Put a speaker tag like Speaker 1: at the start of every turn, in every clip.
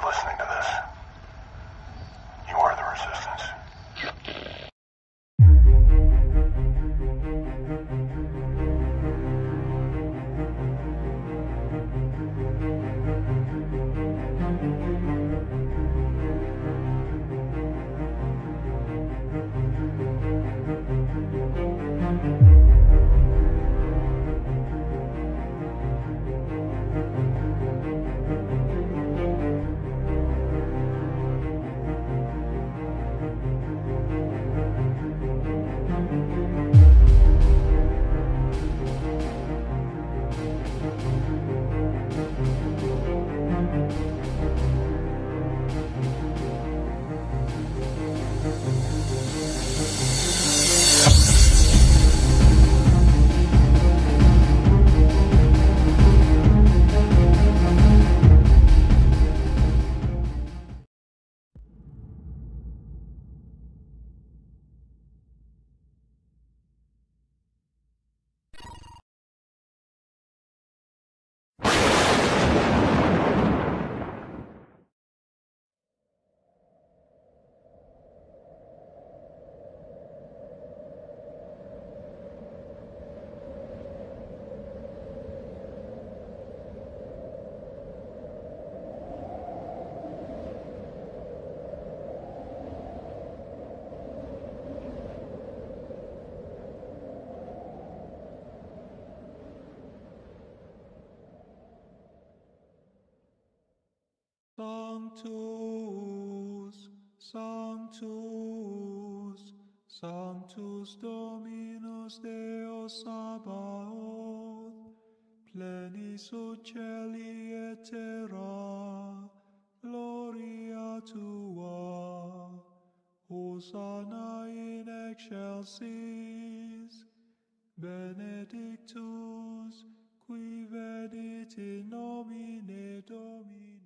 Speaker 1: you're listening to this, you are the resistance.
Speaker 2: Sanctus, Sanctus, Sanctus Dominus Deus Sabaoth, plenis uccelli et terra, gloria tua, Hosanna in excelsis, benedictus, qui venit in nomine Domini,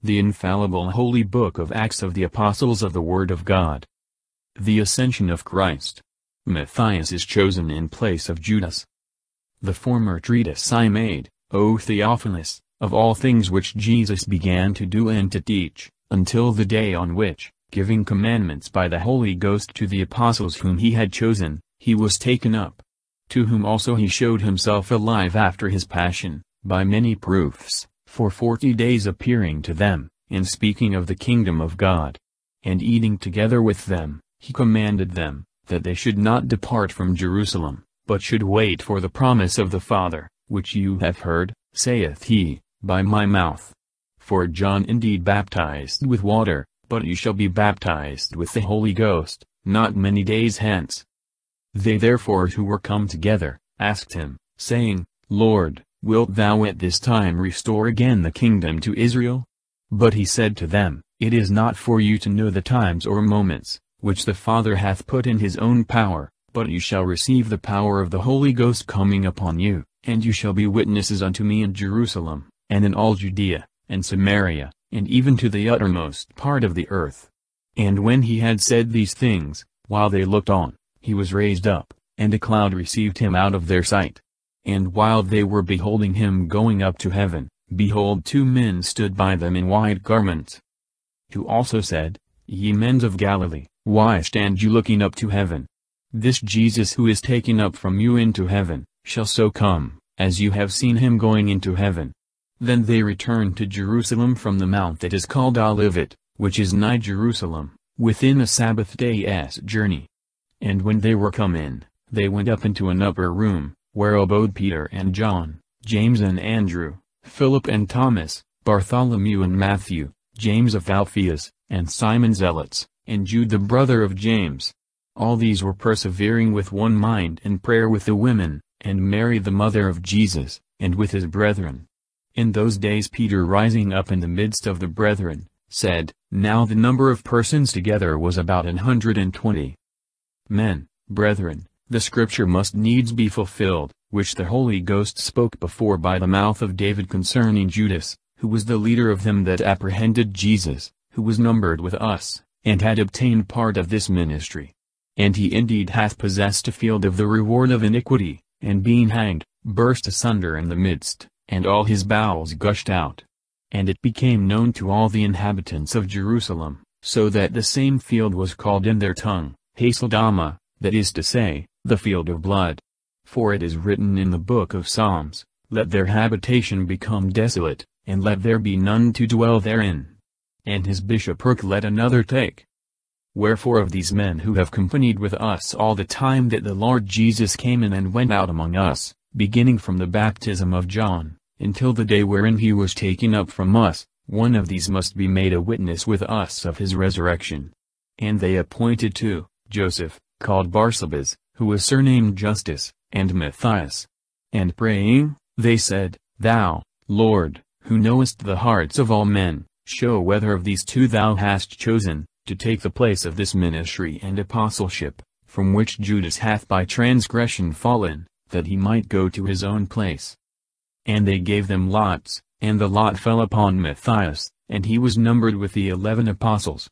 Speaker 3: The infallible holy book of Acts of the Apostles of the Word of God. The Ascension of Christ. Matthias is chosen in place of Judas. The former treatise I made, O Theophilus, of all things which Jesus began to do and to teach, until the day on which, giving commandments by the Holy Ghost to the apostles whom he had chosen, he was taken up. To whom also he showed himself alive after his passion, by many proofs, for forty days appearing to them, and speaking of the kingdom of God. And eating together with them, he commanded them, that they should not depart from Jerusalem, but should wait for the promise of the Father, which you have heard, saith he, by my mouth. For John indeed baptized with water, but you shall be baptized with the Holy Ghost, not many days hence. They therefore who were come together, asked him, saying, Lord, wilt thou at this time restore again the kingdom to Israel? But he said to them, It is not for you to know the times or moments, which the Father hath put in his own power, but you shall receive the power of the Holy Ghost coming upon you, and you shall be witnesses unto me in Jerusalem, and in all Judea, and Samaria, and even to the uttermost part of the earth. And when he had said these things, while they looked on, he was raised up, and a cloud received him out of their sight. And while they were beholding him going up to heaven, behold two men stood by them in white garments. Who also said, Ye men of Galilee, why stand you looking up to heaven? This Jesus who is taken up from you into heaven, shall so come, as you have seen him going into heaven. Then they returned to Jerusalem from the mount that is called Olivet, which is nigh Jerusalem, within a Sabbath day's journey. And when they were come in, they went up into an upper room, where abode Peter and John, James and Andrew, Philip and Thomas, Bartholomew and Matthew, James of Alphaeus, and Simon Zelotes, and Jude the brother of James. All these were persevering with one mind in prayer with the women, and Mary the mother of Jesus, and with his brethren. In those days Peter rising up in the midst of the brethren, said, Now the number of persons together was about an hundred and twenty. Men, brethren, the scripture must needs be fulfilled, which the Holy Ghost spoke before by the mouth of David concerning Judas, who was the leader of them that apprehended Jesus, who was numbered with us, and had obtained part of this ministry. And he indeed hath possessed a field of the reward of iniquity, and being hanged, burst asunder in the midst and all his bowels gushed out. And it became known to all the inhabitants of Jerusalem, so that the same field was called in their tongue, Haceldama, that is to say, the field of blood. For it is written in the book of Psalms, Let their habitation become desolate, and let there be none to dwell therein. And his bishopric let another take. Wherefore of these men who have companied with us all the time that the Lord Jesus came in and went out among us, beginning from the baptism of John, until the day wherein he was taken up from us, one of these must be made a witness with us of his resurrection. And they appointed two, Joseph, called Barsabas, who was surnamed Justus, and Matthias. And praying, they said, Thou, Lord, who knowest the hearts of all men, show whether of these two thou hast chosen, to take the place of this ministry and apostleship, from which Judas hath by transgression fallen, that he might go to his own place. And they gave them lots, and the lot fell upon Matthias, and he was numbered with the eleven apostles.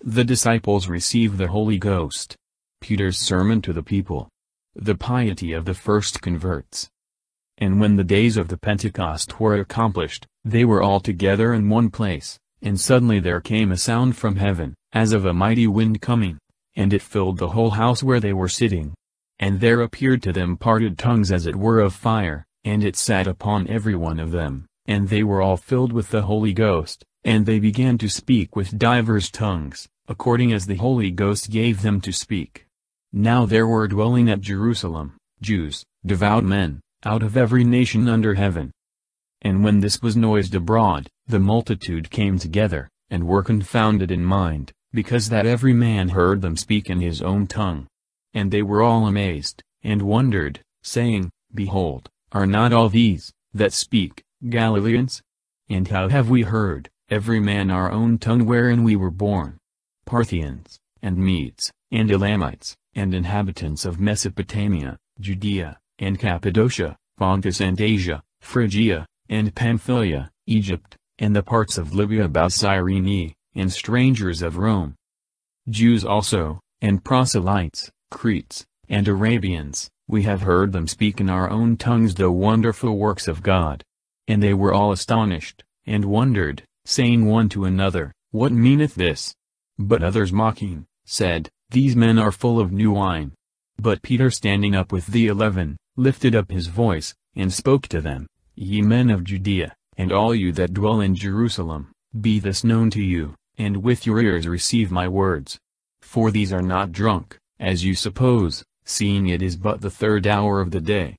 Speaker 3: The disciples receive the Holy Ghost. Peter's sermon to the people. The piety of the first converts. And when the days of the Pentecost were accomplished, they were all together in one place, and suddenly there came a sound from heaven, as of a mighty wind coming, and it filled the whole house where they were sitting. And there appeared to them parted tongues as it were of fire, and it sat upon every one of them, and they were all filled with the Holy Ghost, and they began to speak with divers tongues, according as the Holy Ghost gave them to speak. Now there were dwelling at Jerusalem, Jews, devout men, out of every nation under heaven. And when this was noised abroad, the multitude came together, and were confounded in mind, because that every man heard them speak in his own tongue. And they were all amazed, and wondered, saying, Behold, are not all these, that speak, Galileans? And how have we heard, every man our own tongue wherein we were born? Parthians, and Medes, and Elamites, and inhabitants of Mesopotamia, Judea, and Cappadocia, Pontus and Asia, Phrygia, and Pamphylia, Egypt, and the parts of Libya about Cyrene, and strangers of Rome. Jews also, and proselytes, Cretes, and Arabians, we have heard them speak in our own tongues the wonderful works of God. And they were all astonished, and wondered, saying one to another, What meaneth this? But others mocking, said, These men are full of new wine. But Peter standing up with the eleven, lifted up his voice, and spoke to them, Ye men of Judea, and all you that dwell in Jerusalem, be this known to you, and with your ears receive my words. For these are not drunk, as you suppose, seeing it is but the third hour of the day.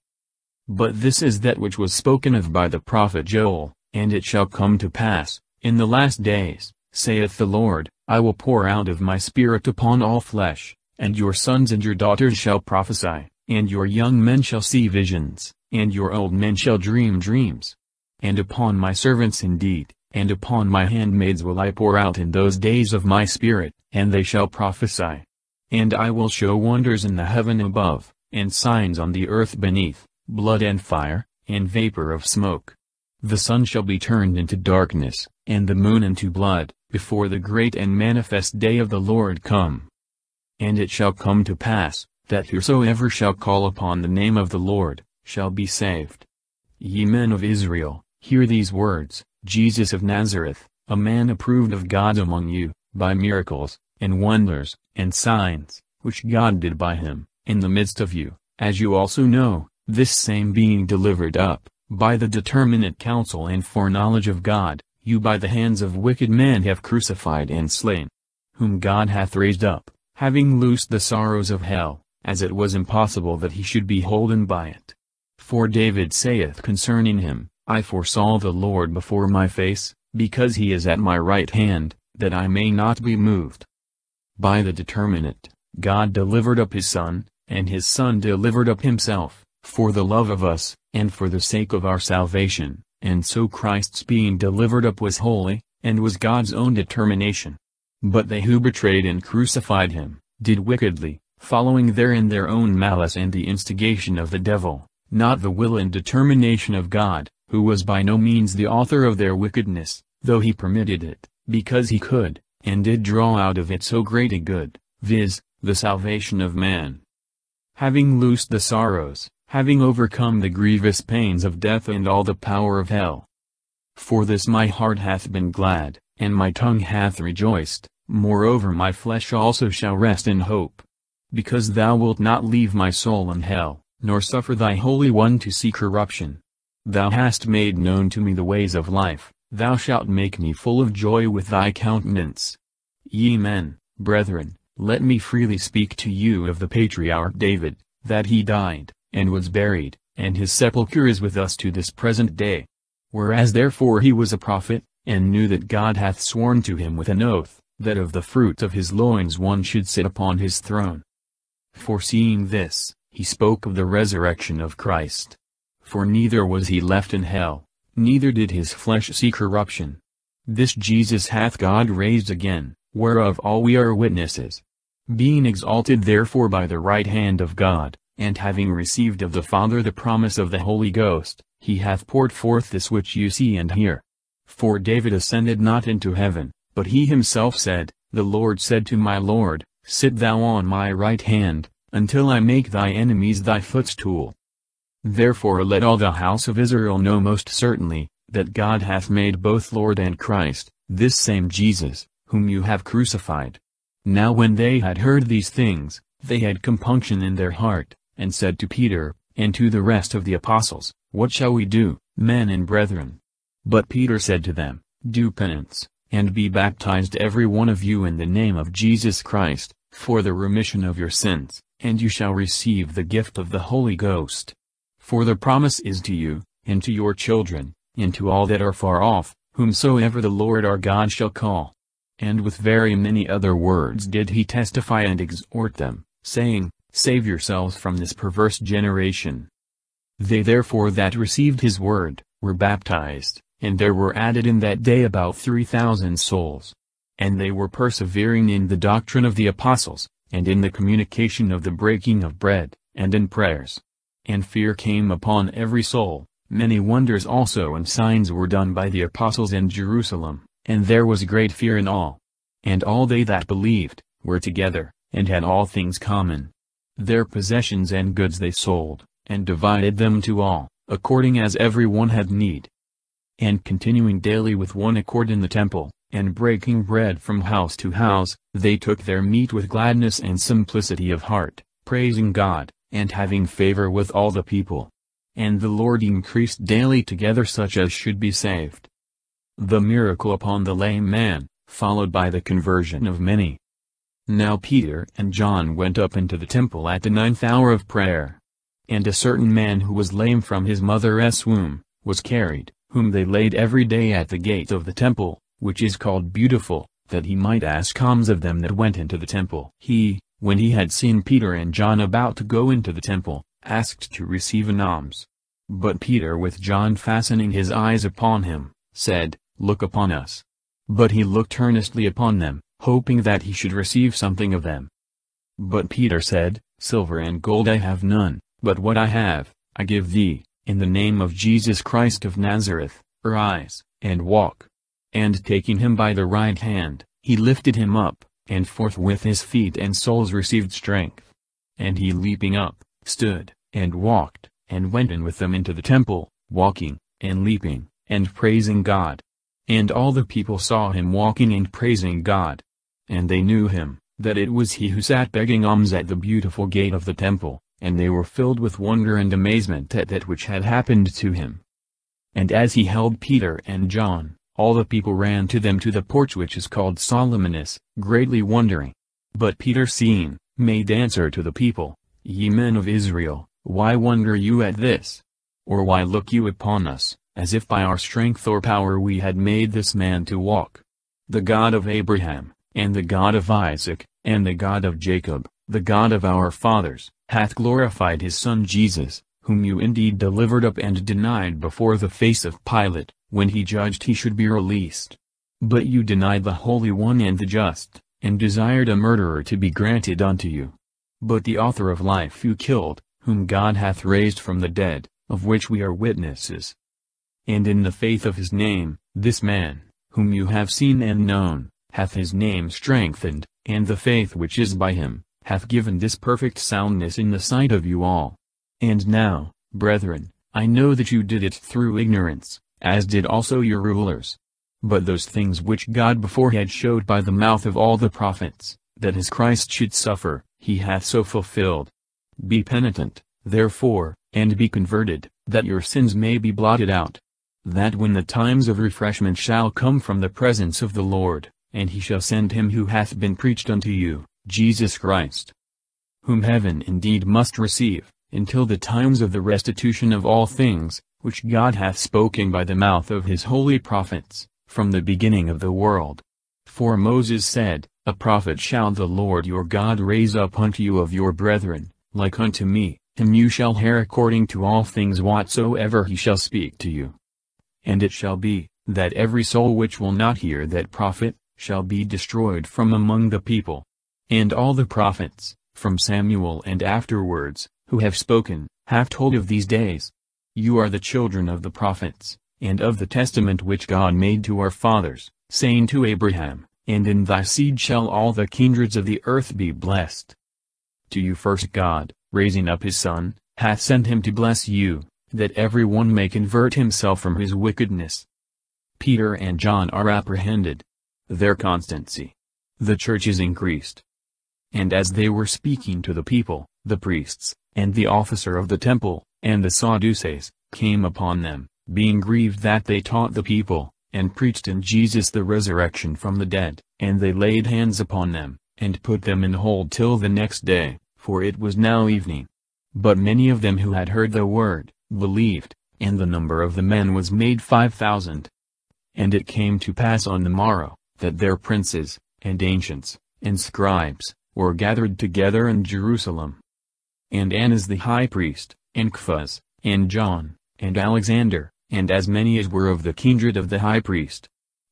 Speaker 3: But this is that which was spoken of by the prophet Joel, and it shall come to pass, in the last days, saith the Lord, I will pour out of my spirit upon all flesh, and your sons and your daughters shall prophesy, and your young men shall see visions, and your old men shall dream dreams. And upon my servants indeed, and upon my handmaids will I pour out in those days of my spirit, and they shall prophesy. And I will show wonders in the heaven above, and signs on the earth beneath, blood and fire, and vapor of smoke. The sun shall be turned into darkness, and the moon into blood, before the great and manifest day of the Lord come. And it shall come to pass, that whosoever shall call upon the name of the Lord, shall be saved. Ye men of Israel, hear these words, Jesus of Nazareth, a man approved of God among you, by miracles, and wonders, and signs, which God did by him, in the midst of you, as you also know, this same being delivered up, by the determinate counsel and foreknowledge of God, you by the hands of wicked men have crucified and slain. Whom God hath raised up, having loosed the sorrows of hell, as it was impossible that he should be holden by it. For David saith concerning him, I foresaw the Lord before my face, because he is at my right hand, that I may not be moved. By the determinate, God delivered up his Son, and his Son delivered up himself, for the love of us, and for the sake of our salvation, and so Christ's being delivered up was holy, and was God's own determination. But they who betrayed and crucified him, did wickedly, following therein their own malice and the instigation of the devil, not the will and determination of God, who was by no means the author of their wickedness, though he permitted it, because he could, and did draw out of it so great a good, viz., the salvation of man. Having loosed the sorrows, having overcome the grievous pains of death and all the power of hell. For this my heart hath been glad, and my tongue hath rejoiced, moreover my flesh also shall rest in hope. Because thou wilt not leave my soul in hell, nor suffer thy Holy One to see corruption. Thou hast made known to me the ways of life, Thou shalt make me full of joy with thy countenance. Ye men, brethren, let me freely speak to you of the patriarch David, that he died, and was buried, and his sepulchre is with us to this present day. Whereas therefore he was a prophet, and knew that God hath sworn to him with an oath, that of the fruit of his loins one should sit upon his throne. Foreseeing this, he spoke of the resurrection of Christ. For neither was he left in hell, neither did his flesh see corruption. This Jesus hath God raised again, whereof all we are witnesses. Being exalted therefore by the right hand of God, and having received of the Father the promise of the Holy Ghost, he hath poured forth this which you see and hear. For David ascended not into heaven, but he himself said, The Lord said to my Lord, Sit thou on my right hand, until I make thy enemies thy footstool. Therefore let all the house of Israel know most certainly, that God hath made both Lord and Christ, this same Jesus, whom you have crucified. Now when they had heard these things, they had compunction in their heart, and said to Peter, and to the rest of the apostles, What shall we do, men and brethren? But Peter said to them, Do penance, and be baptized every one of you in the name of Jesus Christ, for the remission of your sins, and you shall receive the gift of the Holy Ghost. For the promise is to you, and to your children, and to all that are far off, whomsoever the Lord our God shall call. And with very many other words did he testify and exhort them, saying, Save yourselves from this perverse generation. They therefore that received his word, were baptized, and there were added in that day about three thousand souls. And they were persevering in the doctrine of the apostles, and in the communication of the breaking of bread, and in prayers and fear came upon every soul. Many wonders also and signs were done by the apostles in Jerusalem, and there was great fear in all. And all they that believed, were together, and had all things common. Their possessions and goods they sold, and divided them to all, according as every one had need. And continuing daily with one accord in the temple, and breaking bread from house to house, they took their meat with gladness and simplicity of heart, praising God, and having favor with all the people. And the Lord increased daily together such as should be saved. The miracle upon the lame man, followed by the conversion of many. Now Peter and John went up into the temple at the ninth hour of prayer. And a certain man who was lame from his mother's womb, was carried, whom they laid every day at the gate of the temple, which is called Beautiful, that he might ask alms of them that went into the temple. He, when he had seen Peter and John about to go into the temple, asked to receive an alms. But Peter with John fastening his eyes upon him, said, Look upon us. But he looked earnestly upon them, hoping that he should receive something of them. But Peter said, Silver and gold I have none, but what I have, I give thee, in the name of Jesus Christ of Nazareth, arise, and walk. And taking him by the right hand, he lifted him up, and forthwith his feet and soles received strength. And he leaping up, stood, and walked, and went in with them into the temple, walking, and leaping, and praising God. And all the people saw him walking and praising God and they knew him, that it was he who sat begging alms at the beautiful gate of the temple, and they were filled with wonder and amazement at that which had happened to him. And as he held Peter and John, all the people ran to them to the porch which is called Solomon's, greatly wondering. But Peter seeing, made answer to the people, Ye men of Israel, why wonder you at this? Or why look you upon us, as if by our strength or power we had made this man to walk? The God of Abraham, and the God of Isaac, and the God of Jacob, the God of our fathers, hath glorified his Son Jesus, whom you indeed delivered up and denied before the face of Pilate, when he judged he should be released. But you denied the Holy One and the Just, and desired a murderer to be granted unto you. But the author of life you killed, whom God hath raised from the dead, of which we are witnesses. And in the faith of his name, this man, whom you have seen and known, hath his name strengthened, and the faith which is by him, hath given this perfect soundness in the sight of you all. And now, brethren, I know that you did it through ignorance, as did also your rulers. But those things which God before had showed by the mouth of all the prophets, that his Christ should suffer, he hath so fulfilled. Be penitent, therefore, and be converted, that your sins may be blotted out. That when the times of refreshment shall come from the presence of the Lord, and he shall send him who hath been preached unto you, Jesus Christ. Whom heaven indeed must receive, until the times of the restitution of all things, which God hath spoken by the mouth of his holy prophets, from the beginning of the world. For Moses said, A prophet shall the Lord your God raise up unto you of your brethren, like unto me, him you shall hear according to all things whatsoever he shall speak to you. And it shall be, that every soul which will not hear that prophet, shall be destroyed from among the people. And all the prophets, from Samuel and afterwards, who have spoken, have told of these days. You are the children of the prophets, and of the testament which God made to our fathers, saying to Abraham, And in thy seed shall all the kindreds of the earth be blessed. To you first God, raising up his Son, hath sent him to bless you, that every one may convert himself from his wickedness. Peter and John are apprehended, their constancy. The church is increased. And as they were speaking to the people, the priests, and the officer of the temple, and the Sadducees, came upon them, being grieved that they taught the people, and preached in Jesus the resurrection from the dead, and they laid hands upon them, and put them in hold till the next day, for it was now evening. But many of them who had heard the word, believed, and the number of the men was made five thousand. And it came to pass on the morrow, that their princes, and ancients, and scribes, were gathered together in Jerusalem. And Annas the high priest, and Caiaphas, and John, and Alexander, and as many as were of the kindred of the high priest.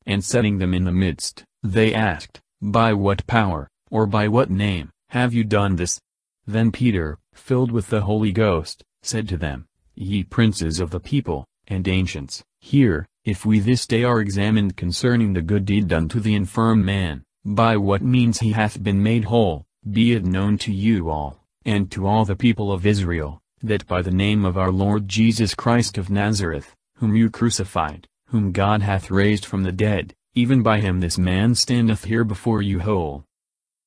Speaker 3: And setting them in the midst, they asked, By what power, or by what name, have you done this? Then Peter, filled with the Holy Ghost, said to them, Ye princes of the people, and ancients, hear, if we this day are examined concerning the good deed done to the infirm man, by what means he hath been made whole, be it known to you all, and to all the people of Israel, that by the name of our Lord Jesus Christ of Nazareth, whom you crucified, whom God hath raised from the dead, even by him this man standeth here before you whole.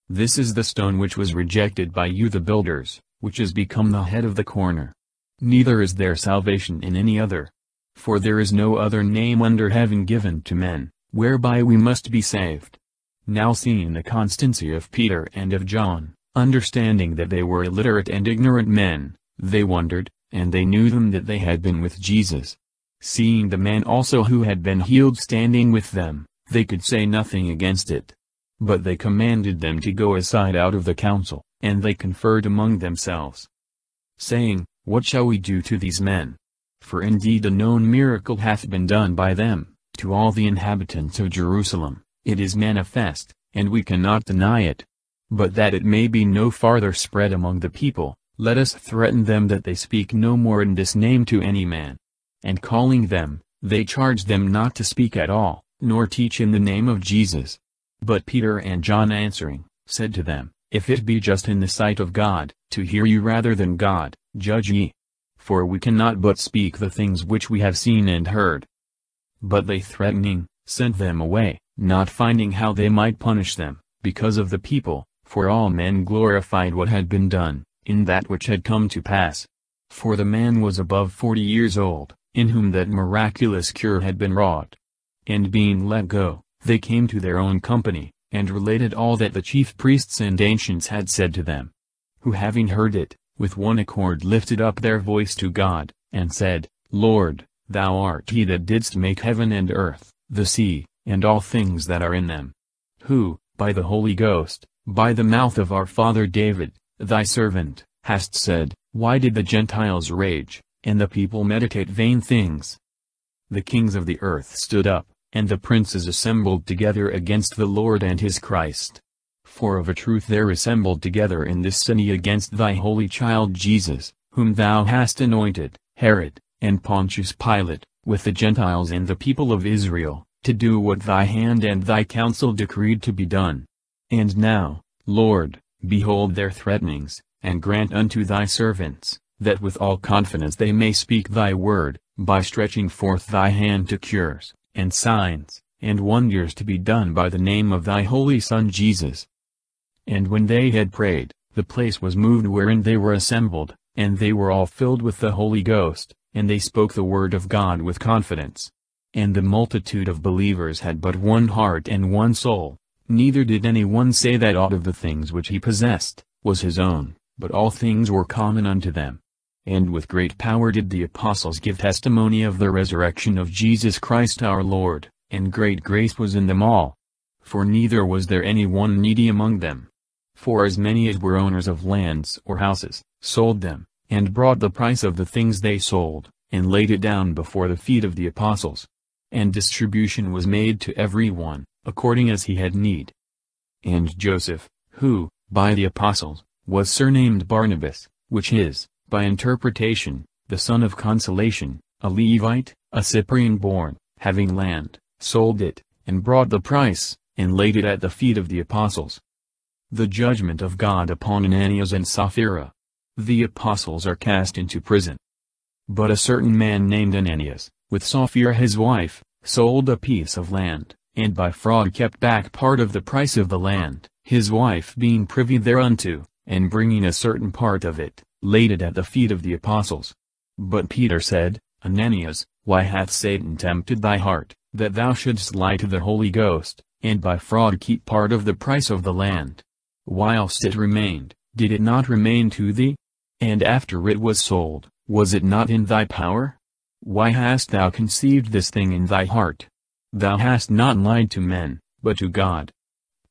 Speaker 3: This is the stone which was rejected by you the builders, which is become the head of the corner. Neither is there salvation in any other. For there is no other name under heaven given to men, whereby we must be saved. Now seeing the constancy of Peter and of John, understanding that they were illiterate and ignorant men, they wondered, and they knew them that they had been with Jesus. Seeing the man also who had been healed standing with them, they could say nothing against it. But they commanded them to go aside out of the council, and they conferred among themselves, saying, What shall we do to these men? For indeed a known miracle hath been done by them, to all the inhabitants of Jerusalem, it is manifest, and we cannot deny it. But that it may be no farther spread among the people, let us threaten them that they speak no more in this name to any man. And calling them, they charge them not to speak at all, nor teach in the name of Jesus. But Peter and John answering, said to them, If it be just in the sight of God, to hear you rather than God, judge ye. For we cannot but speak the things which we have seen and heard. But they threatening, sent them away, not finding how they might punish them, because of the people, for all men glorified what had been done, in that which had come to pass. For the man was above forty years old, in whom that miraculous cure had been wrought. And being let go, they came to their own company, and related all that the chief priests and ancients had said to them. Who having heard it, with one accord lifted up their voice to God, and said, Lord, Thou art he that didst make heaven and earth, the sea, and all things that are in them. Who, by the Holy Ghost, by the mouth of our father David, thy servant, hast said, Why did the Gentiles rage, and the people meditate vain things? The kings of the earth stood up, and the princes assembled together against the Lord and his Christ. For of a truth there assembled together in this city against thy holy child Jesus, whom thou hast anointed, Herod, and Pontius Pilate, with the Gentiles and the people of Israel, to do what thy hand and thy counsel decreed to be done. And now, Lord, behold their threatenings, and grant unto thy servants, that with all confidence they may speak thy word, by stretching forth thy hand to cures, and signs, and wonders to be done by the name of thy holy Son Jesus. And when they had prayed, the place was moved wherein they were assembled, and they were all filled with the Holy Ghost, and they spoke the word of God with confidence. And the multitude of believers had but one heart and one soul, neither did any one say that aught of the things which he possessed, was his own, but all things were common unto them. And with great power did the apostles give testimony of the resurrection of Jesus Christ our Lord, and great grace was in them all. For neither was there any one needy among them. For as many as were owners of lands or houses, sold them, and brought the price of the things they sold, and laid it down before the feet of the apostles. And distribution was made to every one, according as he had need. And Joseph, who, by the apostles, was surnamed Barnabas, which is, by interpretation, the son of consolation, a Levite, a Cyprian born, having land, sold it, and brought the price, and laid it at the feet of the apostles. The judgment of God upon Ananias and Sapphira. The apostles are cast into prison. But a certain man named Ananias, with Sapphira his wife, sold a piece of land, and by fraud kept back part of the price of the land, his wife being privy thereunto, and bringing a certain part of it, laid it at the feet of the apostles. But Peter said, Ananias, why hath Satan tempted thy heart, that thou shouldst lie to the Holy Ghost, and by fraud keep part of the price of the land? Whilst it remained, did it not remain to thee? And after it was sold, was it not in thy power? Why hast thou conceived this thing in thy heart? Thou hast not lied to men, but to God.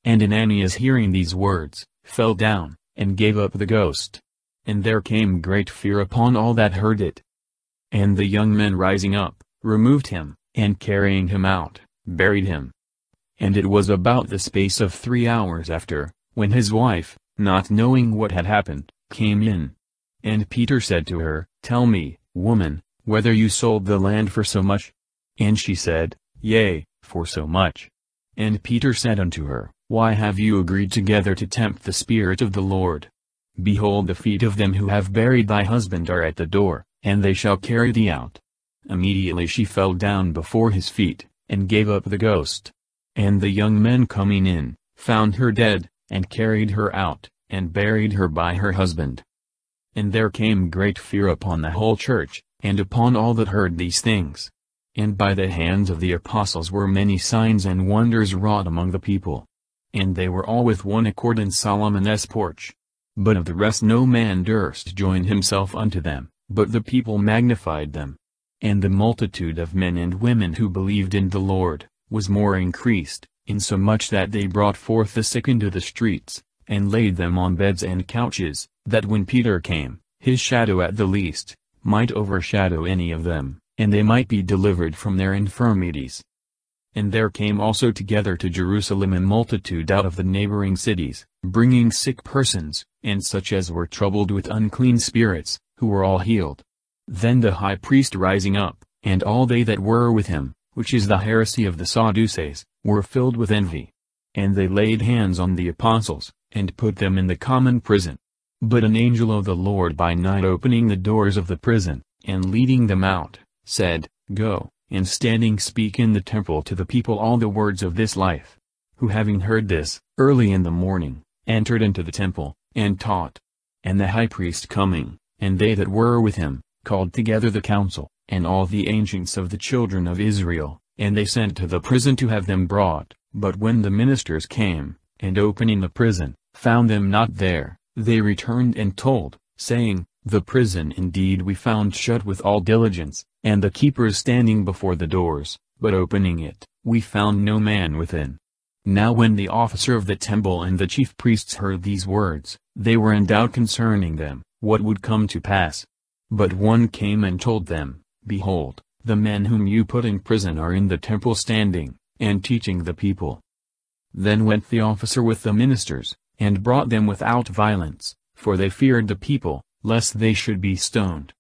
Speaker 3: And Ananias hearing these words, fell down, and gave up the ghost. And there came great fear upon all that heard it. And the young men rising up, removed him, and carrying him out, buried him. And it was about the space of three hours after, when his wife, not knowing what had happened, came in. And Peter said to her, Tell me, woman, whether you sold the land for so much? And she said, Yea, for so much. And Peter said unto her, Why have you agreed together to tempt the Spirit of the Lord? Behold the feet of them who have buried thy husband are at the door, and they shall carry thee out. Immediately she fell down before his feet, and gave up the ghost. And the young men coming in, found her dead, and carried her out, and buried her by her husband. And there came great fear upon the whole church, and upon all that heard these things. And by the hands of the apostles were many signs and wonders wrought among the people. And they were all with one accord in Solomon's porch. But of the rest no man durst join himself unto them, but the people magnified them. And the multitude of men and women who believed in the Lord, was more increased, insomuch that they brought forth the sick into the streets, and laid them on beds and couches, that when Peter came, his shadow at the least, might overshadow any of them, and they might be delivered from their infirmities. And there came also together to Jerusalem a multitude out of the neighboring cities, bringing sick persons, and such as were troubled with unclean spirits, who were all healed. Then the high priest rising up, and all they that were with him, which is the heresy of the Sadducees, were filled with envy. And they laid hands on the apostles, and put them in the common prison. But an angel of the Lord by night opening the doors of the prison, and leading them out, said, Go, and standing speak in the temple to the people all the words of this life. Who having heard this, early in the morning, entered into the temple, and taught. And the high priest coming, and they that were with him, called together the council, and all the ancients of the children of Israel, and they sent to the prison to have them brought, but when the ministers came, and opening the prison, found them not there, they returned and told, saying, The prison indeed we found shut with all diligence, and the keepers standing before the doors, but opening it, we found no man within. Now when the officer of the temple and the chief priests heard these words, they were in doubt concerning them, what would come to pass. But one came and told them, Behold, the men whom you put in prison are in the temple standing, and teaching the people. Then went the officer with the ministers, and brought them without violence, for they feared the people, lest they should be stoned.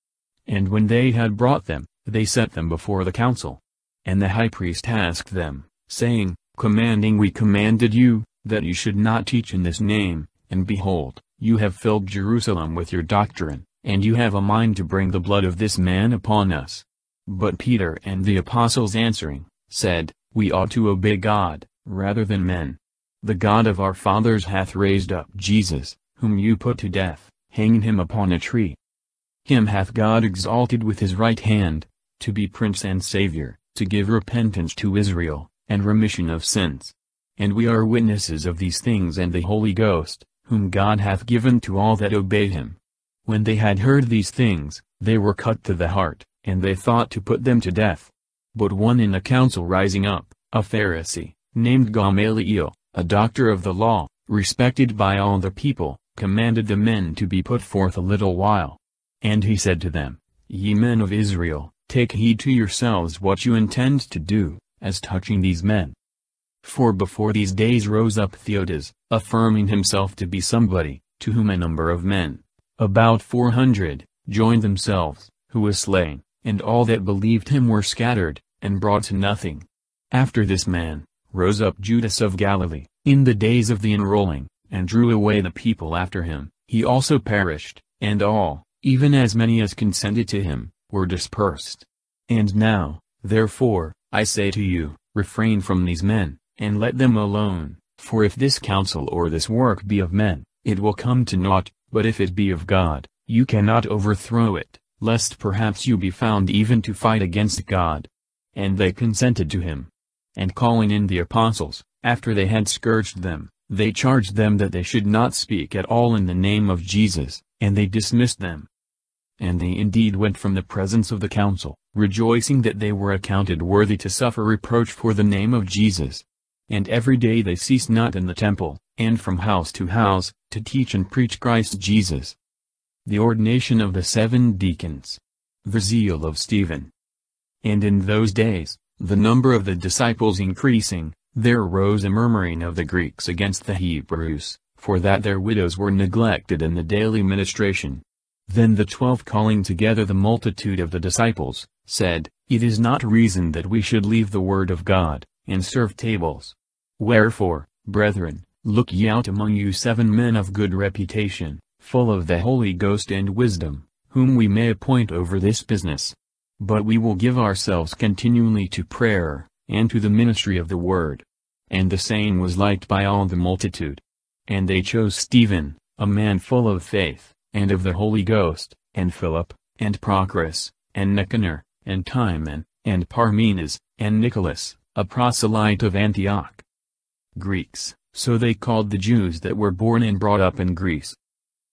Speaker 3: And when they had brought them, they set them before the council. And the high priest asked them, saying, Commanding we commanded you, that you should not teach in this name, and behold, you have filled Jerusalem with your doctrine, and you have a mind to bring the blood of this man upon us. But Peter and the apostles answering, said, We ought to obey God, rather than men. The God of our fathers hath raised up Jesus, whom you put to death, hanging him upon a tree. Him hath God exalted with his right hand, to be Prince and Saviour, to give repentance to Israel, and remission of sins. And we are witnesses of these things and the Holy Ghost, whom God hath given to all that obey him. When they had heard these things, they were cut to the heart, and they thought to put them to death. But one in the council rising up, a Pharisee, named Gamaliel, a doctor of the law, respected by all the people, commanded the men to be put forth a little while. And he said to them, Ye men of Israel, take heed to yourselves what you intend to do, as touching these men. For before these days rose up Theudas, affirming himself to be somebody, to whom a number of men, about four hundred, joined themselves, who was slain, and all that believed him were scattered, and brought to nothing. After this man, rose up Judas of Galilee, in the days of the enrolling, and drew away the people after him, he also perished, and all, even as many as consented to him, were dispersed. And now, therefore, I say to you, refrain from these men, and let them alone, for if this counsel or this work be of men, it will come to naught, but if it be of God, you cannot overthrow it, lest perhaps you be found even to fight against God. And they consented to him and calling in the apostles, after they had scourged them, they charged them that they should not speak at all in the name of Jesus, and they dismissed them. And they indeed went from the presence of the council, rejoicing that they were accounted worthy to suffer reproach for the name of Jesus. And every day they ceased not in the temple, and from house to house, to teach and preach Christ Jesus. The ordination of the seven deacons. The zeal of Stephen. And in those days, the number of the disciples increasing, there arose a murmuring of the Greeks against the Hebrews, for that their widows were neglected in the daily ministration. Then the twelve calling together the multitude of the disciples, said, It is not reason that we should leave the word of God, and serve tables. Wherefore, brethren, look ye out among you seven men of good reputation, full of the Holy Ghost and wisdom, whom we may appoint over this business. But we will give ourselves continually to prayer, and to the ministry of the word. And the saying was liked by all the multitude. And they chose Stephen, a man full of faith, and of the Holy Ghost, and Philip, and Prochorus, and Nicanor, and Timon, and Parmenas, and Nicholas, a proselyte of Antioch. Greeks, so they called the Jews that were born and brought up in Greece.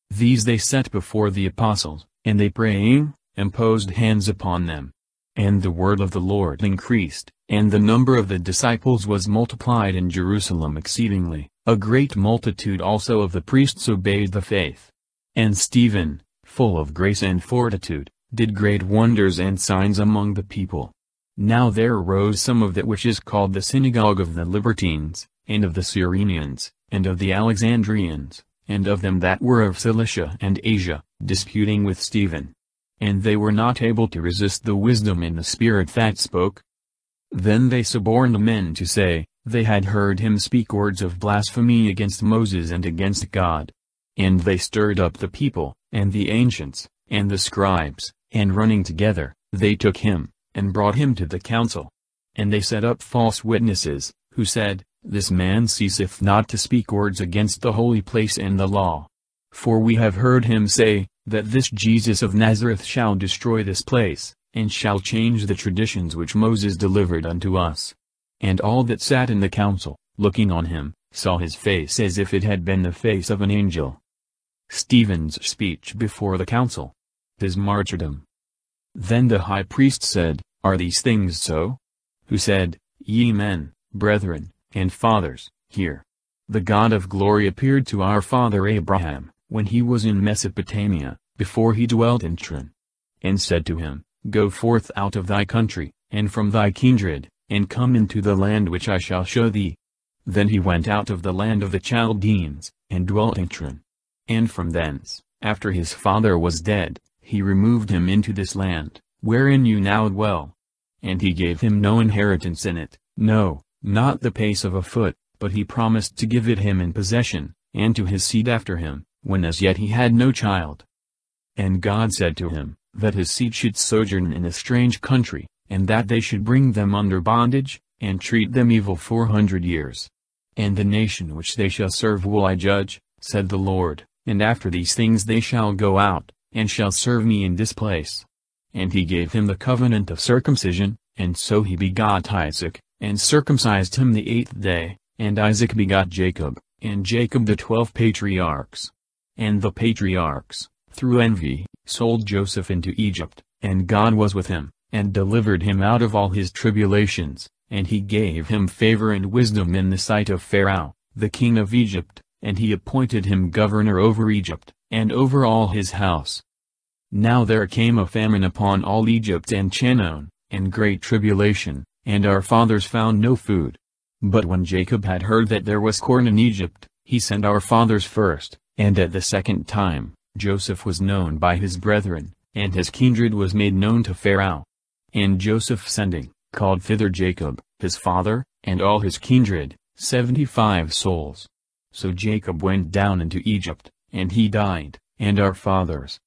Speaker 3: These they set before the apostles, and they praying, imposed hands upon them. And the word of the Lord increased, and the number of the disciples was multiplied in Jerusalem exceedingly, a great multitude also of the priests obeyed the faith. And Stephen, full of grace and fortitude, did great wonders and signs among the people. Now there arose some of that which is called the synagogue of the Libertines, and of the Cyrenians, and of the Alexandrians, and of them that were of Cilicia and Asia, disputing with Stephen. And they were not able to resist the wisdom in the Spirit that spoke. Then they suborned men to say, they had heard him speak words of blasphemy against Moses and against God. And they stirred up the people, and the ancients, and the scribes, and running together, they took him, and brought him to the council. And they set up false witnesses, who said, This man ceaseth not to speak words against the holy place and the law. For we have heard him say, that this Jesus of Nazareth shall destroy this place, and shall change the traditions which Moses delivered unto us. And all that sat in the council, looking on him, saw his face as if it had been the face of an angel. Stephen's speech before the council. His martyrdom. Then the high priest said, Are these things so? Who said, Ye men, brethren, and fathers, here. The God of glory appeared to our father Abraham, when he was in Mesopotamia, before he dwelt in Charran. And said to him, Go forth out of thy country, and from thy kindred, and come into the land which I shall show thee. Then he went out of the land of the Chaldeans, and dwelt in Charran. And from thence, after his father was dead, he removed him into this land, wherein you now dwell. And he gave him no inheritance in it, no, not the pace of a foot, but he promised to give it him in possession, and to his seed after him, when as yet he had no child. And God said to him, that his seed should sojourn in a strange country, and that they should bring them under bondage, and treat them evil four hundred years. And the nation which they shall serve will I judge, said the Lord and after these things they shall go out, and shall serve me in this place. And he gave him the covenant of circumcision, and so he begot Isaac, and circumcised him the eighth day, and Isaac begot Jacob, and Jacob the twelve patriarchs. And the patriarchs, through envy, sold Joseph into Egypt, and God was with him, and delivered him out of all his tribulations, and he gave him favor and wisdom in the sight of Pharaoh, the king of Egypt, and he appointed him governor over Egypt, and over all his house. Now there came a famine upon all Egypt and Chanaan, and great tribulation, and our fathers found no food. But when Jacob had heard that there was corn in Egypt, he sent our fathers first, and at the second time, Joseph was known by his brethren, and his kindred was made known to Pharaoh. And Joseph sending, called thither Jacob, his father, and all his kindred, seventy-five souls. So Jacob went down into Egypt, and he died, and our fathers.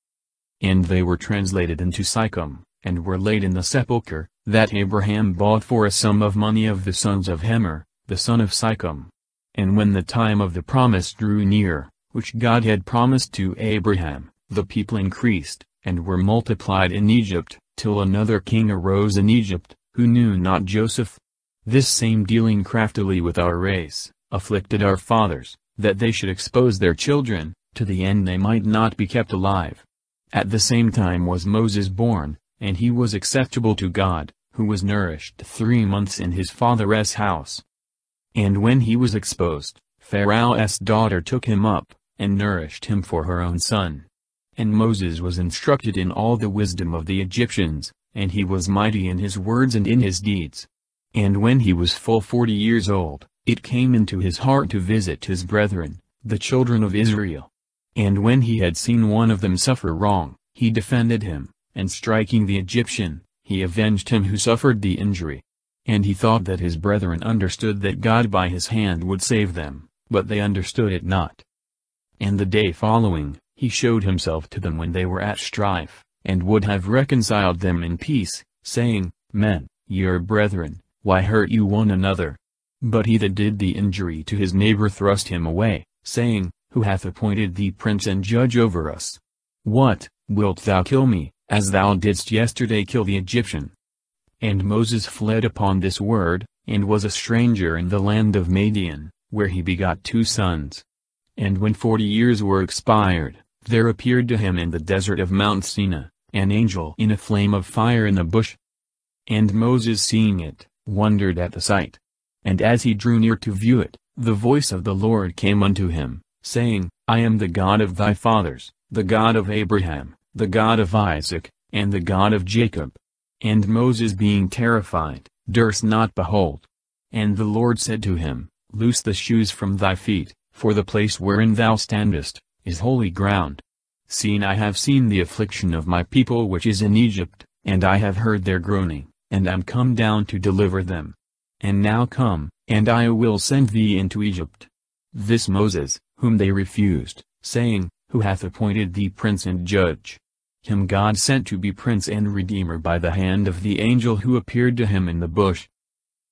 Speaker 3: And they were translated into Sychem, and were laid in the sepulchre, that Abraham bought for a sum of money of the sons of Hemor, the son of Sychem. And when the time of the promise drew near, which God had promised to Abraham, the people increased, and were multiplied in Egypt, till another king arose in Egypt, who knew not Joseph. This same dealing craftily with our race, afflicted our fathers, that they should expose their children, to the end they might not be kept alive. At the same time was Moses born, and he was acceptable to God, who was nourished three months in his father's house. And when he was exposed, Pharaoh's daughter took him up, and nourished him for her own son. And Moses was instructed in all the wisdom of the Egyptians, and he was mighty in his words and in his deeds. And when he was full forty years old, it came into his heart to visit his brethren, the children of Israel. And when he had seen one of them suffer wrong, he defended him, and striking the Egyptian, he avenged him who suffered the injury. And he thought that his brethren understood that God by his hand would save them, but they understood it not. And the day following, he showed himself to them when they were at strife, and would have reconciled them in peace, saying, Men, are brethren, why hurt you one another? But he that did the injury to his neighbor thrust him away, saying, Who hath appointed thee prince and judge over us? What, wilt thou kill me, as thou didst yesterday kill the Egyptian? And Moses fled upon this word, and was a stranger in the land of Madian, where he begot two sons. And when forty years were expired, there appeared to him in the desert of Mount Sinai, an angel in a flame of fire in a bush. And Moses seeing it, wondered at the sight. And as he drew near to view it, the voice of the Lord came unto him, saying, I am the God of thy fathers, the God of Abraham, the God of Isaac, and the God of Jacob. And Moses being terrified, durst not behold. And the Lord said to him, Loose the shoes from thy feet, for the place wherein thou standest, is holy ground. Seeing I have seen the affliction of my people which is in Egypt, and I have heard their groaning, and am come down to deliver them. And now come, and I will send thee into Egypt. This Moses, whom they refused, saying, Who hath appointed thee prince and judge? Him God sent to be prince and redeemer by the hand of the angel who appeared to him in the bush.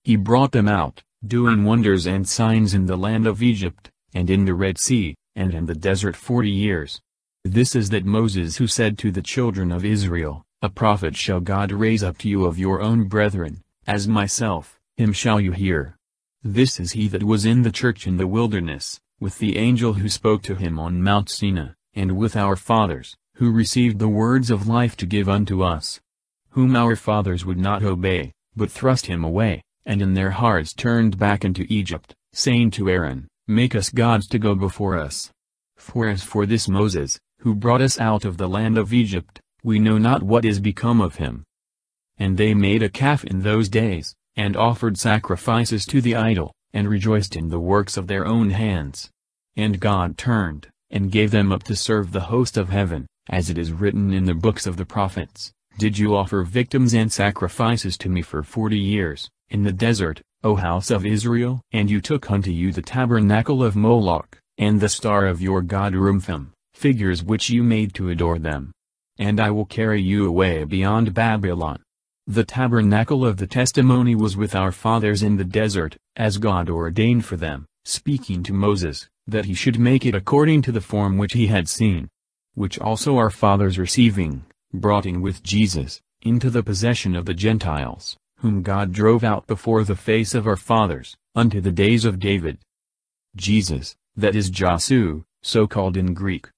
Speaker 3: He brought them out, doing wonders and signs in the land of Egypt, and in the Red Sea, and in the desert forty years. This is that Moses who said to the children of Israel, A prophet shall God raise up to you of your own brethren, as myself, him shall you hear. This is he that was in the church in the wilderness, with the angel who spoke to him on Mount Sinai, and with our fathers, who received the words of life to give unto us. Whom our fathers would not obey, but thrust him away, and in their hearts turned back into Egypt, saying to Aaron, Make us gods to go before us. For as for this Moses, who brought us out of the land of Egypt, we know not what is become of him. And they made a calf in those days, and offered sacrifices to the idol, and rejoiced in the works of their own hands. And God turned, and gave them up to serve the host of heaven, as it is written in the books of the prophets, Did you offer victims and sacrifices to me for forty years, in the desert, O house of Israel? And you took unto you the tabernacle of Moloch, and the star of your god Remphan, figures which you made to adore them. And I will carry you away beyond Babylon. The tabernacle of the testimony was with our fathers in the desert, as God ordained for them, speaking to Moses, that he should make it according to the form which he had seen. Which also our fathers receiving, brought in with Jesus, into the possession of the Gentiles whom God drove out before the face of our fathers, unto the days of David. Jesus, that is Josue, so called in Greek.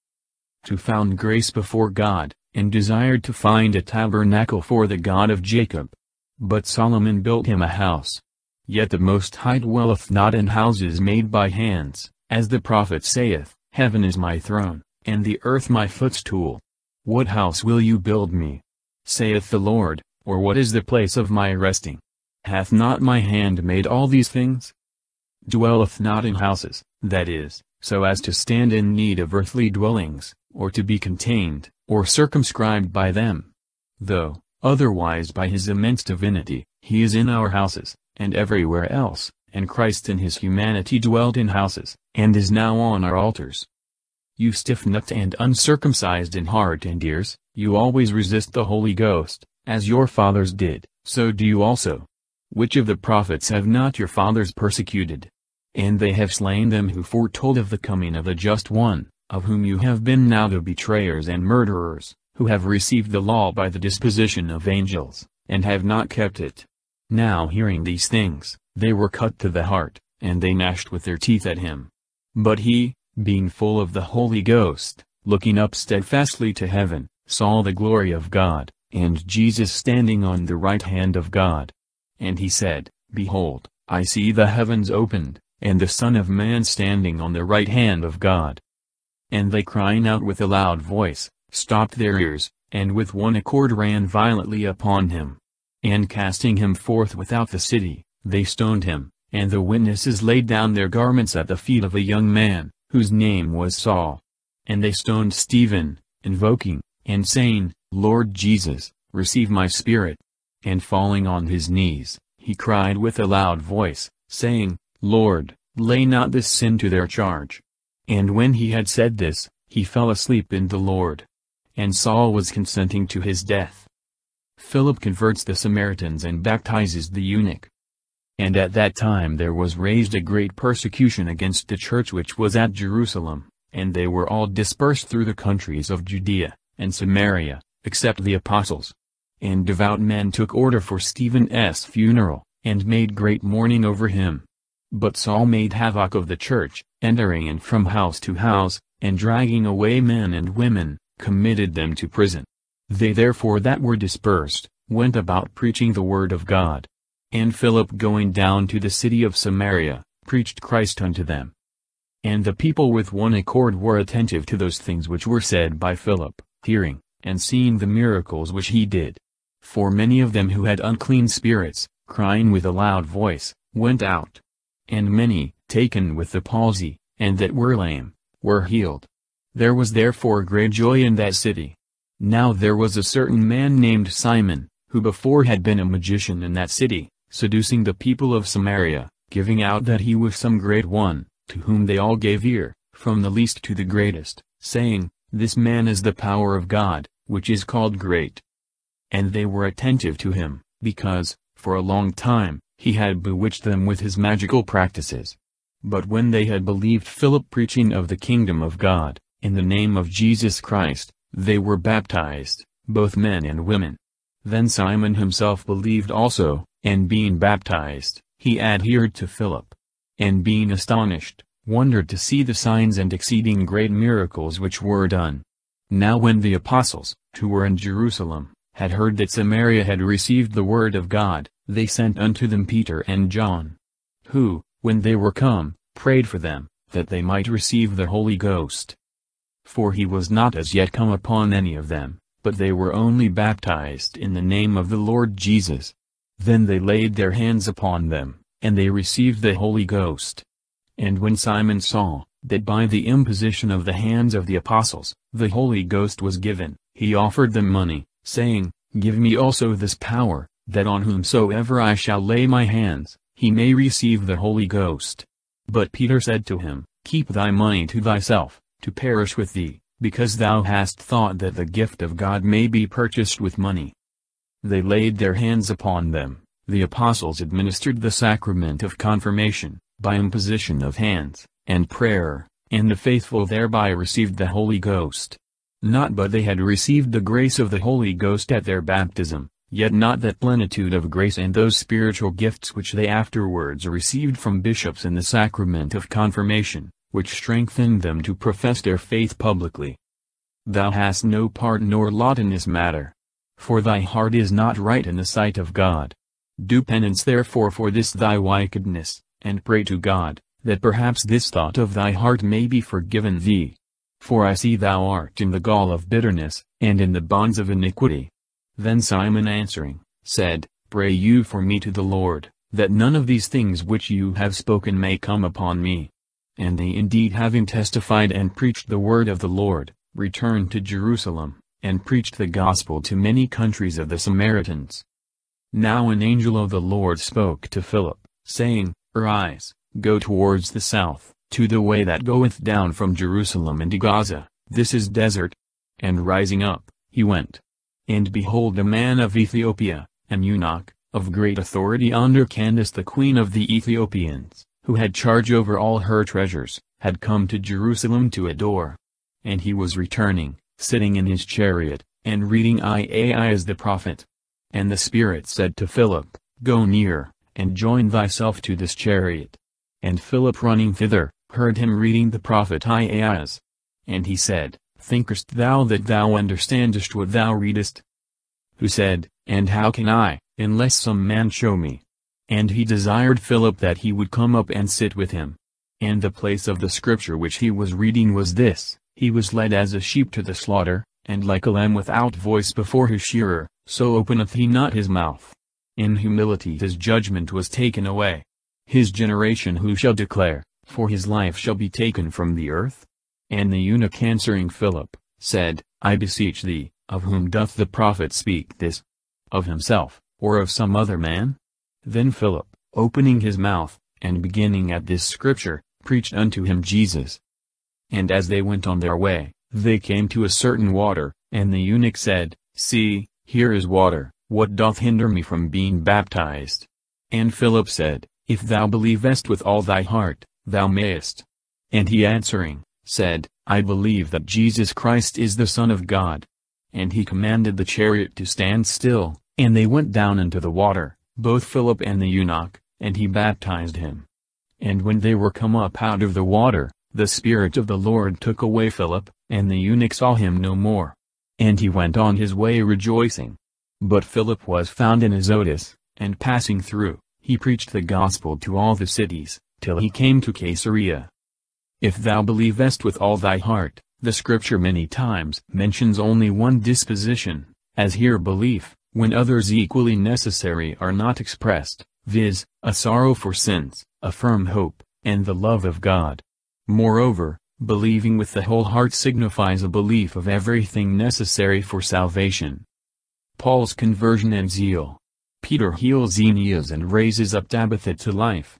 Speaker 3: To found grace before God, and desired to find a tabernacle for the God of Jacob. But Solomon built him a house. Yet the Most High dwelleth not in houses made by hands, as the prophet saith, Heaven is my throne, and the earth my footstool. What house will you build me? saith the Lord, or what is the place of my resting? Hath not my hand made all these things? Dwelleth not in houses, that is, so as to stand in need of earthly dwellings, or to be contained, or circumscribed by them. Though, otherwise by his immense divinity, he is in our houses, and everywhere else, and Christ in his humanity dwelt in houses, and is now on our altars. You stiff-necked and uncircumcised in heart and ears, you always resist the Holy Ghost, as your fathers did, so do you also. Which of the prophets have not your fathers persecuted? And they have slain them who foretold of the coming of the Just One, of whom you have been now the betrayers and murderers, who have received the law by the disposition of angels, and have not kept it. Now hearing these things, they were cut to the heart, and they gnashed with their teeth at him. But he, being full of the Holy Ghost, looking up steadfastly to heaven, saw the glory of God, and Jesus standing on the right hand of God. And he said, Behold, I see the heavens opened, and the Son of Man standing on the right hand of God. And they crying out with a loud voice, stopped their ears, and with one accord ran violently upon him. And casting him forth without the city, they stoned him, and the witnesses laid down their garments at the feet of a young man, whose name was Saul. And they stoned Stephen, invoking, and saying, Lord Jesus, receive my spirit. And falling on his knees, he cried with a loud voice, saying, Lord, lay not this sin to their charge. And when he had said this, he fell asleep in the Lord. And Saul was consenting to his death. Philip converts the Samaritans and baptizes the eunuch. And at that time there was raised a great persecution against the church which was at Jerusalem, and they were all dispersed through the countries of Judea, and Samaria, except the apostles. And devout men took order for Stephen's funeral, and made great mourning over him. But Saul made havoc of the church, entering in from house to house, and dragging away men and women, committed them to prison. They therefore that were dispersed, went about preaching the word of God. And Philip going down to the city of Samaria, preached Christ unto them. And the people with one accord were attentive to those things which were said by Philip, hearing, and seeing the miracles which he did. For many of them who had unclean spirits, crying with a loud voice, went out. And many, taken with the palsy, and that were lame, were healed. There was therefore great joy in that city. Now there was a certain man named Simon, who before had been a magician in that city, seducing the people of Samaria, giving out that he was some great one, to whom they all gave ear, from the least to the greatest, saying, This man is the power of God, which is called great. And they were attentive to him, because, for a long time, he had bewitched them with his magical practices. But when they had believed Philip preaching of the kingdom of God, in the name of Jesus Christ, they were baptized, both men and women. Then Simon himself believed also, and being baptized, he adhered to Philip. And being astonished, wondered to see the signs and exceeding great miracles which were done. Now when the apostles, who were in Jerusalem, had heard that Samaria had received the word of God, they sent unto them Peter and John. Who, when they were come, prayed for them, that they might receive the Holy Ghost. For he was not as yet come upon any of them, but they were only baptized in the name of the Lord Jesus. Then they laid their hands upon them, and they received the Holy Ghost. And when Simon saw, that by the imposition of the hands of the apostles, the Holy Ghost was given, he offered them money, saying, Give me also this power, that on whomsoever I shall lay my hands, he may receive the Holy Ghost. But Peter said to him, Keep thy money to thyself, to perish with thee, because thou hast thought that the gift of God may be purchased with money. They laid their hands upon them, the apostles administered the sacrament of confirmation, by imposition of hands, and prayer, and the faithful thereby received the Holy Ghost. Not but they had received the grace of the Holy Ghost at their baptism, yet not that plenitude of grace and those spiritual gifts which they afterwards received from bishops in the sacrament of confirmation, which strengthened them to profess their faith publicly. Thou hast no part nor lot in this matter. For thy heart is not right in the sight of God. Do penance therefore for this thy wickedness, and pray to God, that perhaps this thought of thy heart may be forgiven thee. For I see thou art in the gall of bitterness, and in the bonds of iniquity. Then Simon answering, said, Pray you for me to the Lord, that none of these things which you have spoken may come upon me. And they indeed having testified and preached the word of the Lord, returned to Jerusalem, and preached the gospel to many countries of the Samaritans. Now an angel of the Lord spoke to Philip, saying, Arise, go towards the south, to the way that goeth down from Jerusalem into Gaza, this is desert. And rising up, he went. And behold a man of Ethiopia, an eunuch, of great authority under Candace the queen of the Ethiopians, who had charge over all her treasures, had come to Jerusalem to adore. And he was returning, sitting in his chariot, and reading Isaiah the prophet. And the Spirit said to Philip, Go near, and join thyself to this chariot. And Philip running thither, heard him reading the prophet Isaiah. And he said, Thinkest thou that thou understandest what thou readest? Who said, And how can I, unless some man show me? And he desired Philip that he would come up and sit with him. And the place of the scripture which he was reading was this, He was led as a sheep to the slaughter, and like a lamb without voice before his shearer, so openeth he not his mouth. In humility his judgment was taken away. His generation who shall declare, for his life shall be taken from the earth? And the eunuch answering Philip, said, I beseech thee, of whom doth the prophet speak this? Of himself, or of some other man? Then Philip, opening his mouth, and beginning at this scripture, preached unto him Jesus. And as they went on their way, They came to a certain water, and the eunuch said, See, here is water, what doth hinder me from being baptized? And Philip said, If thou believest with all thy heart, thou mayest. And he answering, said, I believe that Jesus Christ is the Son of God. And he commanded the chariot to stand still, and they went down into the water, both Philip and the eunuch, and he baptized him. And when they were come up out of the water, the Spirit of the Lord took away Philip, and the eunuch saw him no more. And he went on his way rejoicing. But Philip was found in Azotus, and passing through, he preached the gospel to all the cities, till he came to Caesarea. If thou believest with all thy heart, the scripture many times mentions only one disposition, as here belief, when others equally necessary are not expressed, viz., a sorrow for sins, a firm hope, and the love of God. Moreover, believing with the whole heart signifies a belief of everything necessary for salvation. Paul's conversion and zeal. Peter heals Aeneas and raises up Tabitha to life.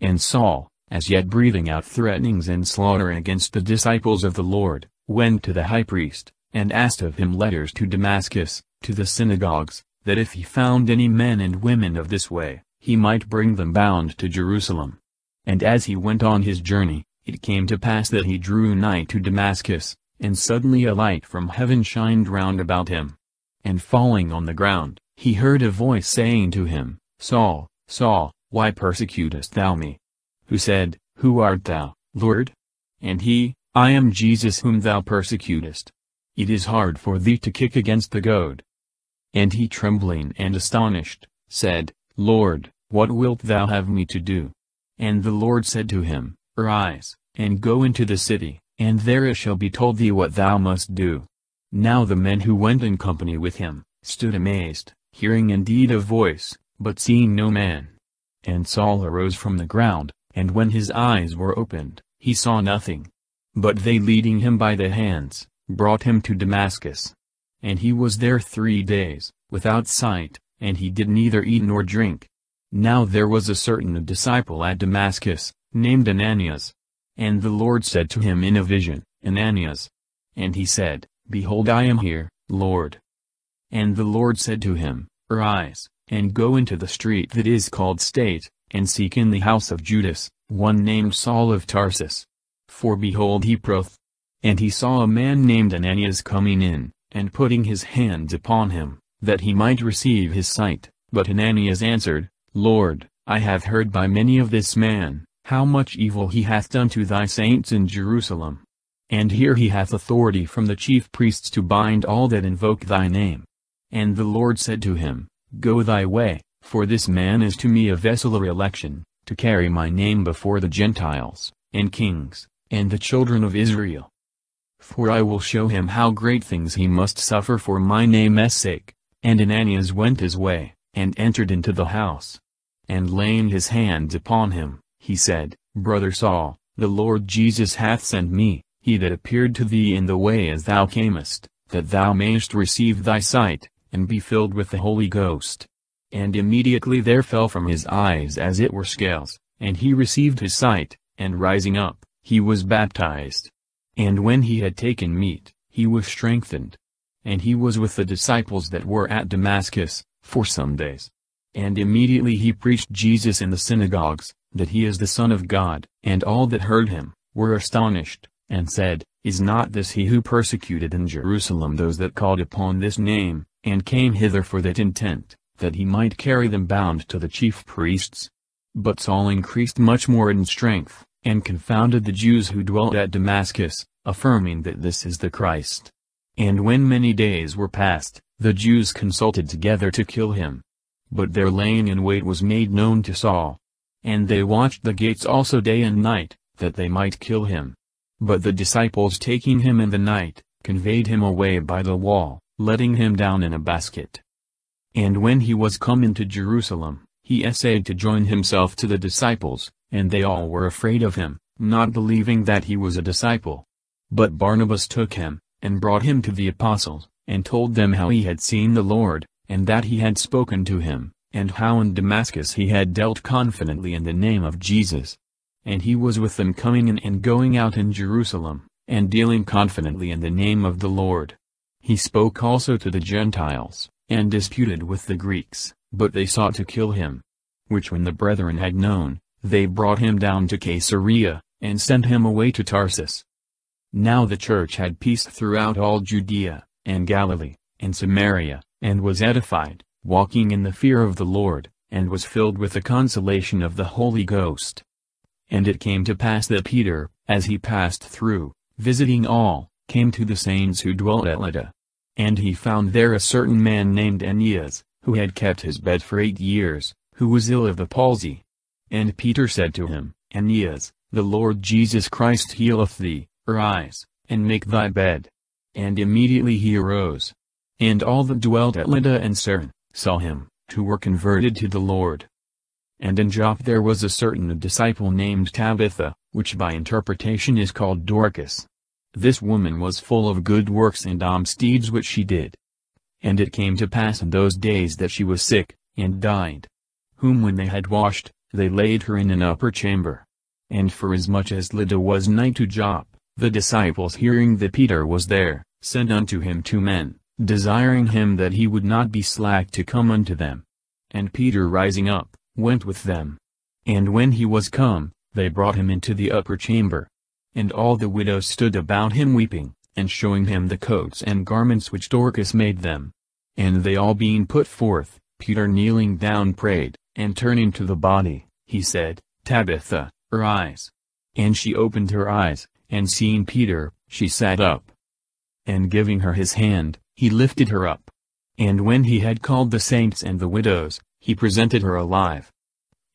Speaker 3: And Saul, as yet breathing out threatenings and slaughter against the disciples of the Lord, went to the high priest, and asked of him letters to Damascus, to the synagogues, that if he found any men and women of this way, he might bring them bound to Jerusalem. And as he went on his journey, it came to pass that he drew nigh to Damascus, and suddenly a light from heaven shined round about him. And falling on the ground, he heard a voice saying to him, Saul, Saul, why persecutest thou me? Who said, Who art thou, Lord? And he, I am Jesus whom thou persecutest. It is hard for thee to kick against the goad. And he trembling and astonished, said, Lord, what wilt thou have me to do? And the Lord said to him, Arise, and go into the city, and there it shall be told thee what thou must do. Now the men who went in company with him, stood amazed, hearing indeed a voice, but seeing no man. And Saul arose from the ground, and when his eyes were opened, he saw nothing. But they leading him by the hands, brought him to Damascus. And he was there three days, without sight, and he did neither eat nor drink. Now there was a certain disciple at Damascus, named Ananias. And the Lord said to him in a vision, Ananias. And he said, Behold I am here, Lord. And the Lord said to him, Arise, and go into the street that is called Strait, and seek in the house of Judas, one named Saul of Tarsus. For behold he proth. And he saw a man named Ananias coming in, and putting his hands upon him, that he might receive his sight. But Ananias answered, Lord, I have heard by many of this man, how much evil he hath done to thy saints in Jerusalem. And here he hath authority from the chief priests to bind all that invoke thy name. And the Lord said to him, Go thy way, for this man is to me a vessel of election, to carry my name before the Gentiles, and kings, and the children of Israel. For I will show him how great things he must suffer for my name's sake. And Ananias went his way, and entered into the house. And laying his hands upon him, he said, Brother Saul, the Lord Jesus hath sent me, he that appeared to thee in the way as thou camest, that thou mayest receive thy sight, and be filled with the Holy Ghost. And immediately there fell from his eyes as it were scales, and he received his sight, and rising up, he was baptized. And when he had taken meat, he was strengthened. And he was with the disciples that were at Damascus, for some days. And immediately he preached Jesus in the synagogues, that he is the Son of God. And all that heard him, were astonished, and said, Is not this he who persecuted in Jerusalem those that called upon this name, and came hither for that intent? that he might carry them bound to the chief priests. But Saul increased much more in strength, and confounded the Jews who dwelt at Damascus, affirming that this is the Christ. And when many days were past, the Jews consulted together to kill him. But their laying in wait was made known to Saul. And they watched the gates also day and night, that they might kill him. But the disciples taking him in the night, conveyed him away by the wall, letting him down in a basket. And when he was come into Jerusalem, he essayed to join himself to the disciples, and they all were afraid of him, not believing that he was a disciple. But Barnabas took him, and brought him to the apostles, and told them how he had seen the Lord, and that he had spoken to him, and how in Damascus he had dealt confidently in the name of Jesus. And he was with them coming in and going out in Jerusalem, and dealing confidently in the name of the Lord. He spoke also to the Gentiles, and disputed with the Greeks, but they sought to kill him. Which when the brethren had known, they brought him down to Caesarea, and sent him away to Tarsus. Now the church had peace throughout all Judea, and Galilee, and Samaria, and was edified, walking in the fear of the Lord, and was filled with the consolation of the Holy Ghost. And it came to pass that Peter, as he passed through, visiting all, came to the saints who dwelt at Lydda. And he found there a certain man named Aeneas, who had kept his bed for eight years, who was ill of the palsy. And Peter said to him, Aeneas, the Lord Jesus Christ healeth thee, arise, and make thy bed. And immediately he arose. And all that dwelt at Lydda and Saron, saw him, who were converted to the Lord. And in Joppa there was a certain disciple named Tabitha, which by interpretation is called Dorcas. This woman was full of good works and alms deeds which she did. And it came to pass in those days that she was sick, and died. Whom when they had washed, they laid her in an upper chamber. And forasmuch as Lydda was nigh to Joppa, the disciples hearing that Peter was there, sent unto him two men, desiring him that he would not be slack to come unto them. And Peter rising up, went with them. And when he was come, they brought him into the upper chamber, and all the widows stood about him weeping, and showing him the coats and garments which Dorcas made them. And they all being put forth, Peter kneeling down prayed, and turning to the body, he said, Tabitha, arise. And she opened her eyes, and seeing Peter, she sat up. And giving her his hand, he lifted her up. And when he had called the saints and the widows, he presented her alive.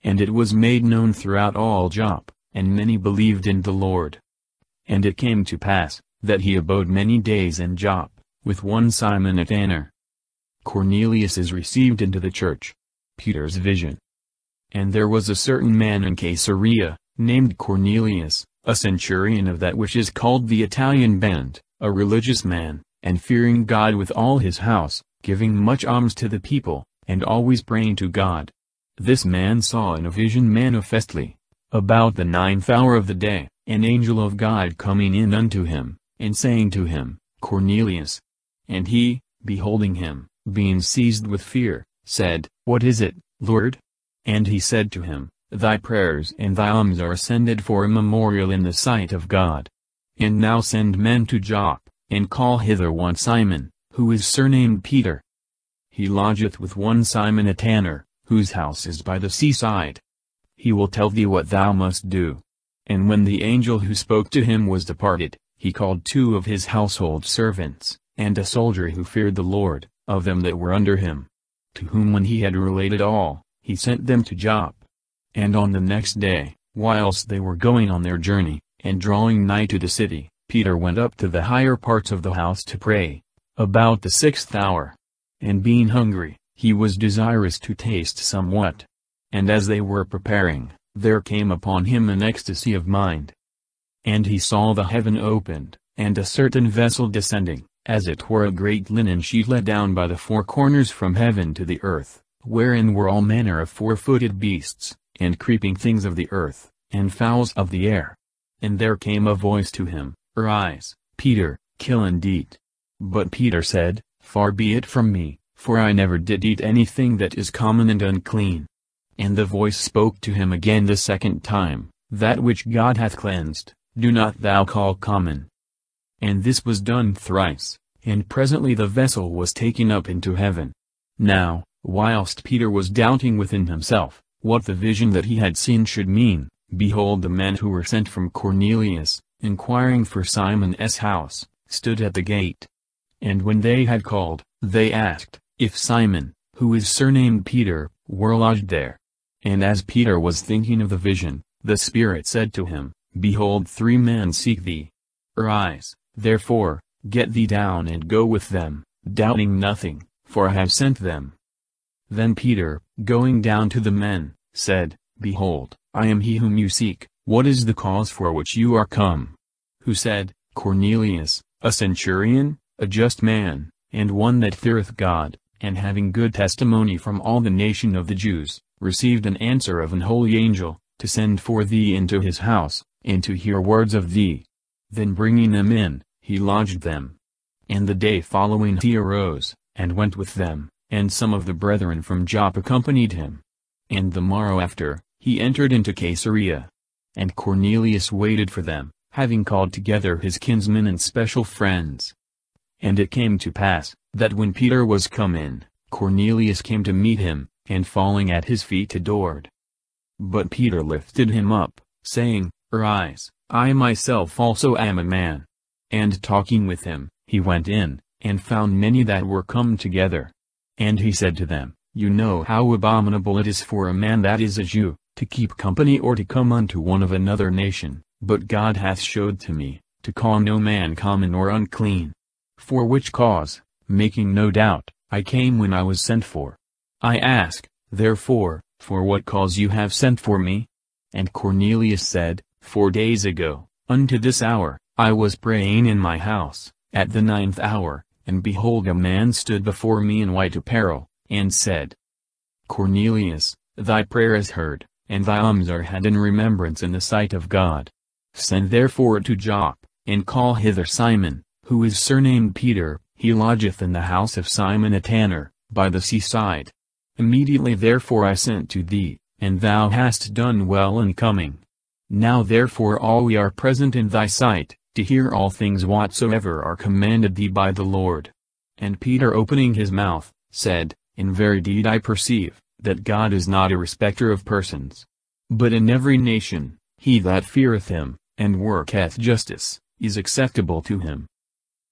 Speaker 3: And it was made known throughout all Joppa, and many believed in the Lord. And it came to pass, that he abode many days in Joppa, with one Simon a tanner. Cornelius is received into the church. Peter's vision. And there was a certain man in Caesarea, named Cornelius, a centurion of that which is called the Italian band, a religious man, and fearing God with all his house, giving much alms to the people, and always praying to God. This man saw in a vision manifestly, about the ninth hour of the day, an angel of God coming in unto him, and saying to him, Cornelius. And he, beholding him, being seized with fear, said, What is it, Lord? And he said to him, Thy prayers and thy alms are ascended for a memorial in the sight of God. And now send men to Joppa, and call hither one Simon, who is surnamed Peter. He lodgeth with one Simon a tanner, whose house is by the seaside. He will tell thee what thou must do. And when the angel who spoke to him was departed, he called two of his household servants, and a soldier who feared the Lord, of them that were under him. To whom when he had related all, he sent them to Joppa. And on the next day, whilst they were going on their journey, and drawing nigh to the city, Peter went up to the higher parts of the house to pray, about the sixth hour. And being hungry, he was desirous to taste somewhat. And as they were preparing, there came upon him an ecstasy of mind. And he saw the heaven opened, and a certain vessel descending, as it were a great linen sheet let down by the four corners from heaven to the earth, wherein were all manner of four-footed beasts, and creeping things of the earth, and fowls of the air. And there came a voice to him, Arise, Peter, kill and eat. But Peter said, Far be it from me, for I never did eat anything that is common and unclean. And the voice spoke to him again the second time, That which God hath cleansed, do not thou call common. And this was done thrice, and presently the vessel was taken up into heaven. Now, whilst Peter was doubting within himself, what the vision that he had seen should mean, behold the men who were sent from Cornelius, inquiring for Simon's house, stood at the gate. And when they had called, they asked, if Simon, who is surnamed Peter, were lodged there. And as Peter was thinking of the vision, the Spirit said to him, Behold three men seek thee. Arise, therefore, get thee down and go with them, doubting nothing, for I have sent them. Then Peter, going down to the men, said, Behold, I am he whom you seek, what is the cause for which you are come? Who said, Cornelius, a centurion, a just man, and one that feareth God, and having good testimony from all the nation of the Jews, received an answer of an holy angel, to send for thee into his house, and to hear words of thee. Then bringing them in, he lodged them. And the day following he arose, and went with them, and some of the brethren from Joppa accompanied him. And the morrow after, he entered into Caesarea. And Cornelius waited for them, having called together his kinsmen and special friends. And it came to pass, that when Peter was come in, Cornelius came to meet him, and falling at his feet adored. But Peter lifted him up, saying, Arise, I myself also am a man. And talking with him, he went in, and found many that were come together. And he said to them, You know how abominable it is for a man that is a Jew, to keep company or to come unto one of another nation, but God hath showed to me, to call no man common or unclean. For which cause, making no doubt, I came when I was sent for. I ask, therefore, for what cause you have sent for me? And Cornelius said, Four days ago, unto this hour, I was praying in my house, at the ninth hour, and behold a man stood before me in white apparel, and said, Cornelius, thy prayer is heard, and thy alms are had in remembrance in the sight of God. Send therefore to Joppa, and call hither Simon, who is surnamed Peter, he lodgeth in the house of Simon a tanner, by the seaside. Immediately therefore I sent to thee, and thou hast done well in coming. Now therefore all we are present in thy sight, to hear all things whatsoever are commanded thee by the Lord. And Peter opening his mouth, said, In very deed I perceive, that God is not a respecter of persons. But in every nation, he that feareth him, and worketh justice, is acceptable to him.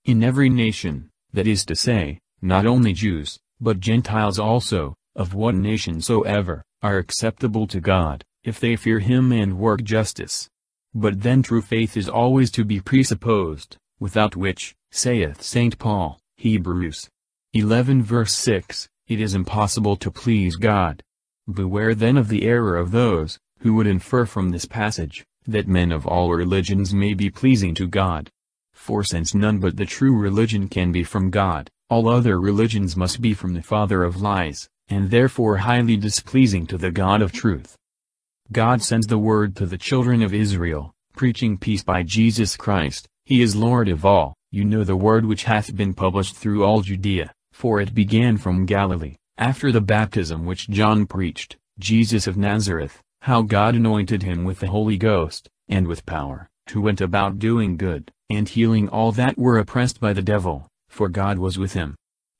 Speaker 3: In every nation, that is to say, not only Jews, but Gentiles also, of what nation soever, are acceptable to God, if they fear him and work justice. But then true faith is always to be presupposed, without which, saith St. Paul, Hebrews 11 verse 6, it is impossible to please God. Beware then of the error of those, who would infer from this passage, that men of all religions may be pleasing to God. For since none but the true religion can be from God, all other religions must be from the father of lies, and therefore highly displeasing to the God of truth. God sends the word to the children of Israel, preaching peace by Jesus Christ, he is Lord of all, you know the word which hath been published through all Judea, for it began from Galilee, after the baptism which John preached, Jesus of Nazareth, how God anointed him with the Holy Ghost, and with power, who went about doing good, and healing all that were oppressed by the devil, for God was with him.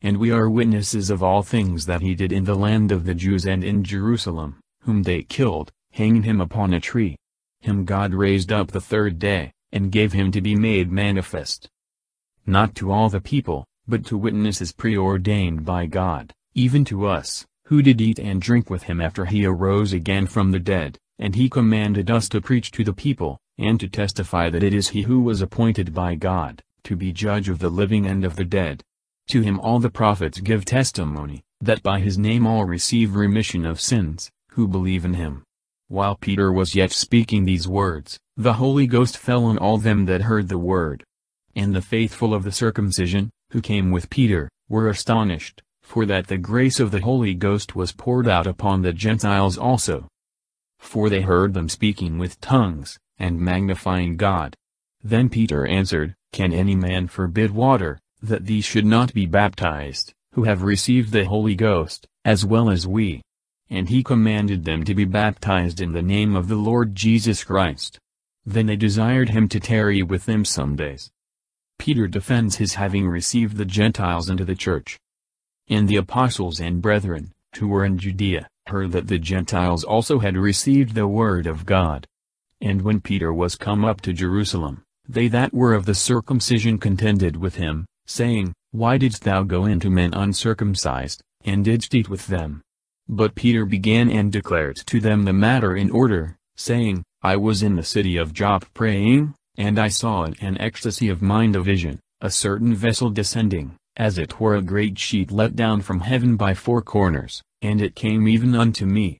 Speaker 3: And we are witnesses of all things that he did in the land of the Jews and in Jerusalem, whom they killed, hanging him upon a tree. Him God raised up the third day, and gave him to be made manifest. Not to all the people, but to witnesses preordained by God, even to us, who did eat and drink with him after he arose again from the dead, and he commanded us to preach to the people, and to testify that it is he who was appointed by God, to be judge of the living and of the dead. To him all the prophets give testimony, that by his name all receive remission of sins, who believe in him. While Peter was yet speaking these words, the Holy Ghost fell on all them that heard the word. And the faithful of the circumcision, who came with Peter, were astonished, for that the grace of the Holy Ghost was poured out upon the Gentiles also. For they heard them speaking with tongues, and magnifying God. Then Peter answered, Can any man forbid water, that these should not be baptized, who have received the Holy Ghost, as well as we? And he commanded them to be baptized in the name of the Lord Jesus Christ. Then they desired him to tarry with them some days. Peter defends his having received the Gentiles into the church. And the apostles and brethren, who were in Judea, heard that the Gentiles also had received the word of God. And when Peter was come up to Jerusalem, they that were of the circumcision contended with him, saying, Why didst thou go into men uncircumcised, and didst eat with them? But Peter began and declared to them the matter in order, saying, I was in the city of Joppa praying, and I saw in an ecstasy of mind a vision, a certain vessel descending, as it were a great sheet let down from heaven by four corners, and it came even unto me.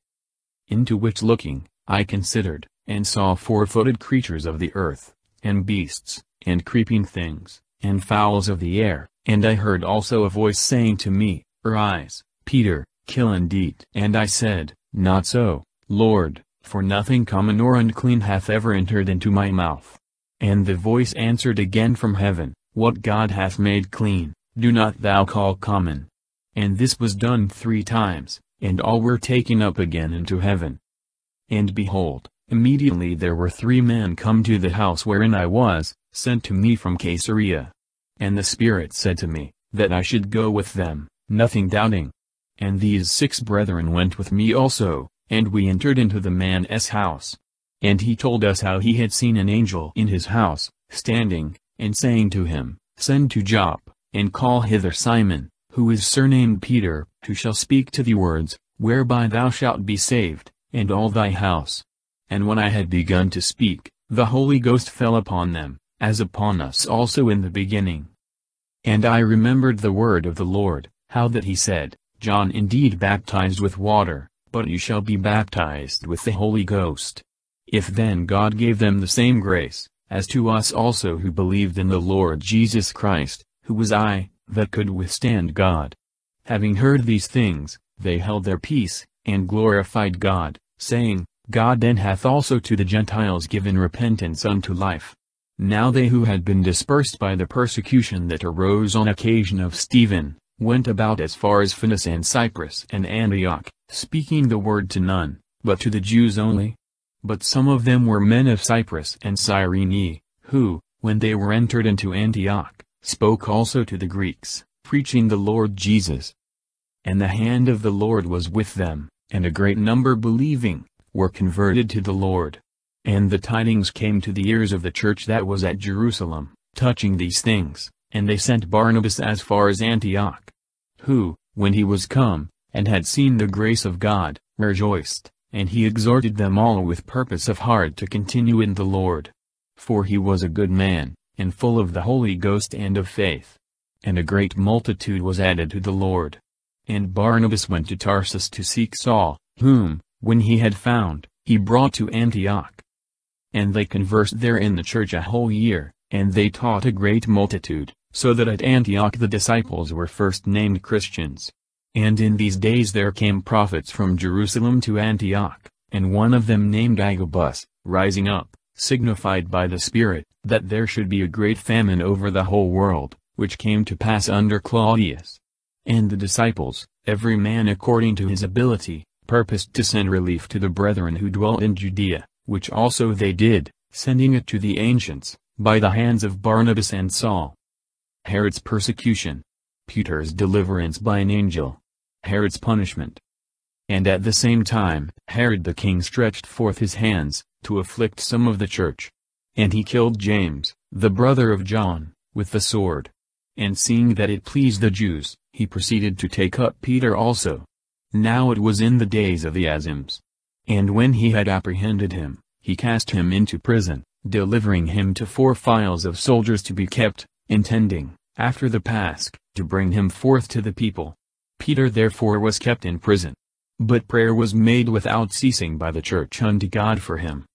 Speaker 3: Into which looking, I considered, and saw four-footed creatures of the earth, and beasts, and creeping things, and fowls of the air, and I heard also a voice saying to me, Arise, Peter, kill and eat. And I said, Not so, Lord, for nothing common or unclean hath ever entered into my mouth. And the voice answered again from heaven, What God hath made clean, do not thou call common. And this was done three times, and all were taken up again into heaven. And behold, immediately there were three men come to the house wherein I was, sent to me from Caesarea. And the Spirit said to me, that I should go with them, nothing doubting. And these six brethren went with me also, and we entered into the man's house. And he told us how he had seen an angel in his house, standing, and saying to him, Send to Joppa, and call hither Simon, who is surnamed Peter, who shall speak to thee words, whereby thou shalt be saved, and all thy house. And when I had begun to speak, the Holy Ghost fell upon them, as upon us also in the beginning. And I remembered the word of the Lord, how that he said, John indeed baptized with water, but you shall be baptized with the Holy Ghost. If then God gave them the same grace, as to us also who believed in the Lord Jesus Christ, who was I, that could withstand God. Having heard these things, they held their peace, and glorified God, saying, God then hath also to the Gentiles given repentance unto life. Now they who had been dispersed by the persecution that arose on occasion of Stephen, went about as far as Phoenicia and Cyprus and Antioch, speaking the word to none, but to the Jews only. But some of them were men of Cyprus and Cyrene, who, when they were entered into Antioch, spoke also to the Greeks, preaching the Lord Jesus. And the hand of the Lord was with them, and a great number believing, were converted to the Lord. And the tidings came to the ears of the church that was at Jerusalem, touching these things, and they sent Barnabas as far as Antioch. Who, when he was come, and had seen the grace of God, rejoiced, and he exhorted them all with purpose of heart to continue in the Lord. For he was a good man, and full of the Holy Ghost and of faith. And a great multitude was added to the Lord. And Barnabas went to Tarsus to seek Saul, whom, when he had found, he brought to Antioch. And they conversed there in the church a whole year, and they taught a great multitude, so that at Antioch the disciples were first named Christians. And in these days there came prophets from Jerusalem to Antioch, and one of them named Agabus, rising up, signified by the Spirit, that there should be a great famine over the whole world, which came to pass under Claudius. And the disciples, every man according to his ability, purposed to send relief to the brethren who dwelt in Judea, which also they did, sending it to the ancients, by the hands of Barnabas and Saul. Herod's persecution. Peter's deliverance by an angel. Herod's punishment. And at the same time, Herod the king stretched forth his hands, to afflict some of the church. And he killed James, the brother of John, with the sword. And seeing that it pleased the Jews, he proceeded to take up Peter also. Now it was in the days of the Azims. And when he had apprehended him, he cast him into prison, delivering him to four files of soldiers to be kept, intending, after the Pasch, to bring him forth to the people. Peter therefore was kept in prison. But prayer was made without ceasing by the church unto God for him.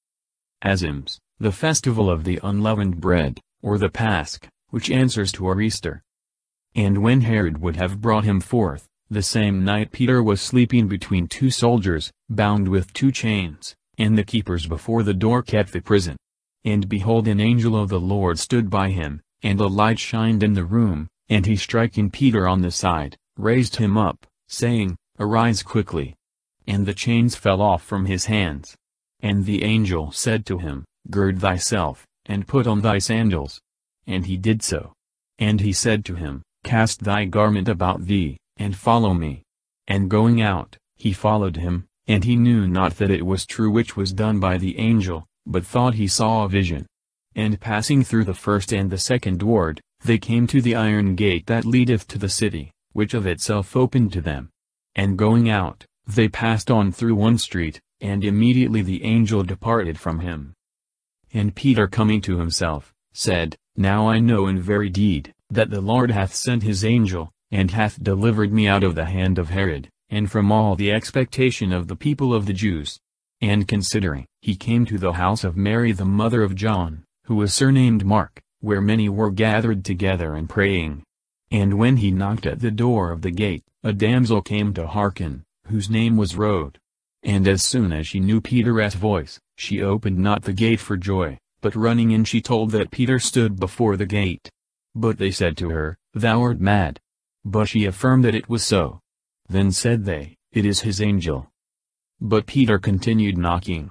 Speaker 3: Azims, the festival of the unleavened bread, or the Pasch, which answers to our Easter. And when Herod would have brought him forth, the same night Peter was sleeping between two soldiers, bound with two chains, and the keepers before the door kept the prison. And behold an angel of the Lord stood by him, and a light shined in the room, and he striking Peter on the side, raised him up, saying, Arise quickly. And the chains fell off from his hands. And the angel said to him, Gird thyself, and put on thy sandals. And he did so. And he said to him, Cast thy garment about thee, and follow me. And going out, he followed him, and he knew not that it was true which was done by the angel, but thought he saw a vision. And passing through the first and the second ward, they came to the iron gate that leadeth to the city, which of itself opened to them. And going out, they passed on through one street, and immediately the angel departed from him. And Peter coming to himself, said, Now I know in very deed, that the Lord hath sent his angel, and hath delivered me out of the hand of Herod, and from all the expectation of the people of the Jews. And considering, he came to the house of Mary the mother of John, who was surnamed Mark, where many were gathered together and praying. And when he knocked at the door of the gate, a damsel came to hearken, whose name was Rhode. And as soon as she knew Peter's voice, she opened not the gate for joy, but running in she told that Peter stood before the gate. But they said to her, Thou art mad. But she affirmed that it was so. Then said they, It is his angel. But Peter continued knocking.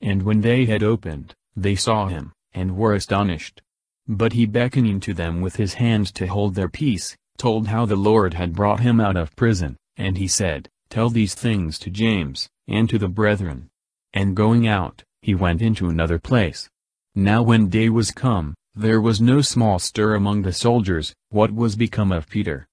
Speaker 3: And when they had opened, they saw him, and were astonished. But he beckoning to them with his hand to hold their peace, told how the Lord had brought him out of prison, and he said, Tell these things to James, and to the brethren. And going out, he went into another place. Now when day was come, there was no small stir among the soldiers, what was become of Peter.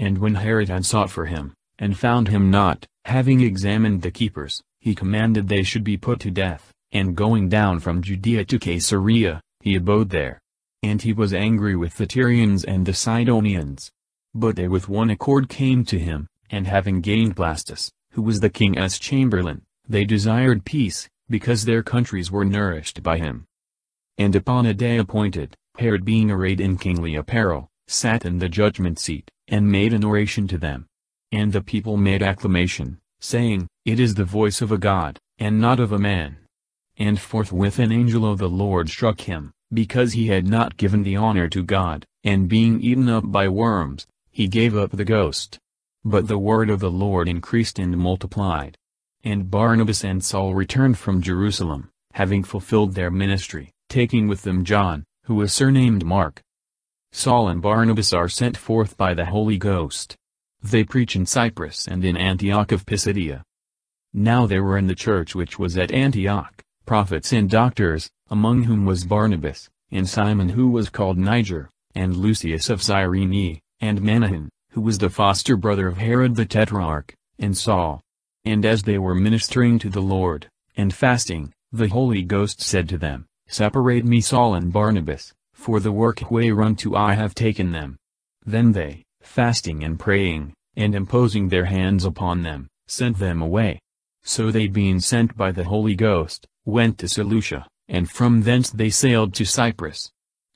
Speaker 3: And when Herod had sought for him, and found him not, having examined the keepers, he commanded they should be put to death, and going down from Judea to Caesarea, he abode there. And he was angry with the Tyrians and the Sidonians. But they with one accord came to him, and having gained Blastus, who was the king's chamberlain, they desired peace, because their countries were nourished by him. And upon a day appointed, Herod being arrayed in kingly apparel, sat in the judgment seat, and made an oration to them. And the people made acclamation, saying, It is the voice of a God, and not of a man. And forthwith an angel of the Lord struck him, because he had not given the honor to God, and being eaten up by worms, he gave up the ghost. But the word of the Lord increased and multiplied. And Barnabas and Saul returned from Jerusalem, having fulfilled their ministry, taking with them John, who was surnamed Mark. Saul and Barnabas are sent forth by the Holy Ghost. They preach in Cyprus and in Antioch of Pisidia. Now there were in the church which was at Antioch, prophets and doctors, among whom was Barnabas, and Simon who was called Niger, and Lucius of Cyrene, and Manahen, who was the foster brother of Herod the Tetrarch, and Saul. And as they were ministering to the Lord, and fasting, the Holy Ghost said to them, Separate me Saul and Barnabas, for the work way run to I have taken them. Then they, fasting and praying, and imposing their hands upon them, sent them away. So they being sent by the Holy Ghost, went to Seleucia, and from thence they sailed to Cyprus.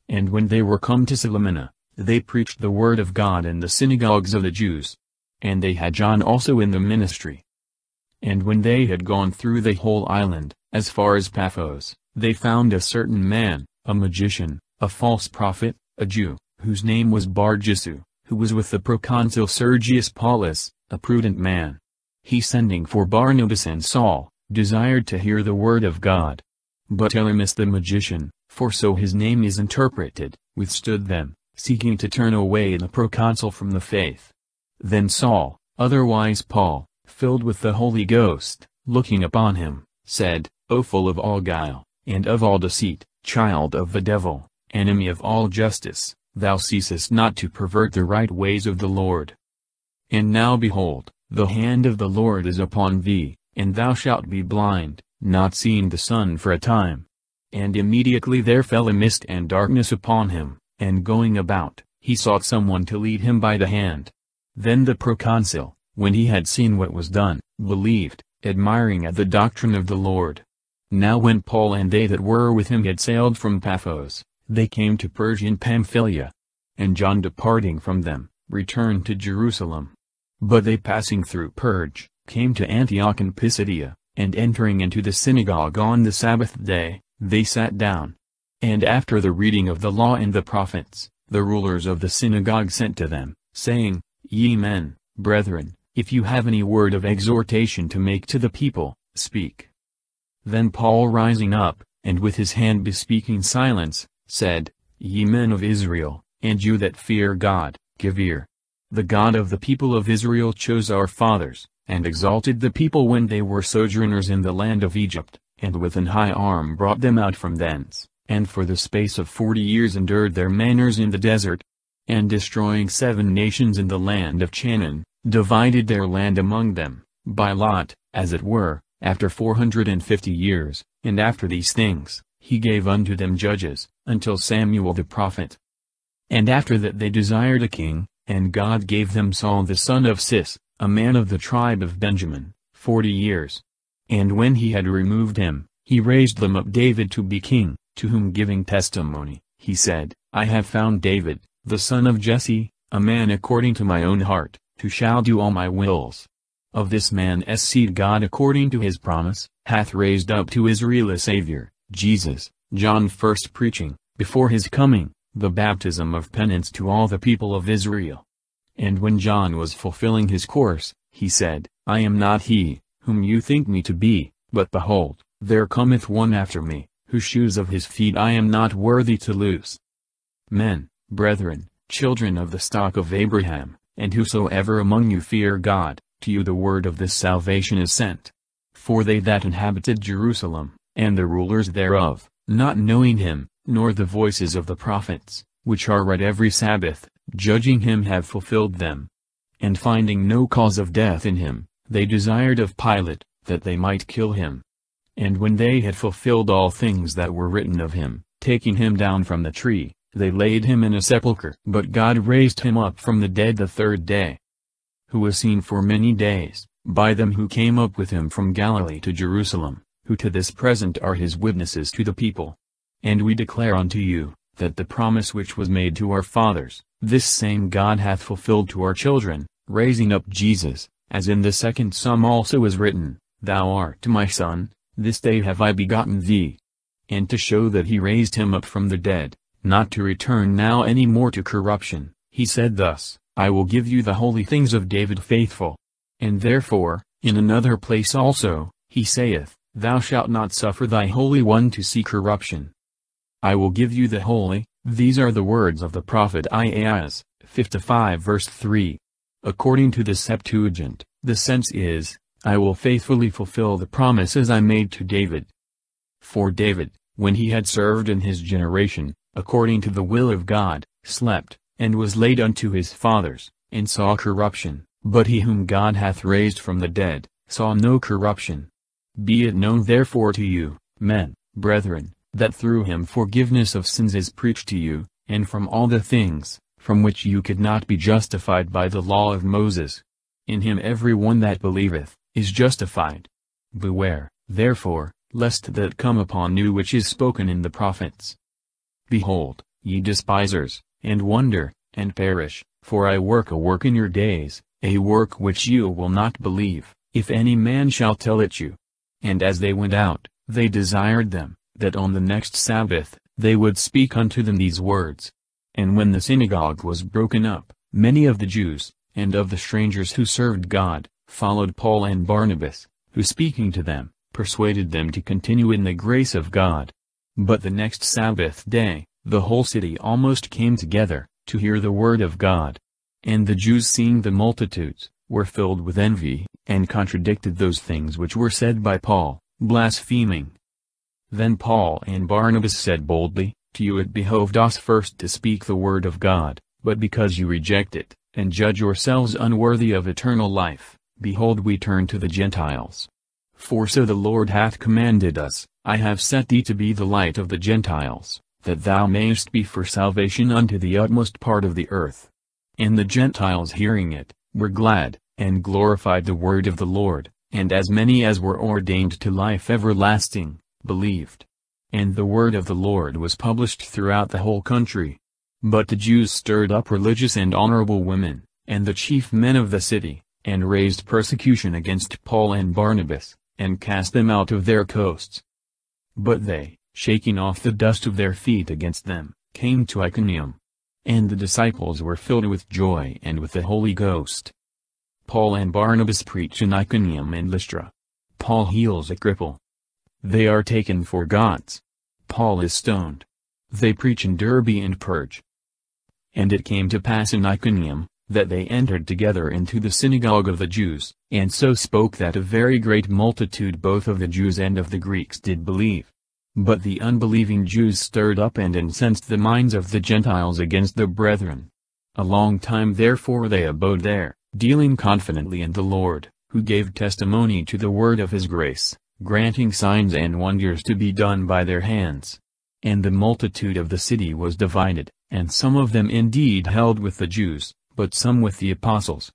Speaker 3: And when they were come to Salamina, they preached the word of God in the synagogues of the Jews. And they had John also in the ministry. And when they had gone through the whole island, as far as Paphos, they found a certain man, a magician, a false prophet, a Jew, whose name was Bar-Jesu, who was with the proconsul Sergius Paulus, a prudent man. He sending for Barnabas and Saul, desired to hear the word of God. But Elymas the magician, for so his name is interpreted, withstood them, seeking to turn away the proconsul from the faith. Then Saul, otherwise Paul, filled with the Holy Ghost, looking upon him, said, O full of all guile, and of all deceit, child of the devil, enemy of all justice, thou ceasest not to pervert the right ways of the Lord. And now behold, the hand of the Lord is upon thee, and thou shalt be blind, not seeing the sun for a time. And immediately there fell a mist and darkness upon him, and going about, he sought someone to lead him by the hand. Then the proconsul, when he had seen what was done, believed, admiring at the doctrine of the Lord. Now when Paul and they that were with him had sailed from Paphos, they came to Perge in Pamphylia. And John departing from them, returned to Jerusalem. But they passing through Perge, came to Antioch in Pisidia, and entering into the synagogue on the Sabbath day, they sat down. And after the reading of the law and the prophets, the rulers of the synagogue sent to them, saying, Ye men, brethren, if you have any word of exhortation to make to the people, speak. Then Paul rising up, and with his hand bespeaking silence, said, Ye men of Israel, and you that fear God, give ear. The God of the people of Israel chose our fathers, and exalted the people when they were sojourners in the land of Egypt, and with an high arm brought them out from thence, and for the space of forty years endured their manners in the desert, and destroying seven nations in the land of Chanaan, divided their land among them, by lot, as it were, after four hundred and fifty years, and after these things, he gave unto them judges, until Samuel the prophet. And after that they desired a king, and God gave them Saul the son of Cis, a man of the tribe of Benjamin, forty years. And when he had removed him, he raised them up David to be king, to whom giving testimony, he said, I have found David, the son of Jesse, a man according to my own heart, who shall do all my wills. Of this man's seed God according to his promise, hath raised up to Israel a Saviour, Jesus, John first preaching, before his coming, the baptism of penance to all the people of Israel. And when John was fulfilling his course, he said, I am not he, whom you think me to be, but behold, there cometh one after me, whose shoes of his feet I am not worthy to loose. Men, brethren, children of the stock of Abraham, and whosoever among you fear God, to you the word of this salvation is sent. For they that inhabited Jerusalem, and the rulers thereof, not knowing him, nor the voices of the prophets, which are read every Sabbath, judging him have fulfilled them. And finding no cause of death in him, they desired of Pilate, that they might kill him. And when they had fulfilled all things that were written of him, taking him down from the tree, they laid him in a sepulchre. But God raised him up from the dead the third day. Who was seen for many days, by them who came up with him from Galilee to Jerusalem, who to this present are his witnesses to the people. And we declare unto you, that the promise which was made to our fathers, this same God hath fulfilled to our children, raising up Jesus, as in the second Psalm also is written, Thou art my son, this day have I begotten thee. And to show that he raised him up from the dead, not to return now any more to corruption, he said thus, I will give you the holy things of David faithful. And therefore, in another place also, he saith, Thou shalt not suffer thy Holy One to see corruption. I will give you the holy, these are the words of the prophet Isaiah, 55 verse 3. According to the Septuagint, the sense is, I will faithfully fulfill the promises I made to David. For David, when he had served in his generation, according to the will of God, slept, and was laid unto his fathers, and saw corruption, but he whom God hath raised from the dead, saw no corruption. Be it known therefore to you, men, brethren, that through him forgiveness of sins is preached to you, and from all the things, from which you could not be justified by the law of Moses. In him every one that believeth, is justified. Beware, therefore, lest that come upon you which is spoken in the prophets. Behold, ye despisers, and wonder, and perish, for I work a work in your days, a work which you will not believe, if any man shall tell it you. And as they went out, they desired them, that on the next Sabbath, they would speak unto them these words. And when the synagogue was broken up, many of the Jews, and of the strangers who served God, followed Paul and Barnabas, who speaking to them, persuaded them to continue in the grace of God. But the next Sabbath day, the whole city almost came together, to hear the word of God. And the Jews seeing the multitudes, were filled with envy, and contradicted those things which were said by Paul, blaspheming. Then Paul and Barnabas said boldly, To you it behoved us first to speak the word of God, but because you reject it, and judge yourselves unworthy of eternal life, behold we turn to the Gentiles. For so the Lord hath commanded us, I have set thee to be the light of the Gentiles, that thou mayest be for salvation unto the utmost part of the earth. And the Gentiles hearing it, were glad, and glorified the word of the Lord, and as many as were ordained to life everlasting, believed. And the word of the Lord was published throughout the whole country. But the Jews stirred up religious and honorable women, and the chief men of the city, and raised persecution against Paul and Barnabas, and cast them out of their coasts. But they, shaking off the dust of their feet against them, came to Iconium. And the disciples were filled with joy and with the Holy Ghost. Paul and Barnabas preach in Iconium and Lystra. Paul heals a cripple. They are taken for gods. Paul is stoned. They preach in Derbe and Perge. And it came to pass in Iconium, that they entered together into the synagogue of the Jews, and so spoke that a very great multitude both of the Jews and of the Greeks did believe. But the unbelieving Jews stirred up and incensed the minds of the Gentiles against the brethren. A long time therefore they abode there, dealing confidently in the Lord, who gave testimony to the word of his grace, granting signs and wonders to be done by their hands. And the multitude of the city was divided, and some of them indeed held with the Jews, but some with the apostles.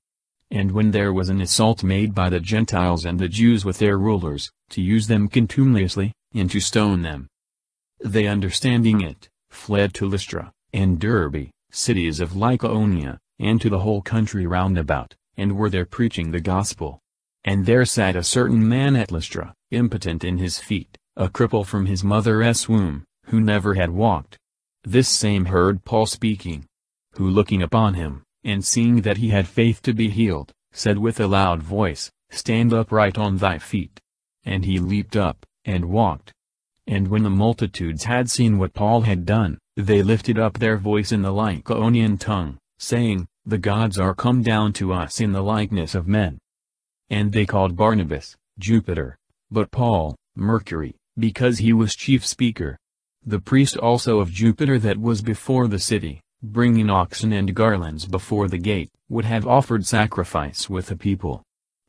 Speaker 3: And when there was an assault made by the Gentiles and the Jews with their rulers, to use them contumeliously, and to stone them. They understanding it, fled to Lystra, and Derbe, cities of Lycaonia, and to the whole country round about, and were there preaching the gospel. And there sat a certain man at Lystra, impotent in his feet, a cripple from his mother's womb, who never had walked. This same heard Paul speaking. Who looking upon him, and seeing that he had faith to be healed, said with a loud voice, Stand upright on thy feet. And he leaped up, and walked. And when the multitudes had seen what Paul had done, they lifted up their voice in the Lycaonian tongue, saying, The gods are come down to us in the likeness of men. And they called Barnabas, Jupiter, but Paul, Mercury, because he was chief speaker. The priest also of Jupiter that was before the city, bringing oxen and garlands before the gate, would have offered sacrifice with the people.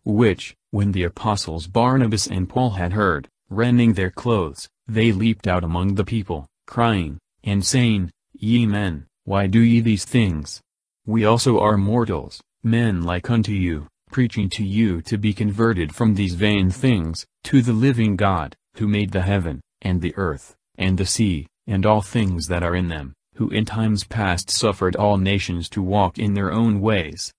Speaker 3: Which, when the apostles Barnabas and Paul had heard, rending their clothes, they leaped out among the people, crying, and saying, Ye men, why do ye these things? We also are mortals, men like unto you, preaching to you to be converted from these vain things, to the living God, who made the heaven, and the earth, and the sea, and all things that are in them, who in times past suffered all nations to walk in their own ways.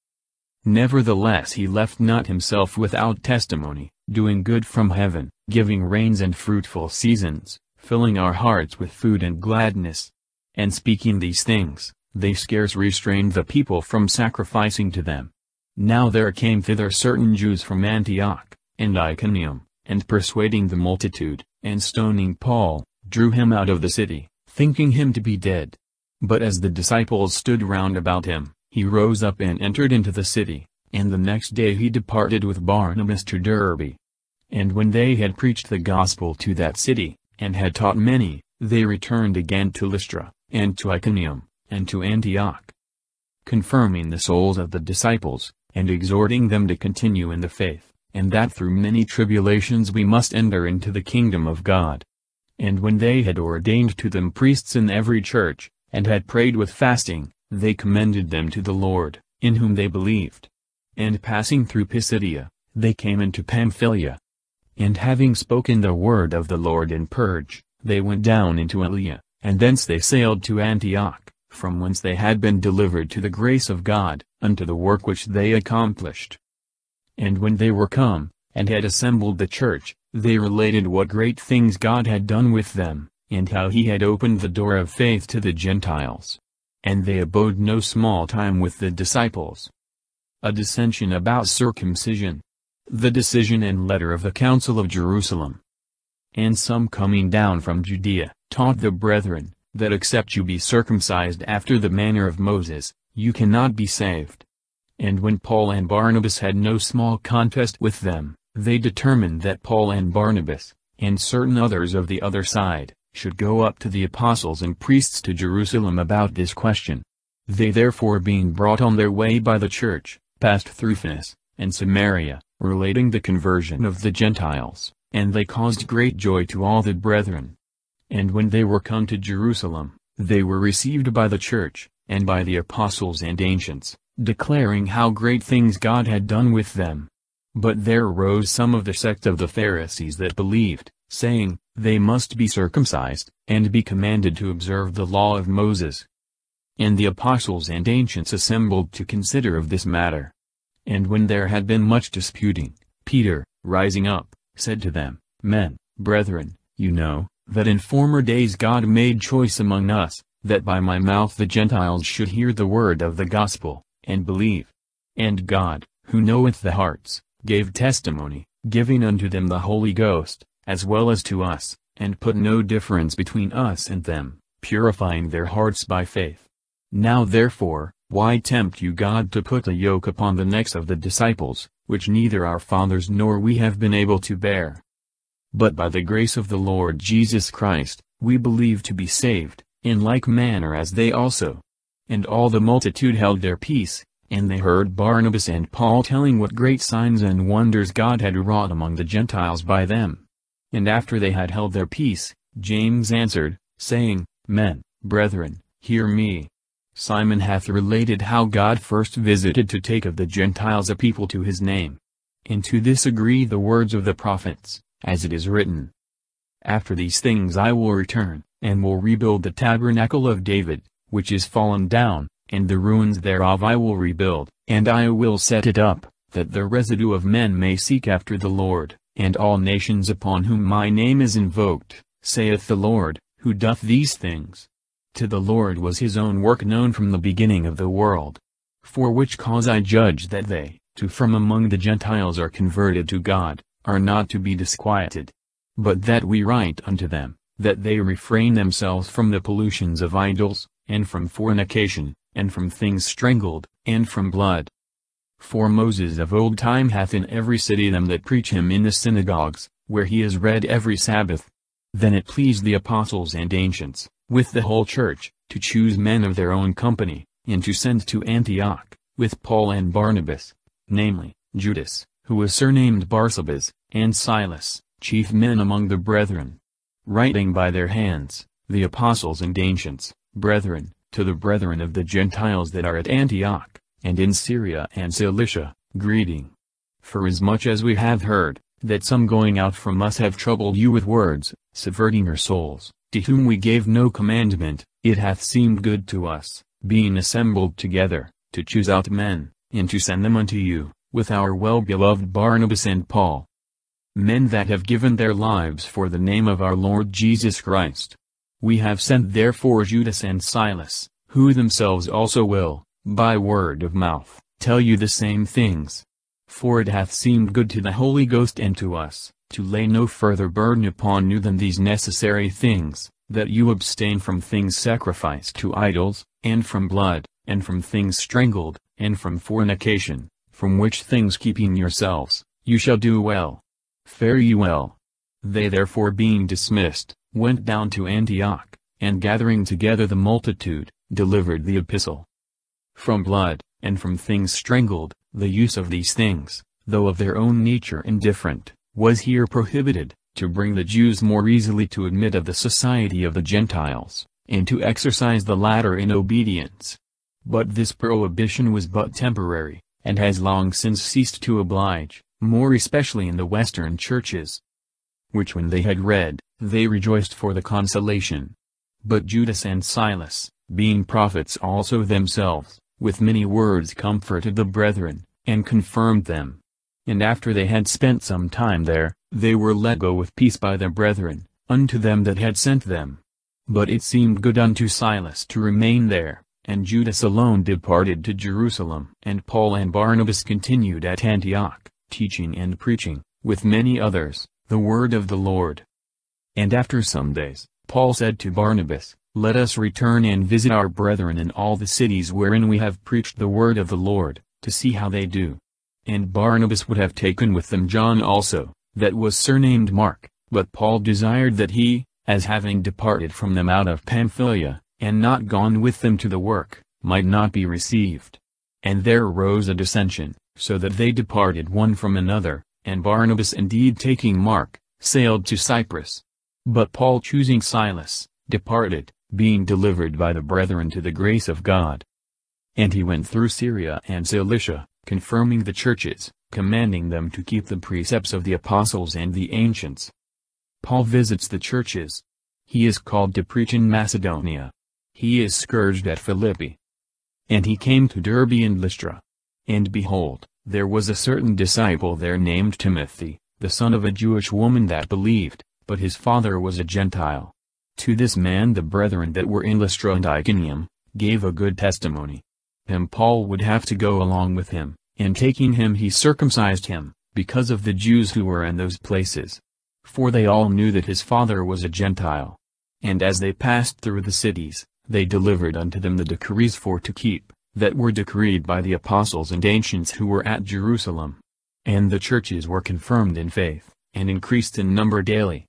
Speaker 3: Nevertheless he left not himself without testimony, doing good from heaven, giving rains and fruitful seasons, filling our hearts with food and gladness. And speaking these things, they scarce restrained the people from sacrificing to them. Now there came thither certain Jews from Antioch, and Iconium, and persuading the multitude, and stoning Paul, drew him out of the city, thinking him to be dead. But as the disciples stood round about him, he rose up and entered into the city, and the next day he departed with Barnabas to Derbe. And when they had preached the gospel to that city, and had taught many, they returned again to Lystra, and to Iconium, and to Antioch. Confirming the souls of the disciples, and exhorting them to continue in the faith, and that through many tribulations we must enter into the kingdom of God. And when they had ordained to them priests in every church, and had prayed with fasting, they commended them to the Lord, in whom they believed. And passing through Pisidia, they came into Pamphylia. And having spoken the word of the Lord in Perge, they went down into Attalia, and thence they sailed to Antioch, from whence they had been delivered to the grace of God, unto the work which they accomplished. And when they were come, and had assembled the church, they related what great things God had done with them, and how he had opened the door of faith to the Gentiles and they abode no small time with the disciples. A dissension about circumcision. The decision and letter of the Council of Jerusalem. And some coming down from Judea, taught the brethren, that except you be circumcised after the manner of Moses, you cannot be saved. And when Paul and Barnabas had no small contest with them, they determined that Paul and Barnabas, and certain others of the other side, should go up to the apostles and priests to Jerusalem about this question. They therefore being brought on their way by the church, passed through Phenice, and Samaria, relating the conversion of the Gentiles, and they caused great joy to all the brethren. And when they were come to Jerusalem, they were received by the church, and by the apostles and ancients, declaring how great things God had done with them. But there arose some of the sect of the Pharisees that believed, saying, they must be circumcised, and be commanded to observe the law of Moses. And the apostles and ancients assembled to consider of this matter. And when there had been much disputing, Peter, rising up, said to them, Men, brethren, you know, that in former days God made choice among us, that by my mouth the Gentiles should hear the word of the gospel, and believe. And God, who knoweth the hearts, gave testimony, giving unto them the Holy Ghost, as well as to us, and put no difference between us and them, purifying their hearts by faith. Now therefore, why tempt you God to put a yoke upon the necks of the disciples, which neither our fathers nor we have been able to bear? But by the grace of the Lord Jesus Christ, we believe to be saved, in like manner as they also. And all the multitude held their peace, and they heard Barnabas and Paul telling what great signs and wonders God had wrought among the Gentiles by them. And after they had held their peace, James answered, saying, Men, brethren, hear me. Simon hath related how God first visited to take of the Gentiles a people to his name. And to this agree the words of the prophets, as it is written. After these things I will return, and will rebuild the tabernacle of David, which is fallen down, and the ruins thereof I will rebuild, and I will set it up, that the residue of men may seek after the Lord and all nations upon whom my name is invoked, saith the Lord, who doth these things. To the Lord was his own work known from the beginning of the world. For which cause I judge that they, to from among the Gentiles are converted to God, are not to be disquieted. But that we write unto them, that they refrain themselves from the pollutions of idols, and from fornication, and from things strangled, and from blood. For Moses of old time hath in every city them that preach him in the synagogues, where he is read every Sabbath. Then it pleased the apostles and ancients, with the whole church, to choose men of their own company, and to send to Antioch, with Paul and Barnabas, namely, Judas, who was surnamed Barsabas, and Silas, chief men among the brethren. Writing by their hands, the apostles and ancients, brethren, to the brethren of the Gentiles that are at Antioch, and in Syria and Cilicia, greeting. For as much as we have heard, that some going out from us have troubled you with words, subverting your souls, to whom we gave no commandment, it hath seemed good to us, being assembled together, to choose out men, and to send them unto you, with our well-beloved Barnabas and Paul. Men that have given their lives for the name of our Lord Jesus Christ. We have sent therefore Judas and Silas, who themselves also will, by word of mouth, tell you the same things. For it hath seemed good to the Holy Ghost and to us, to lay no further burden upon you than these necessary things, that you abstain from things sacrificed to idols, and from blood, and from things strangled, and from fornication, from which things keeping yourselves, you shall do well. Fare ye well. They therefore being dismissed, went down to Antioch, and gathering together the multitude, delivered the epistle. From blood, and from things strangled, the use of these things, though of their own nature indifferent, was here prohibited, to bring the Jews more easily to admit of the society of the Gentiles, and to exercise the latter in obedience. But this prohibition was but temporary, and has long since ceased to oblige, more especially in the Western churches. Which when they had read, they rejoiced for the consolation. But Judas and Silas, being prophets also themselves, with many words comforted the brethren, and confirmed them. And after they had spent some time there, they were let go with peace by their brethren, unto them that had sent them. But it seemed good unto Silas to remain there, and Judas alone departed to Jerusalem. And Paul and Barnabas continued at Antioch, teaching and preaching, with many others, the word of the Lord. And after some days, Paul said to Barnabas, let us return and visit our brethren in all the cities wherein we have preached the word of the Lord, to see how they do. And Barnabas would have taken with them John also, that was surnamed Mark, but Paul desired that he, as having departed from them out of Pamphylia, and not gone with them to the work, might not be received. And there arose a dissension, so that they departed one from another, and Barnabas indeed taking Mark, sailed to Cyprus. But Paul choosing Silas, departed, being delivered by the brethren to the grace of God. And he went through Syria and Cilicia, confirming the churches, commanding them to keep the precepts of the apostles and the ancients. Paul visits the churches. He is called to preach in Macedonia. He is scourged at Philippi. And he came to Derbe and Lystra. And behold, there was a certain disciple there named Timothy, the son of a Jewish woman that believed, but his father was a Gentile. To this man the brethren that were in Lystra and Iconium, gave a good testimony. Him Paul would have to go along with him, and taking him he circumcised him, because of the Jews who were in those places. For they all knew that his father was a Gentile. And as they passed through the cities, they delivered unto them the decrees for to keep, that were decreed by the apostles and ancients who were at Jerusalem. And the churches were confirmed in faith, and increased in number daily.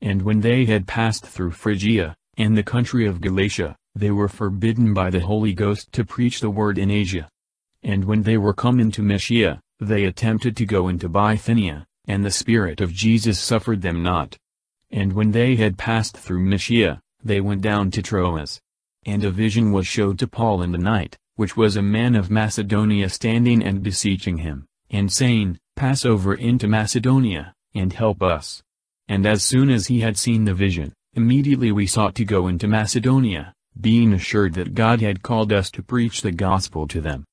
Speaker 3: And when they had passed through Phrygia, and the country of Galatia, they were forbidden by the Holy Ghost to preach the word in Asia. And when they were come into Mysia, they attempted to go into Bithynia, and the Spirit of Jesus suffered them not. And when they had passed through Mysia, they went down to Troas. And a vision was showed to Paul in the night, which was a man of Macedonia standing and beseeching him, and saying, Pass over into Macedonia, and help us. And as soon as he had seen the vision, immediately we sought to go into Macedonia, being assured that God had called us to preach the gospel to them.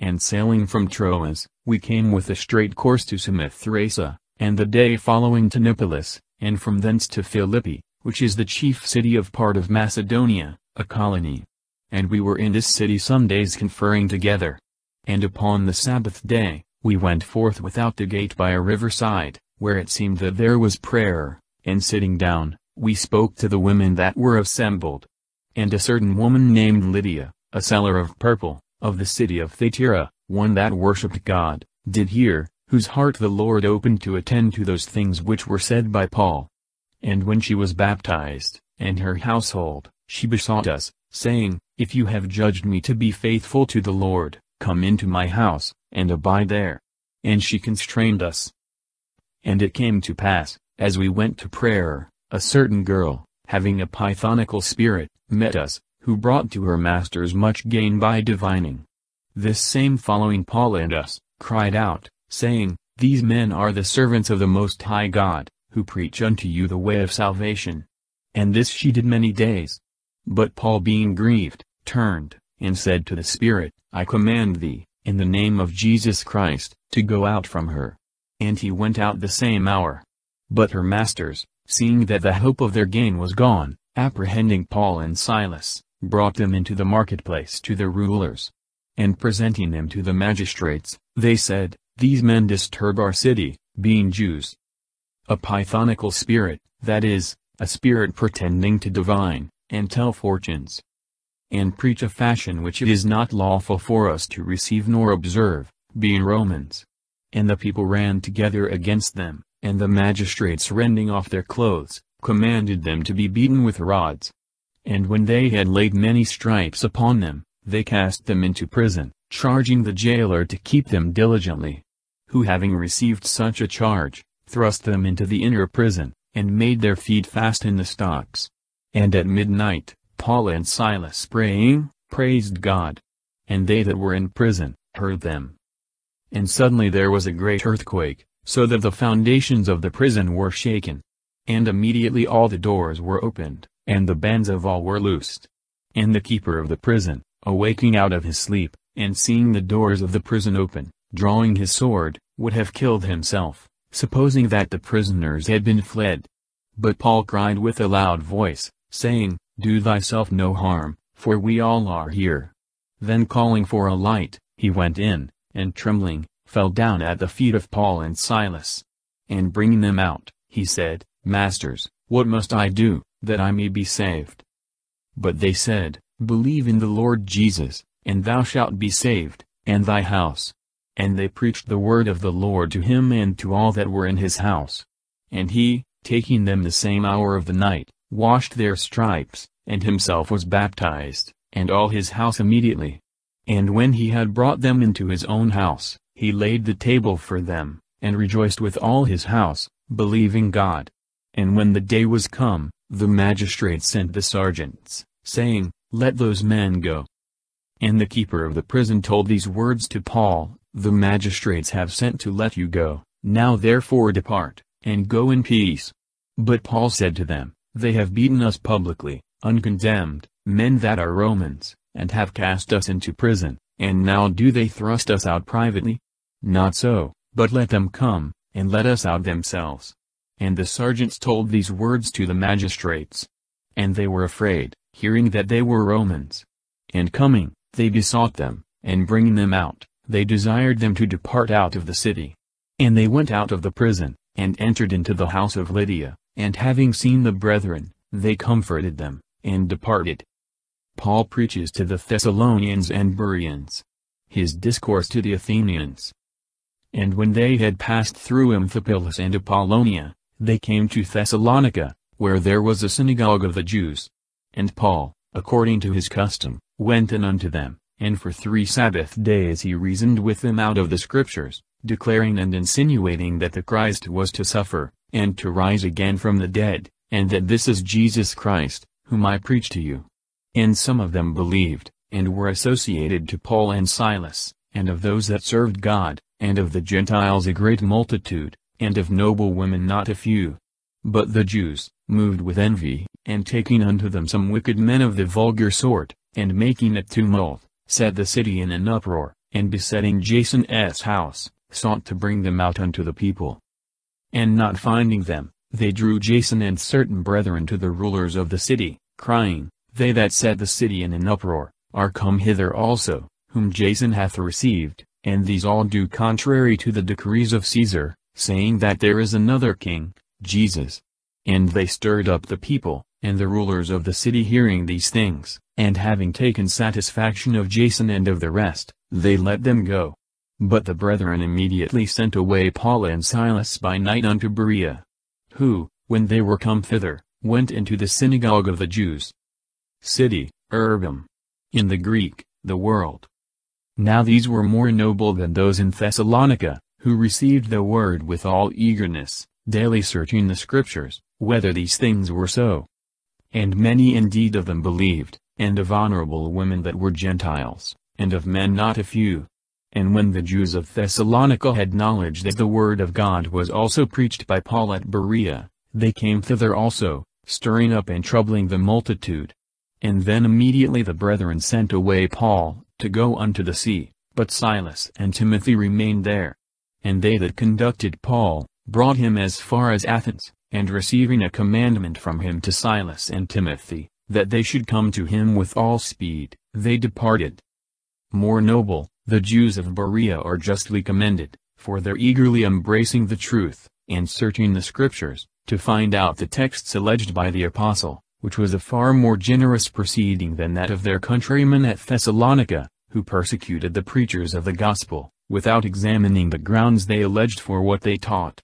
Speaker 3: And sailing from Troas, we came with a straight course to Samothrace, and the day following to Neapolis, and from thence to Philippi, which is the chief city of part of Macedonia, a colony. And we were in this city some days conferring together. And upon the Sabbath day, we went forth without the gate by a riverside, where it seemed that there was prayer, and sitting down, we spoke to the women that were assembled. And a certain woman named Lydia, a seller of purple, of the city of Thyatira, one that worshipped God, did hear, whose heart the Lord opened to attend to those things which were said by Paul. And when she was baptized, and her household, she besought us, saying, If you have judged me to be faithful to the Lord, come into my house, and abide there. And she constrained us. And it came to pass, as we went to prayer, a certain girl, having a pythonical spirit, met us, who brought to her masters much gain by divining. This same following Paul and us, cried out, saying, These men are the servants of the Most High God, who preach unto you the way of salvation. And this she did many days. But Paul being grieved, turned, and said to the Spirit, I command thee, in the name of Jesus Christ, to go out from her. And he went out the same hour. But her masters, seeing that the hope of their gain was gone, apprehending Paul and Silas, brought them into the marketplace to the rulers. And presenting them to the magistrates, they said, These men disturb our city, being Jews. A pythonical spirit, that is, a spirit pretending to divine, and tell fortunes. And preach a fashion which it is not lawful for us to receive nor observe, being Romans. And the people ran together against them, and the magistrates rending off their clothes, commanded them to be beaten with rods. And when they had laid many stripes upon them, they cast them into prison, charging the jailer to keep them diligently. Who having received such a charge, thrust them into the inner prison, and made their feet fast in the stocks. And at midnight, Paul and Silas praying, praised God. And they that were in prison, heard them. And suddenly there was a great earthquake, so that the foundations of the prison were shaken. And immediately all the doors were opened, and the bands of all were loosed. And the keeper of the prison, awaking out of his sleep, and seeing the doors of the prison open, drawing his sword, would have killed himself, supposing that the prisoners had been fled. But Paul cried with a loud voice, saying, Do thyself no harm, for we all are here. Then calling for a light, he went in, and trembling, fell down at the feet of Paul and Silas. And bringing them out, he said, Masters, what must I do, that I may be saved? But they said, Believe in the Lord Jesus, and thou shalt be saved, and thy house. And they preached the word of the Lord to him and to all that were in his house. And he, taking them the same hour of the night, washed their stripes, and himself was baptized, and all his house immediately. And when he had brought them into his own house, he laid the table for them, and rejoiced with all his house, believing God. And when the day was come, the magistrates sent the sergeants, saying, Let those men go. And the keeper of the prison told these words to Paul, The magistrates have sent to let you go, now therefore depart, and go in peace. But Paul said to them, They have beaten us publicly, uncondemned, men that are Romans, and have cast us into prison, and now do they thrust us out privately? Not so, but let them come, and let us out themselves. And the sergeants told these words to the magistrates. And they were afraid, hearing that they were Romans. And coming, they besought them, and bringing them out, they desired them to depart out of the city. And they went out of the prison, and entered into the house of Lydia, and having seen the brethren, they comforted them, and departed. Paul preaches to the Thessalonians and Bereans. His discourse to the Athenians. And when they had passed through Amphipolis and Apollonia, they came to Thessalonica, where there was a synagogue of the Jews. And Paul, according to his custom, went in unto them, and for three Sabbath days he reasoned with them out of the Scriptures, declaring and insinuating that the Christ was to suffer, and to rise again from the dead, and that this is Jesus Christ, whom I preach to you. And some of them believed, and were associated to Paul and Silas, and of those that served God, and of the Gentiles a great multitude, and of noble women not a few. But the Jews, moved with envy, and taking unto them some wicked men of the vulgar sort, and making a tumult, set the city in an uproar, and besetting Jason's house, sought to bring them out unto the people. And not finding them, they drew Jason and certain brethren to the rulers of the city, crying, They that set the city in an uproar, are come hither also, whom Jason hath received, and these all do contrary to the decrees of Caesar, saying that there is another king, Jesus. And they stirred up the people, and the rulers of the city hearing these things, and having taken satisfaction of Jason and of the rest, they let them go. But the brethren immediately sent away Paul and Silas by night unto Berea. Who, when they were come thither, went into the synagogue of the Jews. City, Urbum. In the Greek, the world. Now these were more noble than those in Thessalonica, who received the word with all eagerness, daily searching the scriptures, whether these things were so. And many indeed of them believed, and of honorable women that were Gentiles, and of men not a few. And when the Jews of Thessalonica had knowledge that the word of God was also preached by Paul at Berea, they came thither also, stirring up and troubling the multitude. And then immediately the brethren sent away Paul, to go unto the sea, but Silas and Timothy remained there. And they that conducted Paul, brought him as far as Athens, and receiving a commandment from him to Silas and Timothy, that they should come to him with all speed, they departed. More noble, the Jews of Berea are justly commended, for their eagerly embracing the truth, and searching the Scriptures, to find out the texts alleged by the Apostle, which was a far more generous proceeding than that of their countrymen at Thessalonica, who persecuted the preachers of the gospel, without examining the grounds they alleged for what they taught.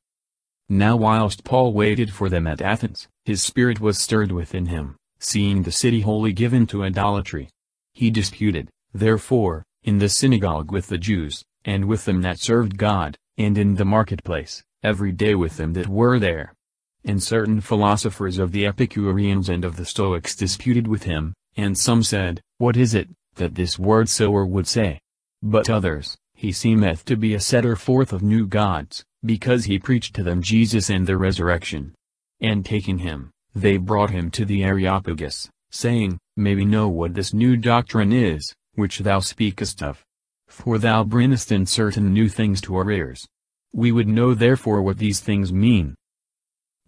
Speaker 3: Now whilst Paul waited for them at Athens, his spirit was stirred within him, seeing the city wholly given to idolatry. He disputed, therefore, in the synagogue with the Jews, and with them that served God, and in the marketplace, every day with them that were there. And certain philosophers of the Epicureans and of the Stoics disputed with him, and some said, What is it, that this word sower would say? But others, he seemeth to be a setter forth of new gods, because he preached to them Jesus and the resurrection. And taking him, they brought him to the Areopagus, saying, May we know what this new doctrine is, which thou speakest of. For thou bringest in certain new things to our ears. We would know therefore what these things mean.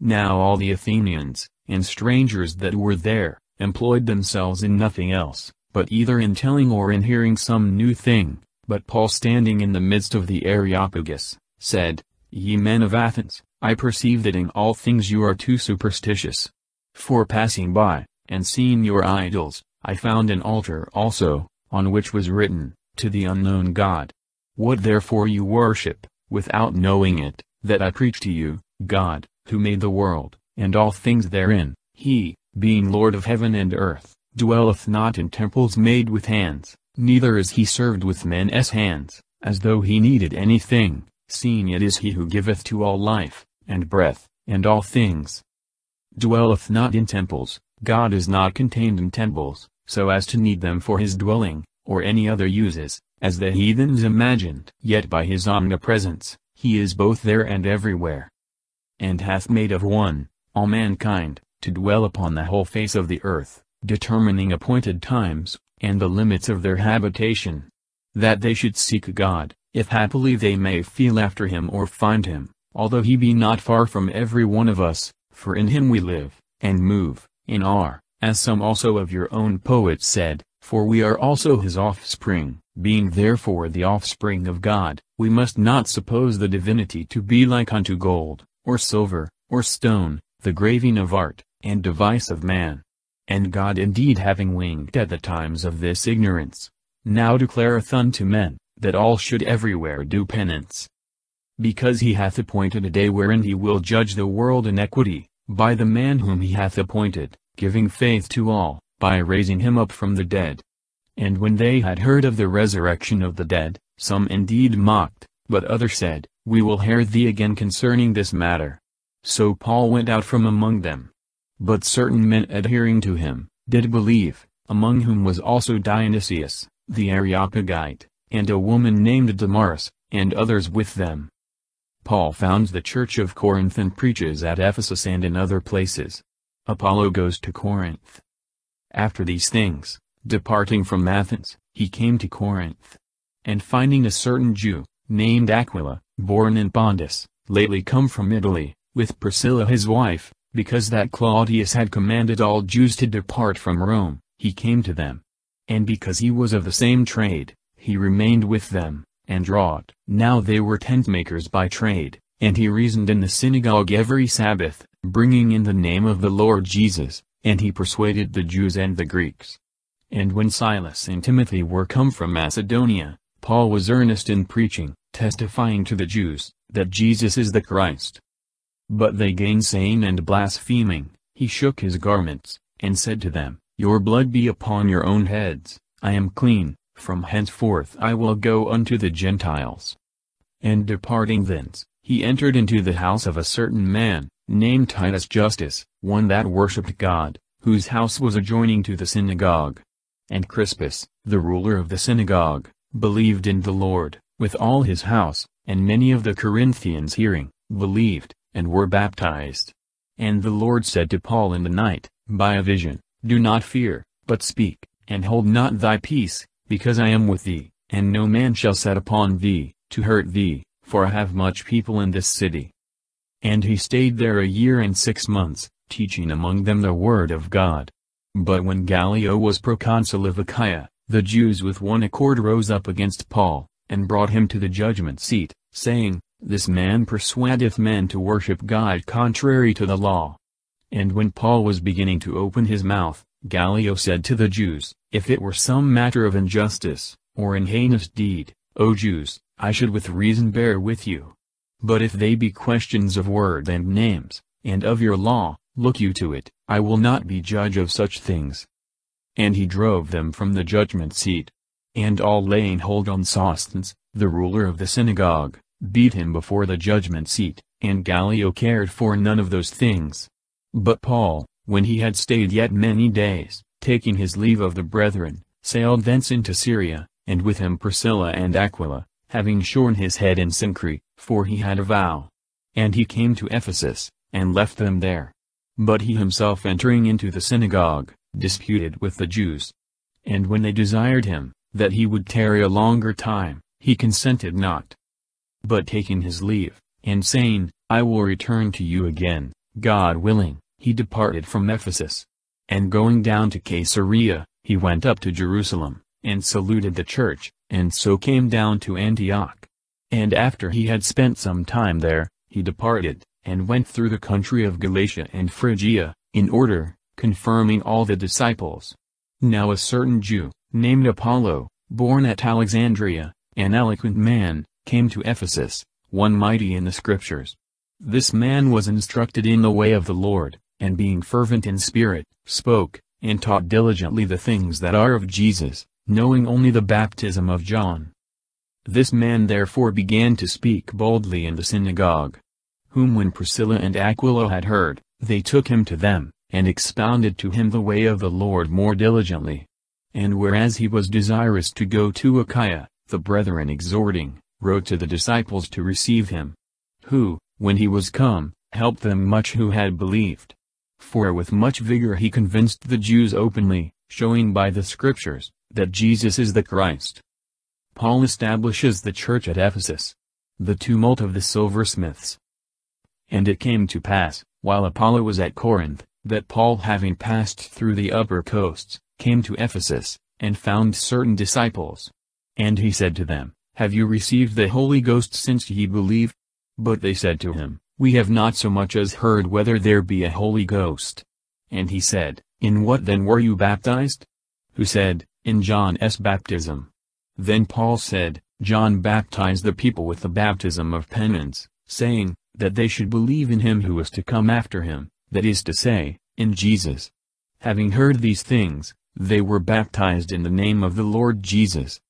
Speaker 3: Now all the Athenians, and strangers that were there, employed themselves in nothing else, but either in telling or in hearing some new thing, but Paul standing in the midst of the Areopagus, said, Ye men of Athens, I perceive that in all things you are too superstitious. For passing by, and seeing your idols, I found an altar also, on which was written, To the unknown God. What therefore you worship, without knowing it, that I preach to you, God, who made the world, and all things therein, he, being Lord of heaven and earth, dwelleth not in temples made with hands, neither is he served with men's hands, as though he needed anything, seeing it is he who giveth to all life, and breath, and all things. Dwelleth not in temples, God is not contained in temples, so as to need them for his dwelling, or any other uses, as the heathens imagined. Yet by his omnipresence, he is both there and everywhere. And hath made of one, all mankind, to dwell upon the whole face of the earth, determining appointed times, and the limits of their habitation. That they should seek God, if happily they may feel after him or find him, although he be not far from every one of us, for in him we live, and move, and are, as some also of your own poets said, for we are also his offspring, being therefore the offspring of God, we must not suppose the divinity to be like unto gold, or silver, or stone, the graving of art, and device of man. And God indeed having winked at the times of this ignorance, now declareth unto men, that all should everywhere do penance. Because he hath appointed a day wherein he will judge the world in equity, by the man whom he hath appointed, giving faith to all, by raising him up from the dead. And when they had heard of the resurrection of the dead, some indeed mocked, but others said, We will hear thee again concerning this matter. So Paul went out from among them. But certain men adhering to him, did believe, among whom was also Dionysius, the Areopagite, and a woman named Damaris, and others with them. Paul founds the church of Corinth and preaches at Ephesus and in other places. Apollo goes to Corinth. After these things, departing from Athens, he came to Corinth. And finding a certain Jew, named Aquila, born in Pontus, lately come from Italy, with Priscilla his wife, because that Claudius had commanded all Jews to depart from Rome, he came to them. And because he was of the same trade, he remained with them, and wrought. Now they were tent-makers by trade, and he reasoned in the synagogue every Sabbath, bringing in the name of the Lord Jesus, and he persuaded the Jews and the Greeks. And when Silas and Timothy were come from Macedonia, Paul was earnest in preaching, testifying to the Jews, that Jesus is the Christ. But they gainsaying and blaspheming, he shook his garments, and said to them, Your blood be upon your own heads, I am clean, from henceforth I will go unto the Gentiles. And departing thence, he entered into the house of a certain man, named Titus Justus, one that worshipped God, whose house was adjoining to the synagogue. And Crispus, the ruler of the synagogue, believed in the Lord, with all his house, and many of the Corinthians hearing, believed, and were baptized. And the Lord said to Paul in the night, by a vision, Do not fear, but speak, and hold not thy peace, because I am with thee, and no man shall set upon thee, to hurt thee, for I have much people in this city. And he stayed there a year and six months, teaching among them the word of God. But when Gallio was proconsul of Achaia, the Jews with one accord rose up against Paul, and brought him to the judgment seat, saying, This man persuadeth men to worship God contrary to the law. And when Paul was beginning to open his mouth, Gallio said to the Jews, If it were some matter of injustice, or an heinous deed, O Jews, I should with reason bear with you. But if they be questions of word and names, and of your law, look you to it, I will not be judge of such things. And he drove them from the judgment seat. And all laying hold on Sosthenes, the ruler of the synagogue, beat him before the judgment seat, and Gallio cared for none of those things. But Paul, when he had stayed yet many days, taking his leave of the brethren, sailed thence into Syria, and with him Priscilla and Aquila, having shorn his head in Cenchreae, for he had a vow. And he came to Ephesus, and left them there. But he himself entering into the synagogue, disputed with the Jews. And when they desired him, that he would tarry a longer time, he consented not. But taking his leave, and saying, I will return to you again, God willing, he departed from Ephesus. And going down to Caesarea, he went up to Jerusalem, and saluted the church, and so came down to Antioch. And after he had spent some time there, he departed, and went through the country of Galatia and Phrygia, in order, confirming all the disciples. Now a certain Jew, named Apollo, born at Alexandria, an eloquent man, came to Ephesus, one mighty in the Scriptures. This man was instructed in the way of the Lord, and being fervent in spirit, spoke, and taught diligently the things that are of Jesus, knowing only the baptism of John. This man therefore began to speak boldly in the synagogue. Whom when Priscilla and Aquila had heard, they took him to them, and expounded to him the way of the Lord more diligently. And whereas he was desirous to go to Achaia, the brethren exhorting, wrote to the disciples to receive him. Who, when he was come, helped them much who had believed. For with much vigor he convinced the Jews openly, showing by the Scriptures, that Jesus is the Christ. Paul establishes the church at Ephesus. The tumult of the silversmiths. And it came to pass, while Apollo was at Corinth, that Paul having passed through the upper coasts, came to Ephesus, and found certain disciples. And he said to them, Have you received the Holy Ghost since ye believe? But they said to him, We have not so much as heard whether there be a Holy Ghost. And he said, In what then were you baptized? Who said, In John's baptism. Then Paul said, John baptized the people with the baptism of penance, saying, that they should believe in him who was to come after him, that is to say, in Jesus. Having heard these things, they were baptized in the name of the Lord Jesus.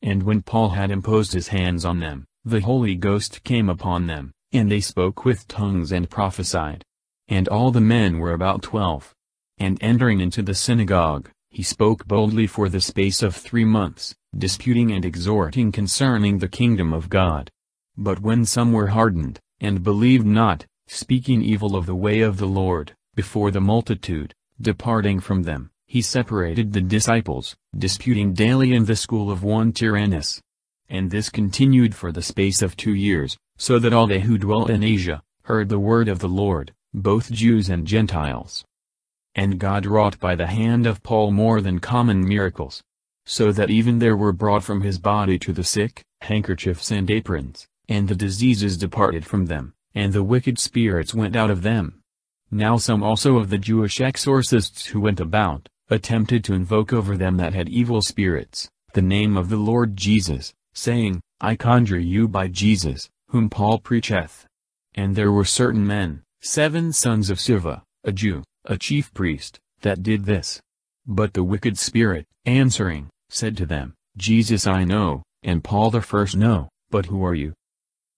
Speaker 3: And when Paul had imposed his hands on them, the Holy Ghost came upon them, and they spoke with tongues and prophesied. And all the men were about twelve. And entering into the synagogue, he spoke boldly for the space of three months, disputing and exhorting concerning the kingdom of God. But when some were hardened, and believed not, speaking evil of the way of the Lord, before the multitude, departing from them, he separated the disciples, disputing daily in the school of one Tyrannus. And this continued for the space of two years, so that all they who dwelt in Asia, heard the word of the Lord, both Jews and Gentiles. And God wrought by the hand of Paul more than common miracles. So that even there were brought from his body to the sick, handkerchiefs and aprons, and the diseases departed from them, and the wicked spirits went out of them. Now some also of the Jewish exorcists who went about, attempted to invoke over them that had evil spirits, the name of the Lord Jesus, saying, I conjure you by Jesus, whom Paul preacheth. And there were certain men, seven sons of Sceva, a Jew, a chief priest, that did this. But the wicked spirit, answering, said to them, Jesus I know, and Paul the first know, but who are you?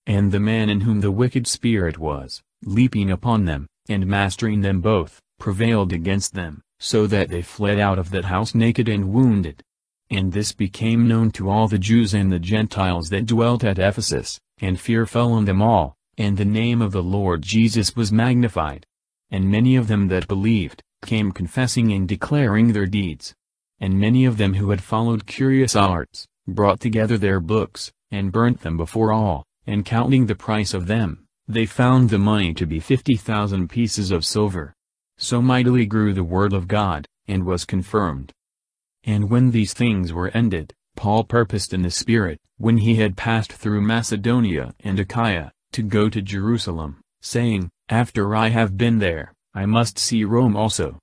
Speaker 3: And the man in whom the wicked spirit was, leaping upon them, and mastering them both, prevailed against them, so that they fled out of that house naked and wounded. And this became known to all the Jews and the Gentiles that dwelt at Ephesus, and fear fell on them all, and the name of the Lord Jesus was magnified. And many of them that believed, came confessing and declaring their deeds and many of them who had followed curious arts, brought together their books, and burnt them before all, and counting the price of them, they found the money to be fifty thousand pieces of silver. So mightily grew the word of God, and was confirmed. And when these things were ended, Paul purposed in the Spirit, when he had passed through Macedonia and Achaia, to go to Jerusalem, saying, After I have been there, I must see Rome also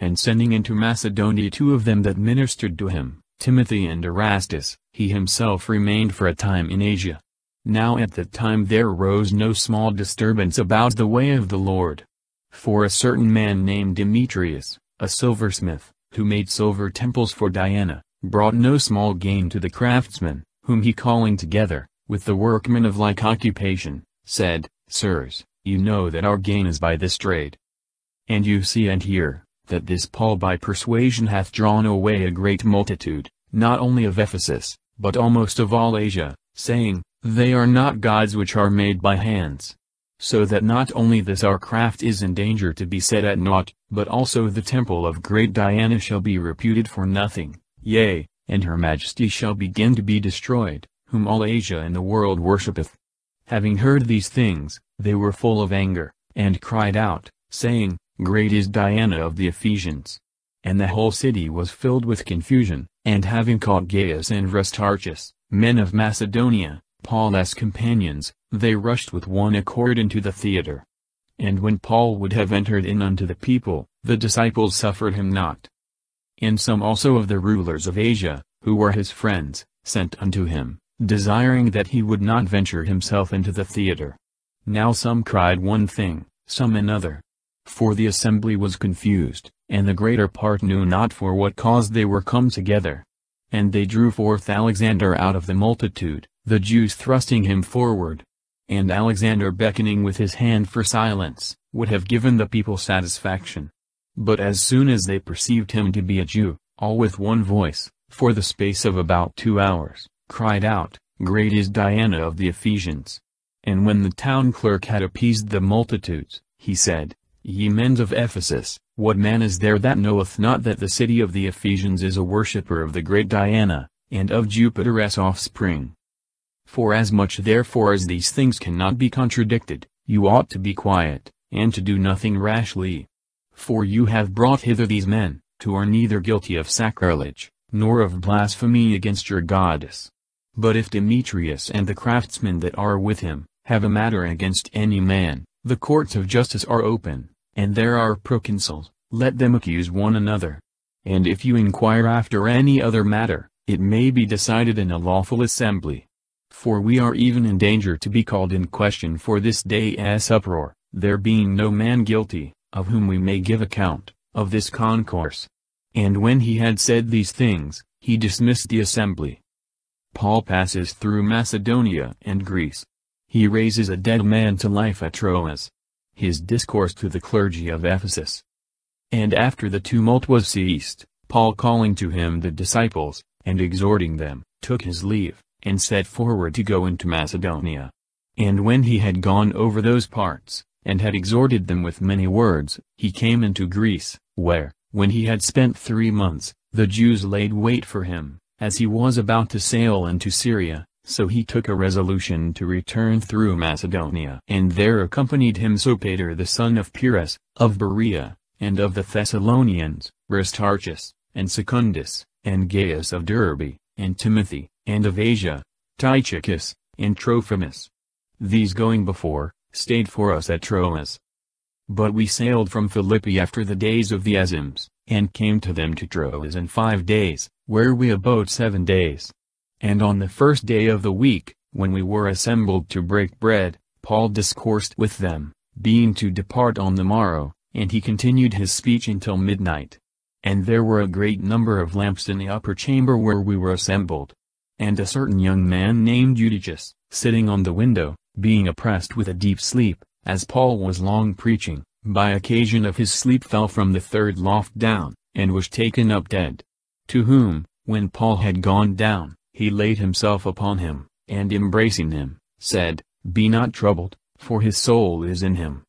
Speaker 3: and sending into Macedonia two of them that ministered to him, Timothy and Erastus, he himself remained for a time in Asia. Now at that time there arose no small disturbance about the way of the Lord. For a certain man named Demetrius, a silversmith, who made silver temples for Diana, brought no small gain to the craftsmen, whom he calling together, with the workmen of like occupation, said, Sirs, you know that our gain is by this trade. And you see and hear, that this Paul by persuasion hath drawn away a great multitude, not only of Ephesus, but almost of all Asia, saying, They are not gods which are made by hands. So that not only this our craft is in danger to be set at naught, but also the temple of great Diana shall be reputed for nothing, yea, and her majesty shall begin to be destroyed, whom all Asia and the world worshippeth. Having heard these things, they were full of anger, and cried out, saying, Great is Diana of the Ephesians. And the whole city was filled with confusion, and having caught Gaius and Aristarchus, men of Macedonia, Paul's companions, they rushed with one accord into the theater. And when Paul would have entered in unto the people, the disciples suffered him not. And some also of the rulers of Asia, who were his friends, sent unto him, desiring that he would not venture himself into the theater. Now some cried one thing, some another, for the assembly was confused, and the greater part knew not for what cause they were come together. And they drew forth Alexander out of the multitude, the Jews thrusting him forward. And Alexander beckoning with his hand for silence, would have given the people satisfaction. But as soon as they perceived him to be a Jew, all with one voice, for the space of about two hours, cried out, Great is Diana of the Ephesians. And when the town clerk had appeased the multitudes, he said, Ye men of Ephesus, what man is there that knoweth not that the city of the Ephesians is a worshipper of the great Diana, and of Jupiter's offspring? For as much therefore as these things cannot be contradicted, you ought to be quiet, and to do nothing rashly. For you have brought hither these men, who are neither guilty of sacrilege, nor of blasphemy against your goddess. But if Demetrius and the craftsmen that are with him, have a matter against any man, the courts of justice are open, and there are proconsuls, let them accuse one another. And if you inquire after any other matter, it may be decided in a lawful assembly. For we are even in danger to be called in question for this day's uproar, there being no man guilty, of whom we may give account, of this concourse. And when he had said these things, he dismissed the assembly. Paul passes through Macedonia and Greece, he raises a dead man to life at Troas. His discourse to the clergy of Ephesus. And after the tumult was ceased, Paul calling to him the disciples, and exhorting them, took his leave, and set forward to go into Macedonia. And when he had gone over those parts, and had exhorted them with many words, he came into Greece, where, when he had spent three months, the Jews laid wait for him, as he was about to sail into Syria, So he took a resolution to return through Macedonia. And there accompanied him Sopater the son of Pyrrhus, of Berea, and of the Thessalonians, Aristarchus, and Secundus, and Gaius of Derbe, and Timothy, and of Asia, Tychicus, and Trophimus. These going before, stayed for us at Troas. But we sailed from Philippi after the days of the Azyms, and came to them to Troas in five days, where we abode seven days. And on the first day of the week, when we were assembled to break bread, Paul discoursed with them, being to depart on the morrow, and he continued his speech until midnight. And there were a great number of lamps in the upper chamber where we were assembled. And a certain young man named Eutychus, sitting on the window, being oppressed with a deep sleep, as Paul was long preaching, by occasion of his sleep fell from the third loft down, and was taken up dead. To whom, when Paul had gone down, he laid himself upon him, and embracing him, said, Be not troubled, for his soul is in him.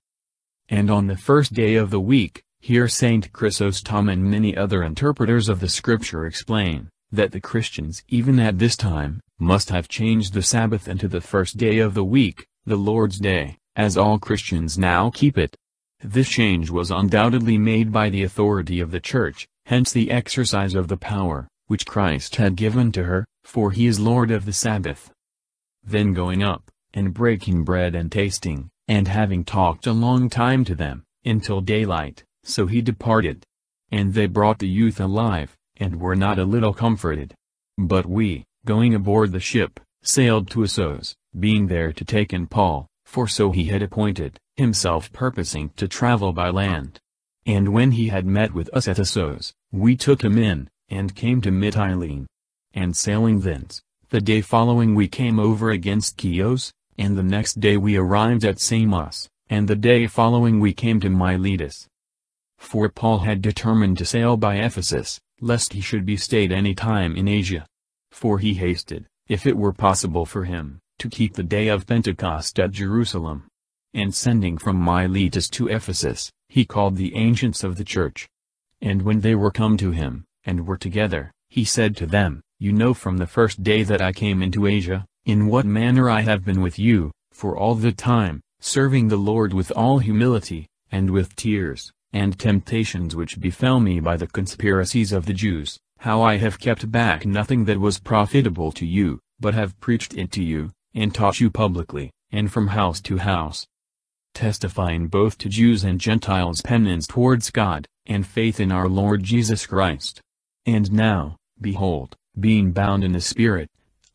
Speaker 3: And on the first day of the week, here Saint Chrysostom and many other interpreters of the Scripture explain, that the Christians even at this time, must have changed the Sabbath into the first day of the week, the Lord's Day, as all Christians now keep it. This change was undoubtedly made by the authority of the Church, hence the exercise of the power, which Christ had given to her, for he is Lord of the Sabbath. Then going up, and breaking bread and tasting, and having talked a long time to them, until daylight, so he departed. And they brought the youth alive, and were not a little comforted. But we, going aboard the ship, sailed to Assos, being there to take in Paul, for so he had appointed, himself purposing to travel by land. And when he had met with us at Assos, we took him in, and came to Mytilene. And sailing thence, the day following we came over against Chios, and the next day we arrived at Samos, and the day following we came to Miletus. For Paul had determined to sail by Ephesus, lest he should be stayed any time in Asia. For he hasted, if it were possible for him, to keep the day of Pentecost at Jerusalem. And sending from Miletus to Ephesus, he called the ancients of the church. And when they were come to him, and were together, he said to them, You know from the first day that I came into Asia, in what manner I have been with you, for all the time, serving the Lord with all humility, and with tears, and temptations which befell me by the conspiracies of the Jews, how I have kept back nothing that was profitable to you, but have preached it to you, and taught you publicly, and from house to house. Testifying both to Jews and Gentiles penance towards God, and faith in our Lord Jesus Christ. And now, behold, being bound in the Spirit,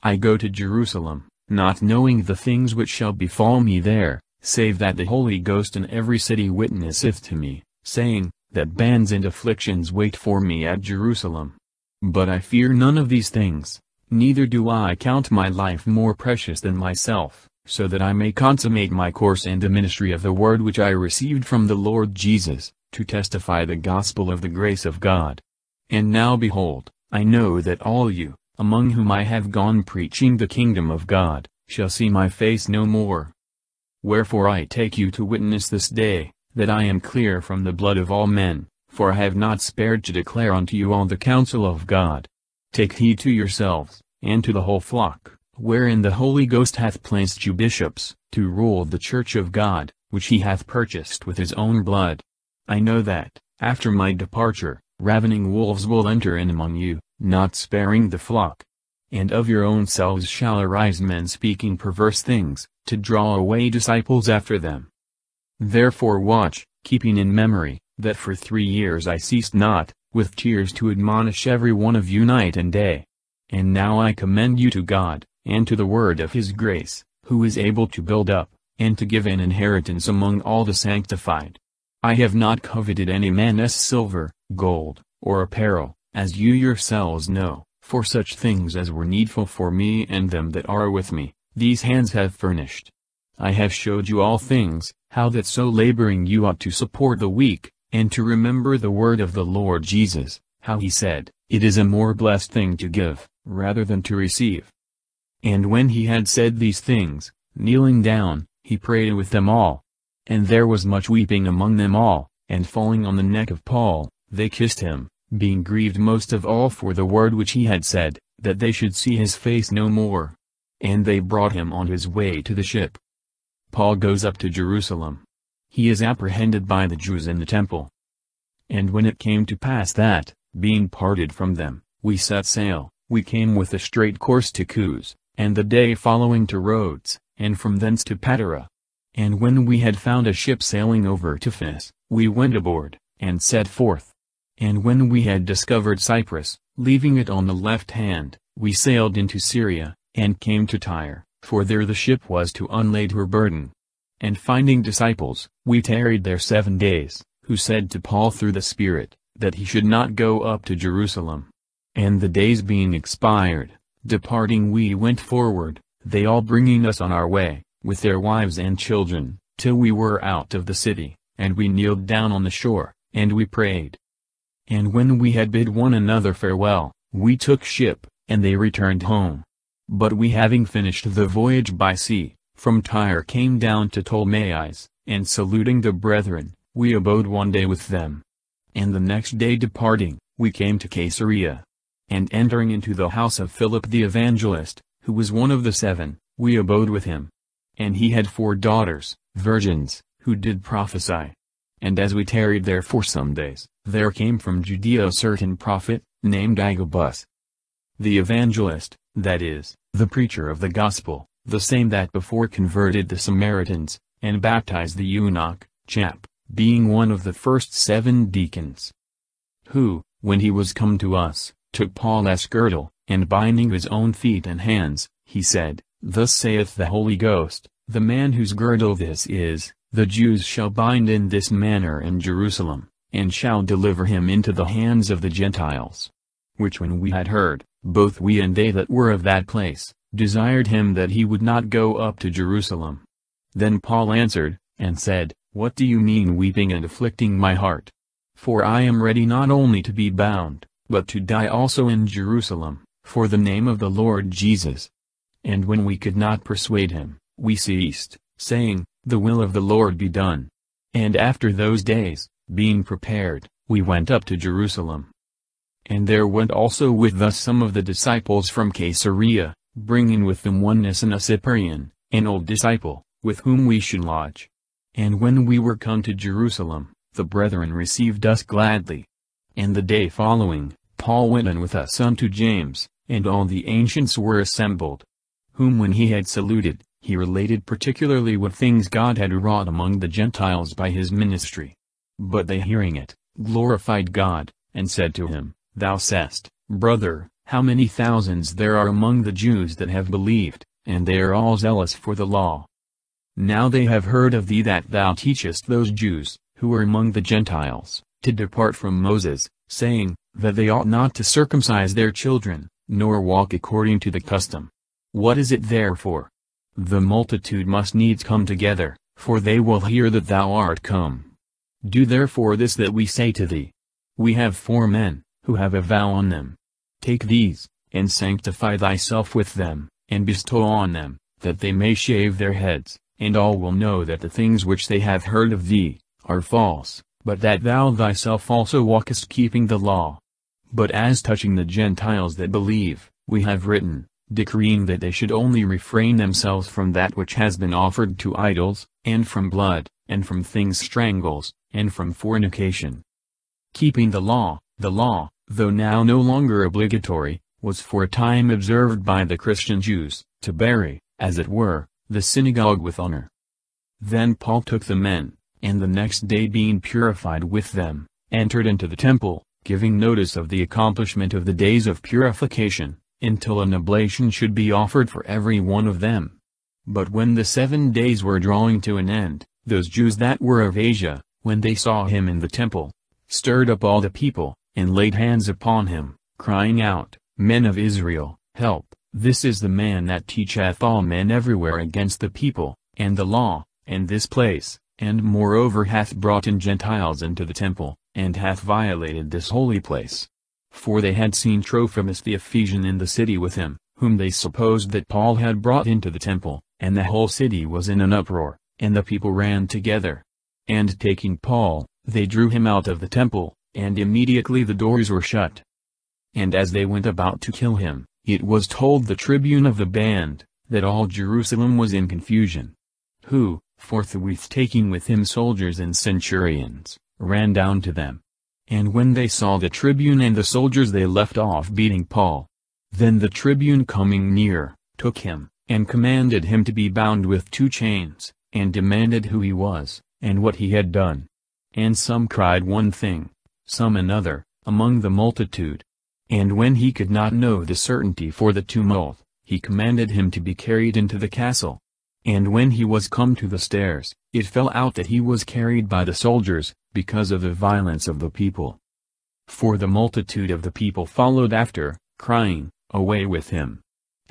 Speaker 3: I go to Jerusalem, not knowing the things which shall befall me there, save that the Holy Ghost in every city witnesseth to me, saying, that bands and afflictions wait for me at Jerusalem. But I fear none of these things, neither do I count my life more precious than myself, so that I may consummate my course and the ministry of the word which I received from the Lord Jesus, to testify the gospel of the grace of God. And now behold, I know that all you, among whom I have gone preaching the kingdom of God, shall see my face no more. Wherefore I take you to witness this day, that I am clear from the blood of all men, for I have not spared to declare unto you all the counsel of God. Take heed to yourselves, and to the whole flock, wherein the Holy Ghost hath placed you bishops, to rule the church of God, which he hath purchased with his own blood. I know that, after my departure, ravening wolves will enter in among you, not sparing the flock. And of your own selves shall arise men speaking perverse things, to draw away disciples after them. Therefore watch, keeping in memory, that for three years I ceased not, with tears to admonish every one of you night and day. And now I commend you to God, and to the word of his grace, who is able to build up, and to give an inheritance among all the sanctified. I have not coveted any man's silver, gold, or apparel, as you yourselves know, for such things as were needful for me and them that are with me, these hands have furnished. I have showed you all things, how that so laboring you ought to support the weak, and to remember the word of the Lord Jesus, how he said, It is a more blessed thing to give, rather than to receive. And when he had said these things, kneeling down, he prayed with them all, and there was much weeping among them all, and falling on the neck of Paul, they kissed him, being grieved most of all for the word which he had said, that they should see his face no more. and they brought him on his way to the ship. Paul goes up to Jerusalem. He is apprehended by the Jews in the temple. And when it came to pass that, being parted from them, we set sail, we came with a straight course to Coos, and the day following to Rhodes, and from thence to Patara. And when we had found a ship sailing over to Phenice, we went aboard, and set forth. And when we had discovered Cyprus, leaving it on the left hand, we sailed into Syria, and came to Tyre, for there the ship was to unlade her burden. And finding disciples, we tarried there seven days, who said to Paul through the Spirit, that he should not go up to Jerusalem. And the days being expired, departing we went forward, they all bringing us on our way, with their wives and children, till we were out of the city, and we kneeled down on the shore, and we prayed. And when we had bid one another farewell, we took ship, and they returned home. But we having finished the voyage by sea, from Tyre came down to Ptolemais, and saluting the brethren, we abode one day with them. And the next day departing, we came to Caesarea. And entering into the house of Philip the evangelist, who was one of the seven, we abode with him. And he had four daughters, virgins, who did prophesy. And as we tarried there for some days, there came from Judea a certain prophet, named Agabus. The evangelist, that is, the preacher of the gospel, the same that before converted the Samaritans, and baptized the eunuch, Chap, being one of the first seven deacons. Who, when he was come to us, took Paul's girdle, and binding his own feet and hands, he said, Thus saith the Holy Ghost, the man whose girdle this is, the Jews shall bind in this manner in Jerusalem, and shall deliver him into the hands of the Gentiles. Which when we had heard, both we and they that were of that place, desired him that he would not go up to Jerusalem. Then Paul answered, and said, What do you mean weeping and afflicting my heart? For I am ready not only to be bound, but to die also in Jerusalem, for the name of the Lord Jesus. And when we could not persuade him, we ceased, saying, The will of the Lord be done. And after those days, being prepared, we went up to Jerusalem. And there went also with us some of the disciples from Caesarea, bringing with them one Mnason a Cyprian, an old disciple, with whom we should lodge. And when we were come to Jerusalem, the brethren received us gladly. And the day following, Paul went in with us unto James, and all the ancients were assembled. Whom when he had saluted, he related particularly what things God had wrought among the Gentiles by his ministry. But they hearing it, glorified God, and said to him, Thou sayest, Brother, how many thousands there are among the Jews that have believed, and they are all zealous for the law. Now they have heard of thee that thou teachest those Jews, who are among the Gentiles, to depart from Moses, saying, that they ought not to circumcise their children, nor walk according to the custom. What is it therefore? The multitude must needs come together, for they will hear that thou art come. Do therefore this that we say to thee. We have four men, who have a vow on them. Take these, and sanctify thyself with them, and bestow on them, that they may shave their heads, and all will know that the things which they have heard of thee, are false, but that thou thyself also walkest keeping the law. But as touching the Gentiles that believe, we have written, decreeing that they should only refrain themselves from that which has been offered to idols, and from blood, and from things strangles, and from fornication. Keeping the law, the law, though now no longer obligatory, was for a time observed by the Christian Jews, to bury, as it were, the synagogue with honor. Then Paul took the men, and the next day being purified with them, entered into the temple, giving notice of the accomplishment of the days of purification, until an oblation should be offered for every one of them. But when the seven days were drawing to an end, those Jews that were of Asia, when they saw him in the temple, stirred up all the people, and laid hands upon him, crying out, Men of Israel, help, this is the man that teacheth all men everywhere against the people, and the law, and this place, and moreover hath brought in Gentiles into the temple, and hath violated this holy place. For they had seen Trophimus the Ephesian in the city with him, whom they supposed that Paul had brought into the temple, and the whole city was in an uproar, and the people ran together. And taking Paul, they drew him out of the temple, and immediately the doors were shut. And as they went about to kill him, it was told the tribune of the band, that all Jerusalem was in confusion. Who, forthwith taking with him soldiers and centurions, ran down to them. And when they saw the tribune and the soldiers they left off beating Paul. Then the tribune coming near, took him, and commanded him to be bound with two chains, and demanded who he was, and what he had done. And some cried one thing, some another, among the multitude. And when he could not know the certainty for the tumult, he commanded him to be carried into the castle. And when he was come to the stairs, it fell out that he was carried by the soldiers, because of the violence of the people. For the multitude of the people followed after, crying, Away with him!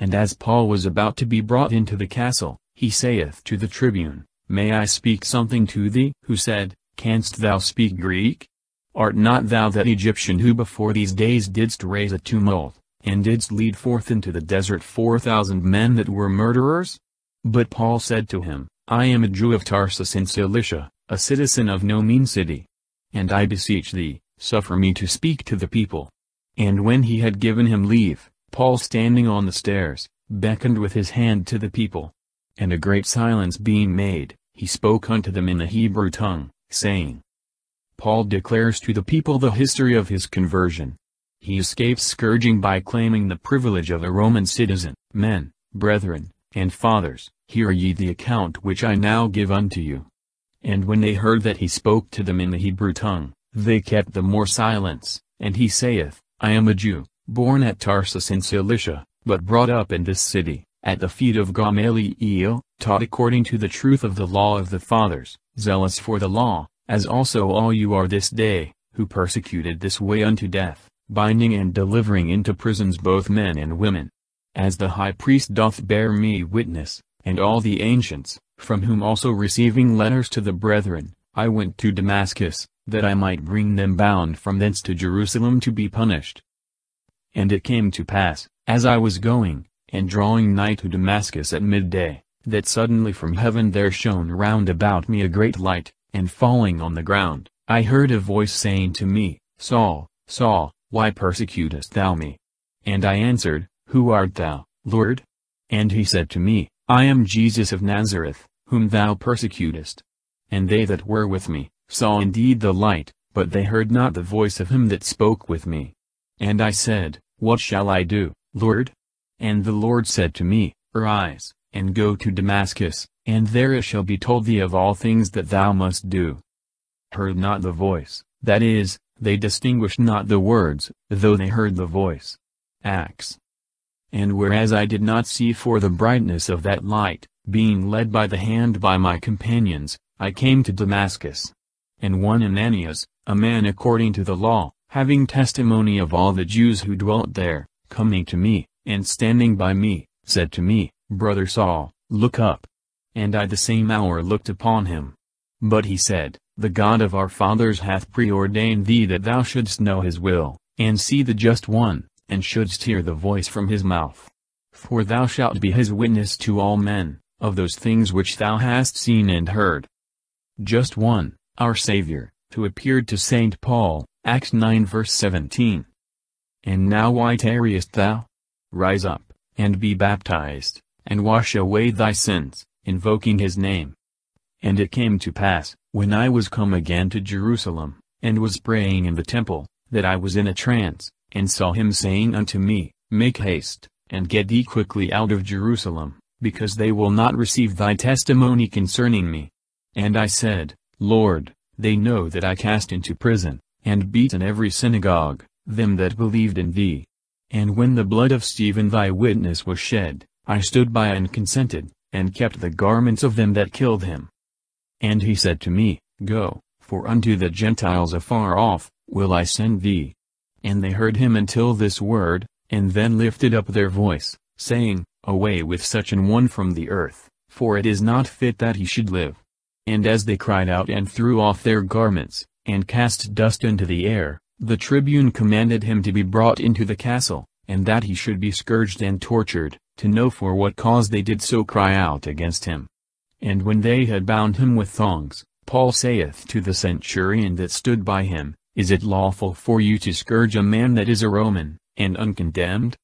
Speaker 3: And as Paul was about to be brought into the castle, he saith to the tribune, May I speak something to thee? Who said, Canst thou speak Greek? Art not thou that Egyptian who before these days didst raise a tumult, and didst lead forth into the desert four thousand men that were murderers? But Paul said to him, I am a Jew of Tarsus in Cilicia, a citizen of no mean city. And I beseech thee, suffer me to speak to the people. And when he had given him leave, Paul standing on the stairs, beckoned with his hand to the people. And a great silence being made, he spoke unto them in the Hebrew tongue, saying, Paul declares to the people the history of his conversion. He escapes scourging by claiming the privilege of a Roman citizen. Men, brethren, and fathers, hear ye the account which I now give unto you. And when they heard that he spoke to them in the Hebrew tongue, they kept the more silence, and he saith, I am a Jew, born at Tarsus in Cilicia, but brought up in this city, at the feet of Gamaliel, taught according to the truth of the law of the fathers, zealous for the law, as also all you are this day, who persecuted this way unto death, binding and delivering into prisons both men and women. As the high priest doth bear me witness, and all the ancients, from whom also receiving letters to the brethren, I went to Damascus, that I might bring them bound from thence to Jerusalem to be punished. And it came to pass, as I was going, and drawing nigh to Damascus at midday, that suddenly from heaven there shone round about me a great light, and falling on the ground, I heard a voice saying to me, Saul, Saul, why persecutest thou me? And I answered, Who art thou, Lord? And he said to me, I am Jesus of Nazareth, whom thou persecutest. And they that were with me, saw indeed the light, but they heard not the voice of him that spoke with me. And I said, What shall I do, Lord? And the Lord said to me, Arise, and go to Damascus, and there it shall be told thee of all things that thou must do. Heard not the voice, that is, they distinguished not the words, though they heard the voice. Acts. And whereas I did not see for the brightness of that light, being led by the hand by my companions, I came to Damascus. And one Ananias, a man according to the law, having testimony of all the Jews who dwelt there, coming to me, and standing by me, said to me, Brother Saul, look up. And I the same hour looked upon him. But he said, The God of our fathers hath preordained thee that thou shouldst know his will, and see the just one, and shouldst hear the voice from his mouth. For thou shalt be his witness to all men, of those things which thou hast seen and heard. Just one, our Savior, who appeared to St. Paul, Acts 9 verse 17. And now why tarriest thou? Rise up, and be baptized, and wash away thy sins, invoking his name. And it came to pass, when I was come again to Jerusalem, and was praying in the temple, that I was in a trance, and saw him saying unto me, Make haste, and get thee quickly out of Jerusalem, because they will not receive thy testimony concerning me. And I said, Lord, they know that I cast into prison, and beat in every synagogue, them that believed in thee. And when the blood of Stephen thy witness was shed, I stood by and consented, and kept the garments of them that killed him. And he said to me, Go, for unto the Gentiles afar off, will I send thee. And they heard him until this word, and then lifted up their voice, saying, Away with such an one from the earth, for it is not fit that he should live. And as they cried out and threw off their garments, and cast dust into the air, the tribune commanded him to be brought into the castle, and that he should be scourged and tortured, to know for what cause they did so cry out against him. And when they had bound him with thongs, Paul saith to the centurion that stood by him, Is it lawful for you to scourge a man that is a Roman, and uncondemned?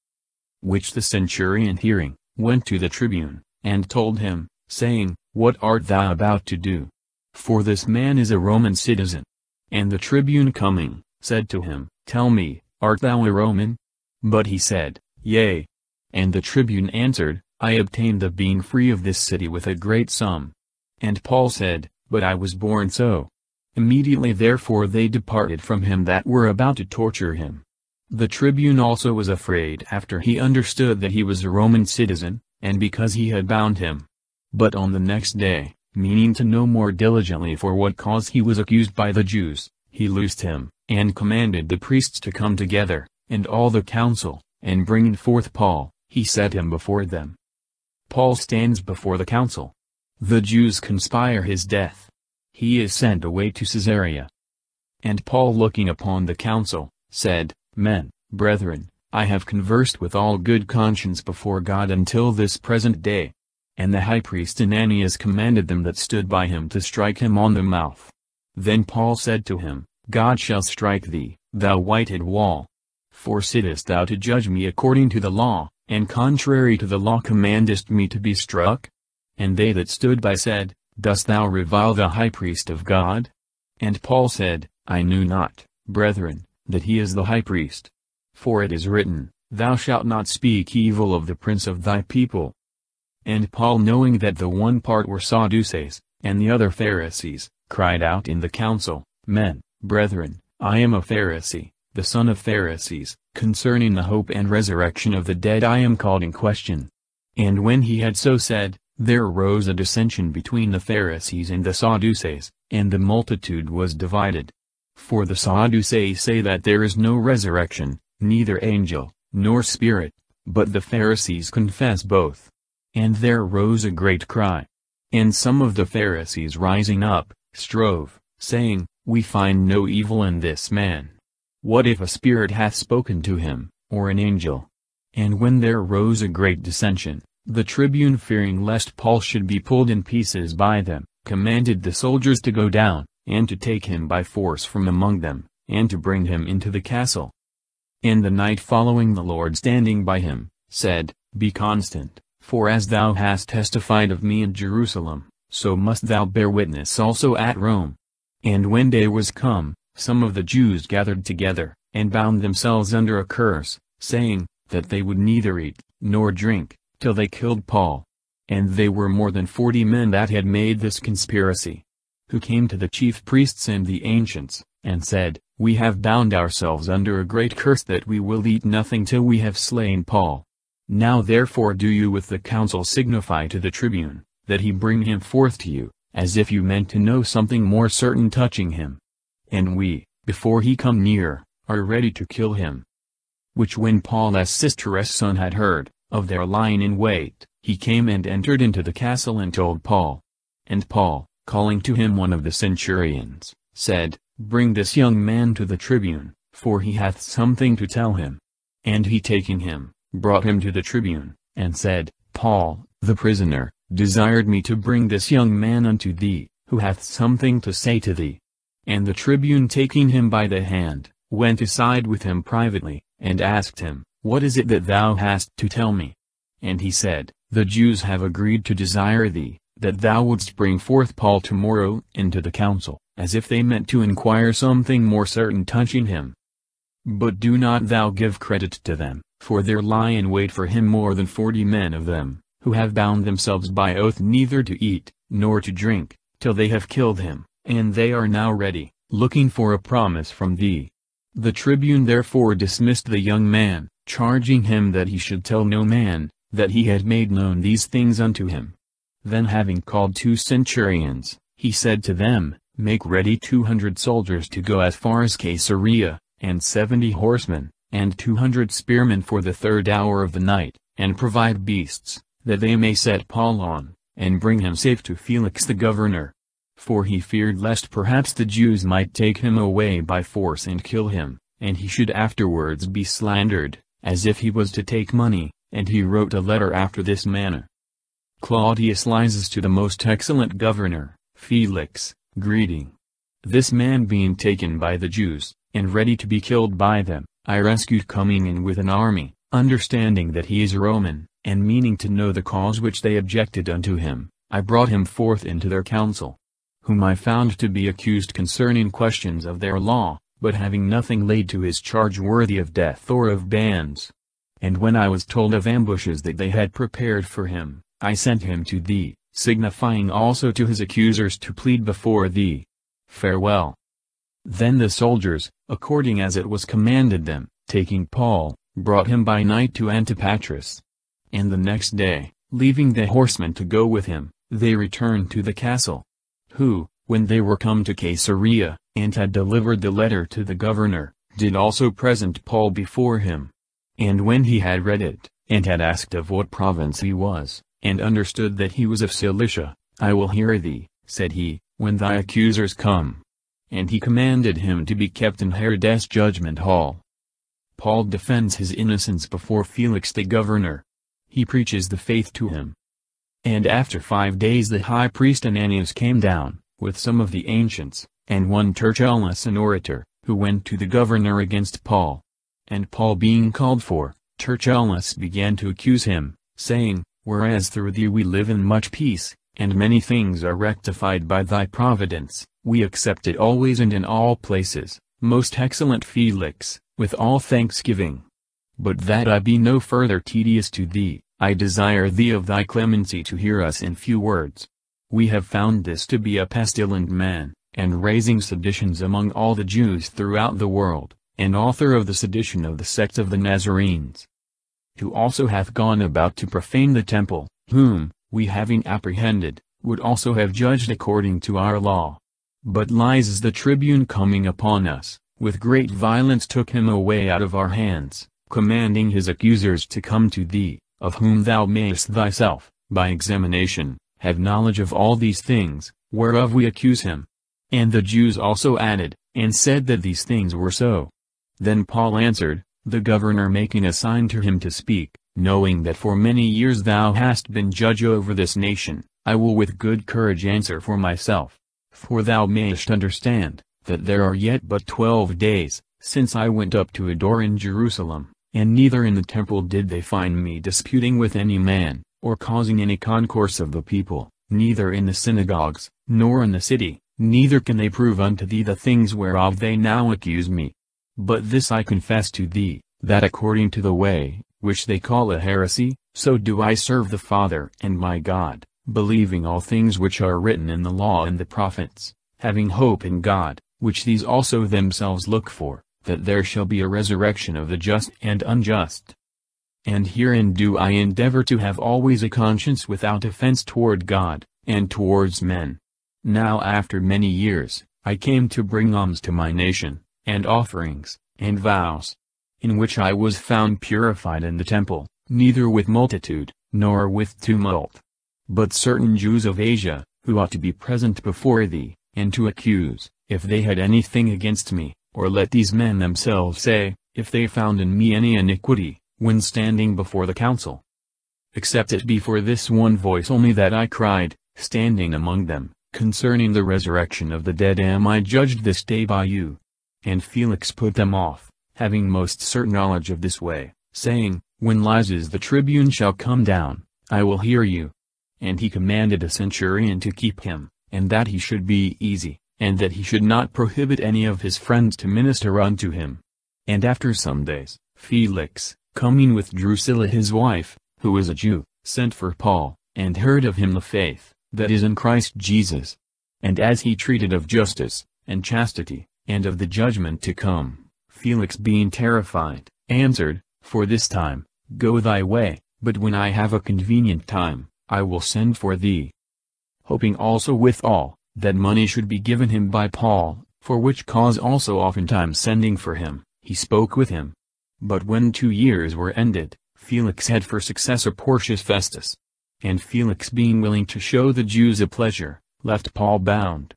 Speaker 3: Which the centurion hearing, went to the tribune, and told him, saying, What art thou about to do? For this man is a Roman citizen. And the tribune coming, said to him, Tell me, art thou a Roman? But he said, Yea. And the tribune answered, I obtained the being free of this city with a great sum. And Paul said, But I was born so. Immediately therefore they departed from him that were about to torture him. The tribune also was afraid after he understood that he was a Roman citizen, and because he had bound him. But on the next day, meaning to know more diligently for what cause he was accused by the Jews, he loosed him, and commanded the priests to come together, and all the council, and bringing forth Paul, he set him before them. Paul stands before the council. The Jews conspire his death. He is sent away to Caesarea. And Paul looking upon the council, said, Men, brethren, I have conversed with all good conscience before God until this present day. And the high priest Ananias commanded them that stood by him to strike him on the mouth. Then Paul said to him, God shall strike thee, thou whited wall. For sittest thou to judge me according to the law, and contrary to the law commandest me to be struck? And they that stood by said, Dost thou revile the high priest of God? And Paul said, I knew not, brethren, that he is the high priest. For it is written, Thou shalt not speak evil of the prince of thy people. And Paul knowing that the one part were Sadducees, and the other Pharisees, cried out in the council, Men, brethren, I am a Pharisee, the son of Pharisees, concerning the hope and resurrection of the dead I am called in question. And when he had so said, there arose a dissension between the Pharisees and the Sadducees, and the multitude was divided. For the Sadducees say that there is no resurrection, neither angel, nor spirit, but the Pharisees confess both. And there arose a great cry. And some of the Pharisees rising up, strove, saying, We find no evil in this man. What if a spirit hath spoken to him, or an angel? And when there rose a great dissension, the tribune fearing lest Paul should be pulled in pieces by them, commanded the soldiers to go down, and to take him by force from among them, and to bring him into the castle. In the night following the Lord standing by him, said, Be constant, for as thou hast testified of me in Jerusalem, so must thou bear witness also at Rome. And when day was come, some of the Jews gathered together, and bound themselves under a curse, saying, that they would neither eat, nor drink, till they killed Paul. And they were more than forty men that had made this conspiracy who came to the chief priests and the ancients, and said, We have bound ourselves under a great curse that we will eat nothing till we have slain Paul. Now therefore do you with the council signify to the tribune, that he bring him forth to you, as if you meant to know something more certain touching him. And we, before he come near, are ready to kill him. Which when Paul's sister's son had heard, of their lying in wait, he came and entered into the castle and told Paul. And Paul, calling to him one of the centurions, said, Bring this young man to the tribune, for he hath something to tell him. And he taking him, brought him to the tribune, and said, Paul, the prisoner, desired me to bring this young man unto thee, who hath something to say to thee. And the tribune taking him by the hand, went aside with him privately, and asked him, What is it that thou hast to tell me? And he said, The Jews have agreed to desire thee, that thou wouldst bring forth Paul tomorrow into the council, as if they meant to inquire something more certain touching him. But do not thou give credit to them, for there lie in wait for him more than forty men of them, who have bound themselves by oath neither to eat, nor to drink, till they have killed him, and they are now ready, looking for a promise from thee. The tribune therefore dismissed the young man, charging him that he should tell no man, that he had made known these things unto him. Then having called two centurions, he said to them, Make ready two hundred soldiers to go as far as Caesarea, and seventy horsemen, and two hundred spearmen for the third hour of the night, and provide beasts, that they may set Paul on, and bring him safe to Felix the governor. For he feared lest perhaps the Jews might take him away by force and kill him, and he should afterwards be slandered, as if he was to take money, and he wrote a letter after this manner. Claudius Lysias to the most excellent governor, Felix, greeting. This man being taken by the Jews, and ready to be killed by them, I rescued coming in with an army, understanding that he is a Roman, and meaning to know the cause which they objected unto him, I brought him forth into their council. Whom I found to be accused concerning questions of their law, but having nothing laid to his charge worthy of death or of bands. And when I was told of ambushes that they had prepared for him, I sent him to thee, signifying also to his accusers to plead before thee. Farewell. Then the soldiers, according as it was commanded them, taking Paul, brought him by night to Antipatris. And the next day, leaving the horsemen to go with him, they returned to the castle. Who, when they were come to Caesarea, and had delivered the letter to the governor, did also present Paul before him. And when he had read it, and had asked of what province he was, and understood that he was of Cilicia, I will hear thee, said he, when thy accusers come. And he commanded him to be kept in Herod's judgment hall. Paul defends his innocence before Felix the governor. He preaches the faith to him. And after five days the high priest Ananias came down, with some of the ancients, and one Tertullus an orator, who went to the governor against Paul. And Paul being called for, Tertullus began to accuse him, saying, Whereas through thee we live in much peace, and many things are rectified by thy providence, we accept it always and in all places, most excellent Felix, with all thanksgiving. But that I be no further tedious to thee, I desire thee of thy clemency to hear us in few words. We have found this to be a pestilent man, and raising seditions among all the Jews throughout the world, and author of the sedition of the sect of the Nazarenes who also hath gone about to profane the temple, whom, we having apprehended, would also have judged according to our law. But Lysias the tribune coming upon us, with great violence took him away out of our hands, commanding his accusers to come to thee, of whom thou mayest thyself, by examination, have knowledge of all these things, whereof we accuse him. And the Jews also added, and said that these things were so. Then Paul answered, the governor making a sign to him to speak, knowing that for many years thou hast been judge over this nation, I will with good courage answer for myself. For thou mayest understand, that there are yet but twelve days, since I went up to adore in Jerusalem, and neither in the temple did they find me disputing with any man, or causing any concourse of the people, neither in the synagogues, nor in the city, neither can they prove unto thee the things whereof they now accuse me. But this I confess to thee, that according to the way, which they call a heresy, so do I serve the Father and my God, believing all things which are written in the law and the prophets, having hope in God, which these also themselves look for, that there shall be a resurrection of the just and unjust. And herein do I endeavor to have always a conscience without offense toward God, and towards men. Now after many years, I came to bring alms to my nation, and offerings, and vows. In which I was found purified in the temple, neither with multitude, nor with tumult. But certain Jews of Asia, who ought to be present before thee, and to accuse, if they had anything against me, or let these men themselves say, if they found in me any iniquity, when standing before the council. Except it be for this one voice only that I cried, standing among them, concerning the resurrection of the dead am I judged this day by you, and Felix put them off, having most certain knowledge of this way, saying, When Lysias the tribune shall come down, I will hear you. And he commanded a centurion to keep him, and that he should be easy, and that he should not prohibit any of his friends to minister unto him. And after some days, Felix, coming with Drusilla his wife, who was a Jew, sent for Paul, and heard of him the faith, that is in Christ Jesus. And as he treated of justice, and chastity, and of the judgment to come, Felix being terrified, answered, For this time, go thy way, but when I have a convenient time, I will send for thee. Hoping also withal, that money should be given him by Paul, for which cause also oftentimes sending for him, he spoke with him. But when two years were ended, Felix had for successor Porcius Festus. And Felix being willing to show the Jews a pleasure, left Paul bound.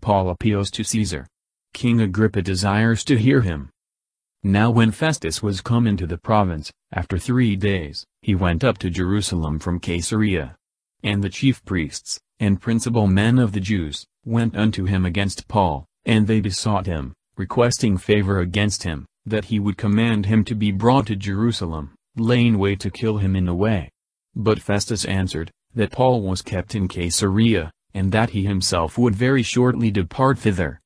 Speaker 3: Paul appeals to Caesar. King Agrippa desires to hear him. Now when Festus was come into the province, after three days, he went up to Jerusalem from Caesarea. And the chief priests, and principal men of the Jews, went unto him against Paul, and they besought him, requesting favor against him, that he would command him to be brought to Jerusalem, laying wait to kill him in the way. But Festus answered, that Paul was kept in Caesarea, and that he himself would very shortly depart thither.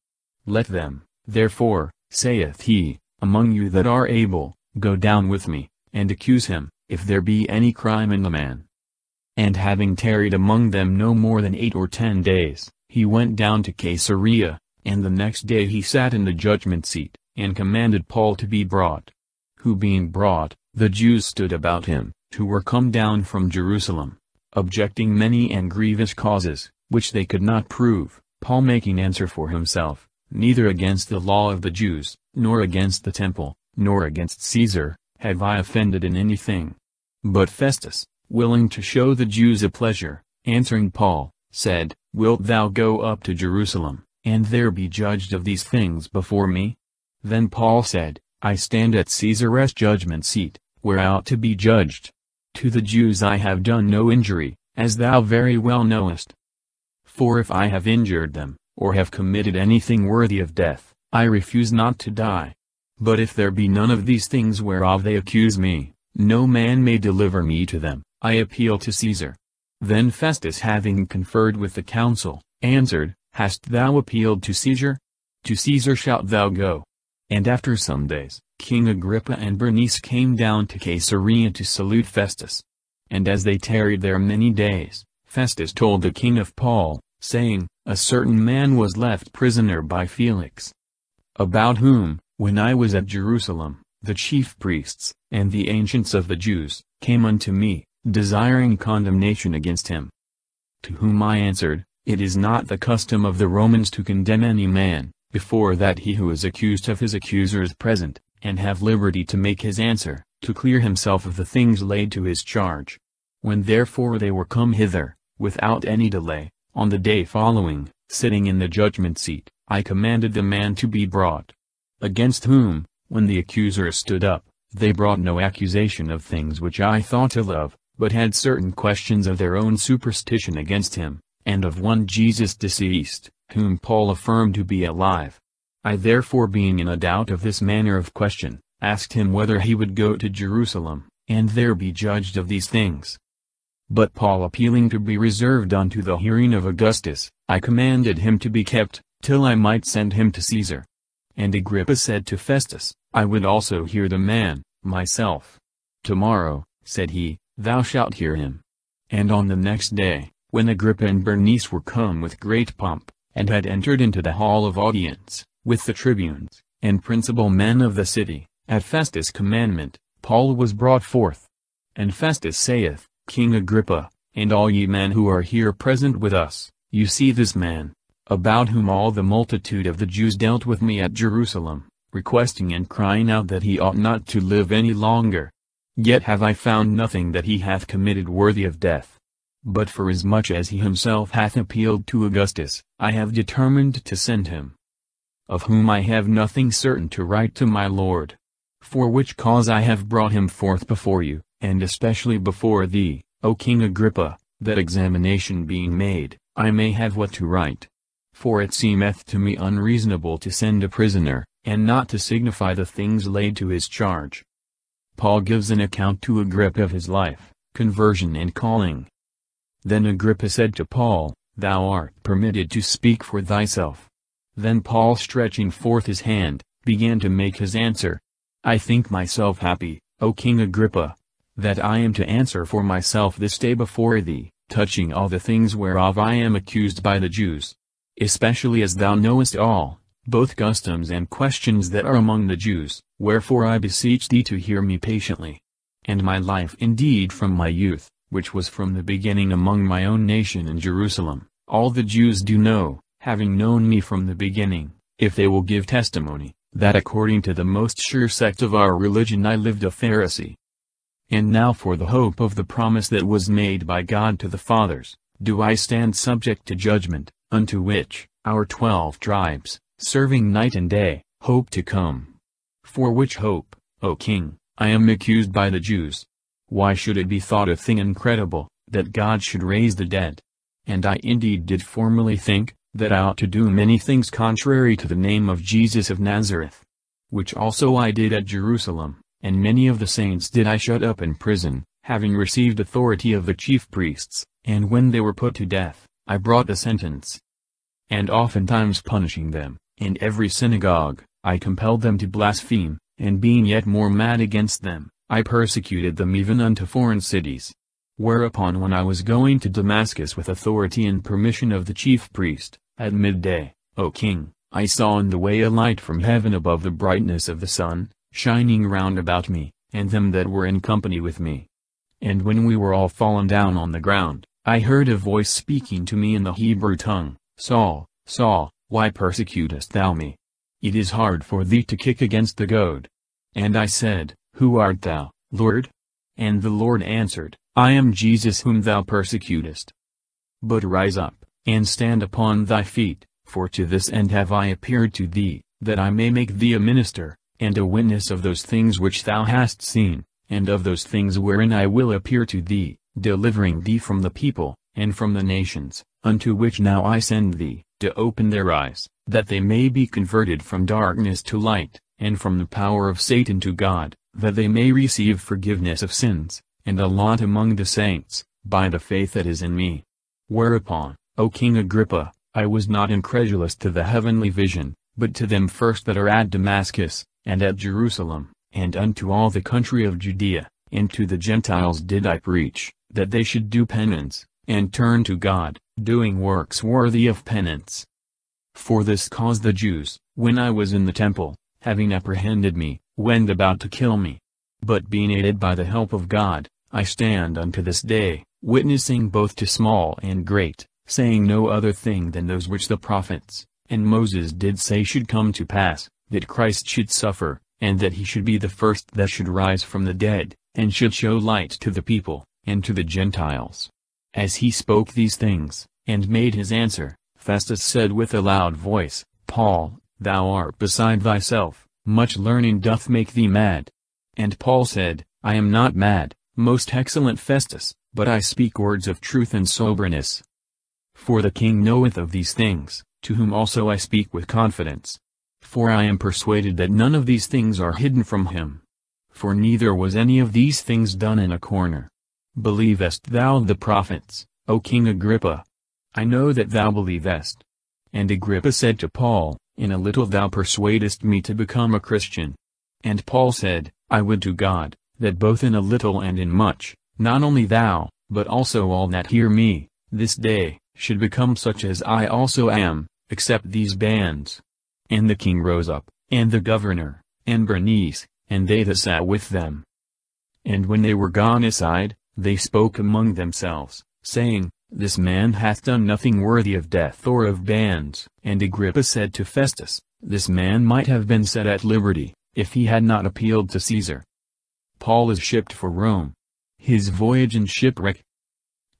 Speaker 3: Let them, therefore, saith he, among you that are able, go down with me, and accuse him, if there be any crime in the man. And having tarried among them no more than eight or ten days, he went down to Caesarea, and the next day he sat in the judgment seat, and commanded Paul to be brought. Who being brought, the Jews stood about him, who were come down from Jerusalem, objecting many and grievous causes, which they could not prove, Paul making answer for himself, neither against the law of the Jews, nor against the temple, nor against Caesar, have I offended in anything. But Festus, willing to show the Jews a pleasure, answering Paul, said, Wilt thou go up to Jerusalem, and there be judged of these things before me? Then Paul said, I stand at Caesar's judgment seat, where I ought to be judged. To the Jews I have done no injury, as thou very well knowest. For if I have injured them, or have committed anything worthy of death, I refuse not to die. But if there be none of these things whereof they accuse me, no man may deliver me to them, I appeal to Caesar. Then Festus having conferred with the council, answered, Hast thou appealed to Caesar? To Caesar shalt thou go. And after some days, King Agrippa and Bernice came down to Caesarea to salute Festus. And as they tarried there many days, Festus told the king of Paul, saying, A certain man was left prisoner by Felix. About whom, when I was at Jerusalem, the chief priests, and the ancients of the Jews, came unto me, desiring condemnation against him. To whom I answered, It is not the custom of the Romans to condemn any man, before that he who is accused of his accuser is present, and have liberty to make his answer, to clear himself of the things laid to his charge. When therefore they were come hither, without any delay, on the day following, sitting in the judgment seat, I commanded the man to be brought. Against whom, when the accuser stood up, they brought no accusation of things which I thought ill of, but had certain questions of their own superstition against him, and of one Jesus deceased, whom Paul affirmed to be alive. I therefore being in a doubt of this manner of question, asked him whether he would go to Jerusalem, and there be judged of these things. But Paul appealing to be reserved unto the hearing of Augustus, I commanded him to be kept, till I might send him to Caesar. And Agrippa said to Festus, I would also hear the man, myself. Tomorrow, said he, thou shalt hear him. And on the next day, when Agrippa and Bernice were come with great pomp, and had entered into the hall of audience, with the tribunes, and principal men of the city, at Festus' commandment, Paul was brought forth. And Festus saith, King Agrippa, and all ye men who are here present with us, you see this man, about whom all the multitude of the Jews dealt with me at Jerusalem, requesting and crying out that he ought not to live any longer. Yet have I found nothing that he hath committed worthy of death. But for as much as he himself hath appealed to Augustus, I have determined to send him. Of whom I have nothing certain to write to my lord. For which cause I have brought him forth before you, and especially before thee, O King Agrippa, that examination being made, I may have what to write. For it seemeth to me unreasonable to send a prisoner, and not to signify the things laid to his charge. Paul gives an account to Agrippa of his life, conversion and calling. Then Agrippa said to Paul, Thou art permitted to speak for thyself. Then Paul stretching forth his hand, began to make his answer. I think myself happy, O King Agrippa, that I am to answer for myself this day before thee, touching all the things whereof I am accused by the Jews. Especially as thou knowest all, both customs and questions that are among the Jews, wherefore I beseech thee to hear me patiently. And my life indeed from my youth, which was from the beginning among my own nation in Jerusalem, all the Jews do know, having known me from the beginning, if they will give testimony, that according to the most sure sect of our religion I lived a Pharisee. And now for the hope of the promise that was made by God to the fathers, do I stand subject to judgment, unto which, our twelve tribes, serving night and day, hope to come. For which hope, O king, I am accused by the Jews. Why should it be thought a thing incredible, that God should raise the dead? And I indeed did formerly think, that I ought to do many things contrary to the name of Jesus of Nazareth. Which also I did at Jerusalem, and many of the saints did I shut up in prison, having received authority of the chief priests, and when they were put to death, I brought the sentence. And oftentimes punishing them, in every synagogue, I compelled them to blaspheme, and being yet more mad against them, I persecuted them even unto foreign cities. Whereupon when I was going to Damascus with authority and permission of the chief priest, at midday, O king, I saw in the way a light from heaven above the brightness of the sun, shining round about me, and them that were in company with me. And when we were all fallen down on the ground, I heard a voice speaking to me in the Hebrew tongue, Saul, Saul, why persecutest thou me? It is hard for thee to kick against the goad. And I said, Who art thou, Lord? And the Lord answered, I am Jesus whom thou persecutest. But rise up, and stand upon thy feet, for to this end have I appeared to thee, that I may make thee a minister, and a witness of those things which thou hast seen, and of those things wherein I will appear to thee, delivering thee from the people, and from the nations, unto which now I send thee, to open their eyes, that they may be converted from darkness to light, and from the power of Satan to God, that they may receive forgiveness of sins, and a lot among the saints, by the faith that is in me. Whereupon, O King Agrippa, I was not incredulous to the heavenly vision, but to them first that are at Damascus, and at Jerusalem, and unto all the country of Judea, and to the Gentiles did I preach, that they should do penance, and turn to God, doing works worthy of penance. For this cause the Jews, when I was in the temple, having apprehended me, went about to kill me. But being aided by the help of God, I stand unto this day, witnessing both to small and great, saying no other thing than those which the prophets, and Moses did say should come to pass, that Christ should suffer, and that he should be the first that should rise from the dead, and should show light to the people, and to the Gentiles. As he spoke these things, and made his answer, Festus said with a loud voice, Paul, thou art beside thyself, much learning doth make thee mad. And Paul said, I am not mad, most excellent Festus, but I speak words of truth and soberness. For the king knoweth of these things, to whom also I speak with confidence. For I am persuaded that none of these things are hidden from him. For neither was any of these things done in a corner. Believest thou the prophets, O King Agrippa? I know that thou believest. And Agrippa said to Paul, In a little thou persuadest me to become a Christian. And Paul said, I would to God, that both in a little and in much, not only thou, but also all that hear me, this day, should become such as I also am, except these bands. And the king rose up, and the governor, and Bernice, and they that sat with them. And when they were gone aside, they spoke among themselves, saying, This man hath done nothing worthy of death or of bands. And Agrippa said to Festus, This man might have been set at liberty, if he had not appealed to Caesar. Paul is shipped for Rome. His voyage and shipwreck.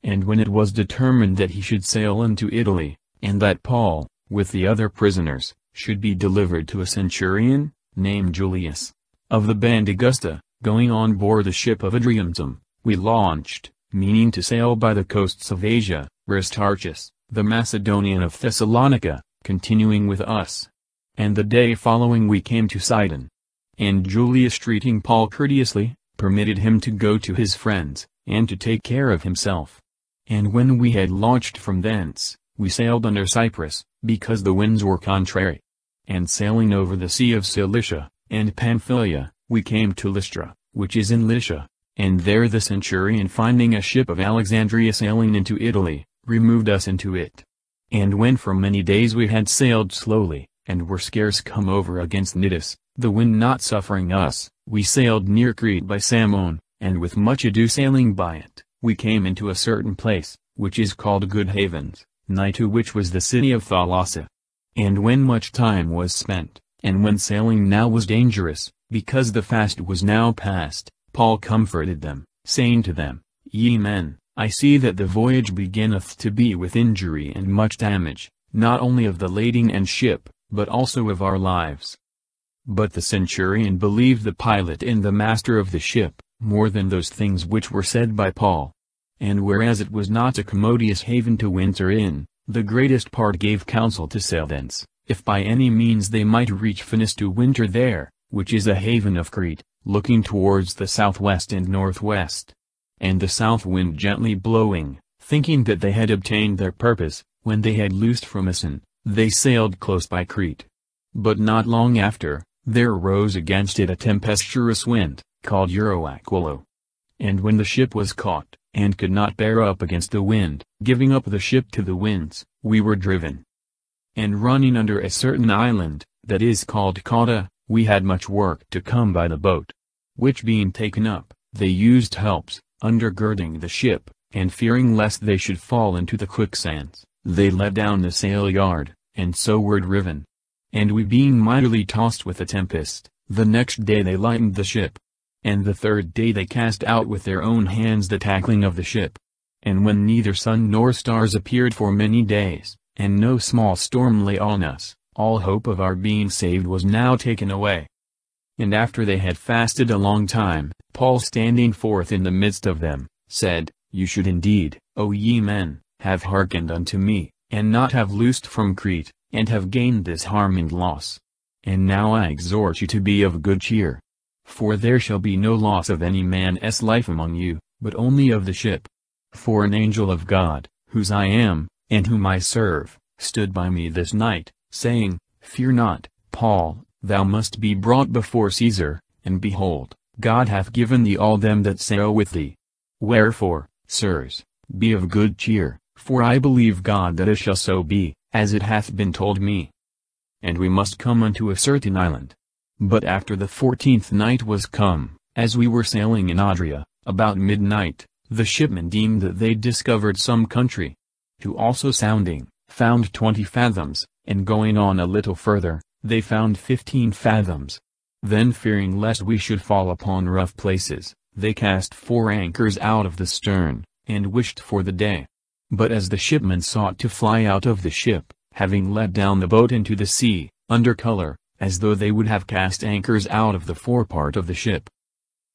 Speaker 3: And when it was determined that he should sail into Italy, and that Paul, with the other prisoners, should be delivered to a centurion, named Julius, of the band Augusta, going on board the ship of Adrumetum, we launched, meaning to sail by the coasts of Asia, Aristarchus, the Macedonian of Thessalonica, continuing with us. And the day following we came to Sidon. And Julius treating Paul courteously, permitted him to go to his friends, and to take care of himself. And when we had launched from thence, we sailed under Cyprus, because the winds were contrary. And sailing over the sea of Cilicia, and Pamphylia, we came to Lystra, which is in Lycia, and there the centurion finding a ship of Alexandria sailing into Italy, removed us into it. And when for many days we had sailed slowly, and were scarce come over against Gnidus, the wind not suffering us, we sailed near Crete by Salmone, and with much ado sailing by it, we came into a certain place, which is called Good Havens, nigh to which was the city of Thalassa. And when much time was spent, and when sailing now was dangerous, because the fast was now past, Paul comforted them, saying to them, Ye men, I see that the voyage beginneth to be with injury and much damage, not only of the lading and ship, but also of our lives. But the centurion believed the pilot and the master of the ship, more than those things which were said by Paul. And whereas it was not a commodious haven to winter in, the greatest part gave counsel to sail thence, if by any means they might reach Phenice to winter there, which is a haven of Crete, looking towards the southwest and northwest. And the south wind gently blowing, thinking that they had obtained their purpose, when they had loosed from Asson, they sailed close by Crete. But not long after, there arose against it a tempestuous wind, called Euroaquilo. And when the ship was caught, and could not bear up against the wind, giving up the ship to the winds, we were driven. And running under a certain island, that is called Cauda, we had much work to come by the boat. Which being taken up, they used helps, undergirding the ship, and fearing lest they should fall into the quicksands, they let down the sail yard, and so were driven. And we being mightily tossed with a tempest, the next day they lightened the ship. And the third day they cast out with their own hands the tackling of the ship. And when neither sun nor stars appeared for many days, and no small storm lay on us, all hope of our being saved was now taken away. And after they had fasted a long time, Paul standing forth in the midst of them, said, You should indeed, O ye men, have hearkened unto me, and not have loosed from Crete, and have gained this harm and loss. And now I exhort you to be of good cheer. For there shall be no loss of any man's life among you, but only of the ship. For an angel of God, whose I am, and whom I serve, stood by me this night, saying, Fear not, Paul, thou must be brought before Caesar, and behold, God hath given thee all them that sail with thee. Wherefore, sirs, be of good cheer, for I believe God that it shall so be, as it hath been told me. And we must come unto a certain island. But after the fourteenth night was come, as we were sailing in Adria, about midnight, the shipmen deemed that they discovered some country. Who also sounding, found twenty fathoms, and going on a little further, they found fifteen fathoms. Then fearing lest we should fall upon rough places, they cast four anchors out of the stern, and wished for the day. But as the shipmen sought to fly out of the ship, having let down the boat into the sea, under color, as though they would have cast anchors out of the forepart of the ship.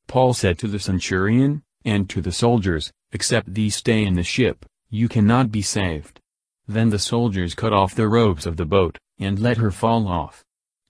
Speaker 3: Paul said to the centurion, and to the soldiers, Except these stay in the ship, you cannot be saved. Then the soldiers cut off the ropes of the boat, and let her fall off.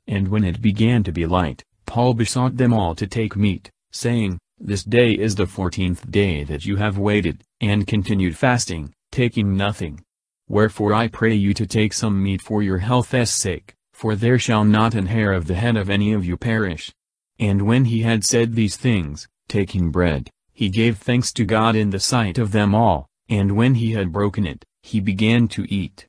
Speaker 3: And when it began to be light, Paul besought them all to take meat, saying, This day is the fourteenth day that you have waited, and continued fasting, taking nothing. Wherefore I pray you to take some meat for your health's sake, for there shall not an hair of the head of any of you perish. And when he had said these things, taking bread, he gave thanks to God in the sight of them all, and when he had broken it, he began to eat.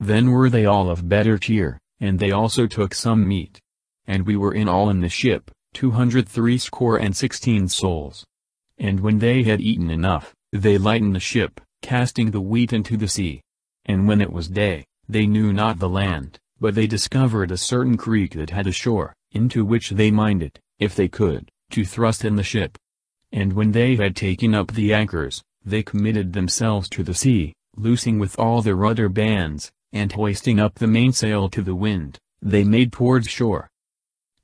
Speaker 3: Then were they all of better cheer, and they also took some meat. And we were in all in the ship, two hundred threescore and sixteen souls. And when they had eaten enough, they lightened the ship, casting the wheat into the sea. And when it was day, they knew not the land but they discovered a certain creek that had a shore, into which they minded, if they could, to thrust in the ship. And when they had taken up the anchors, they committed themselves to the sea, loosing with all the rudder bands, and hoisting up the mainsail to the wind, they made towards shore.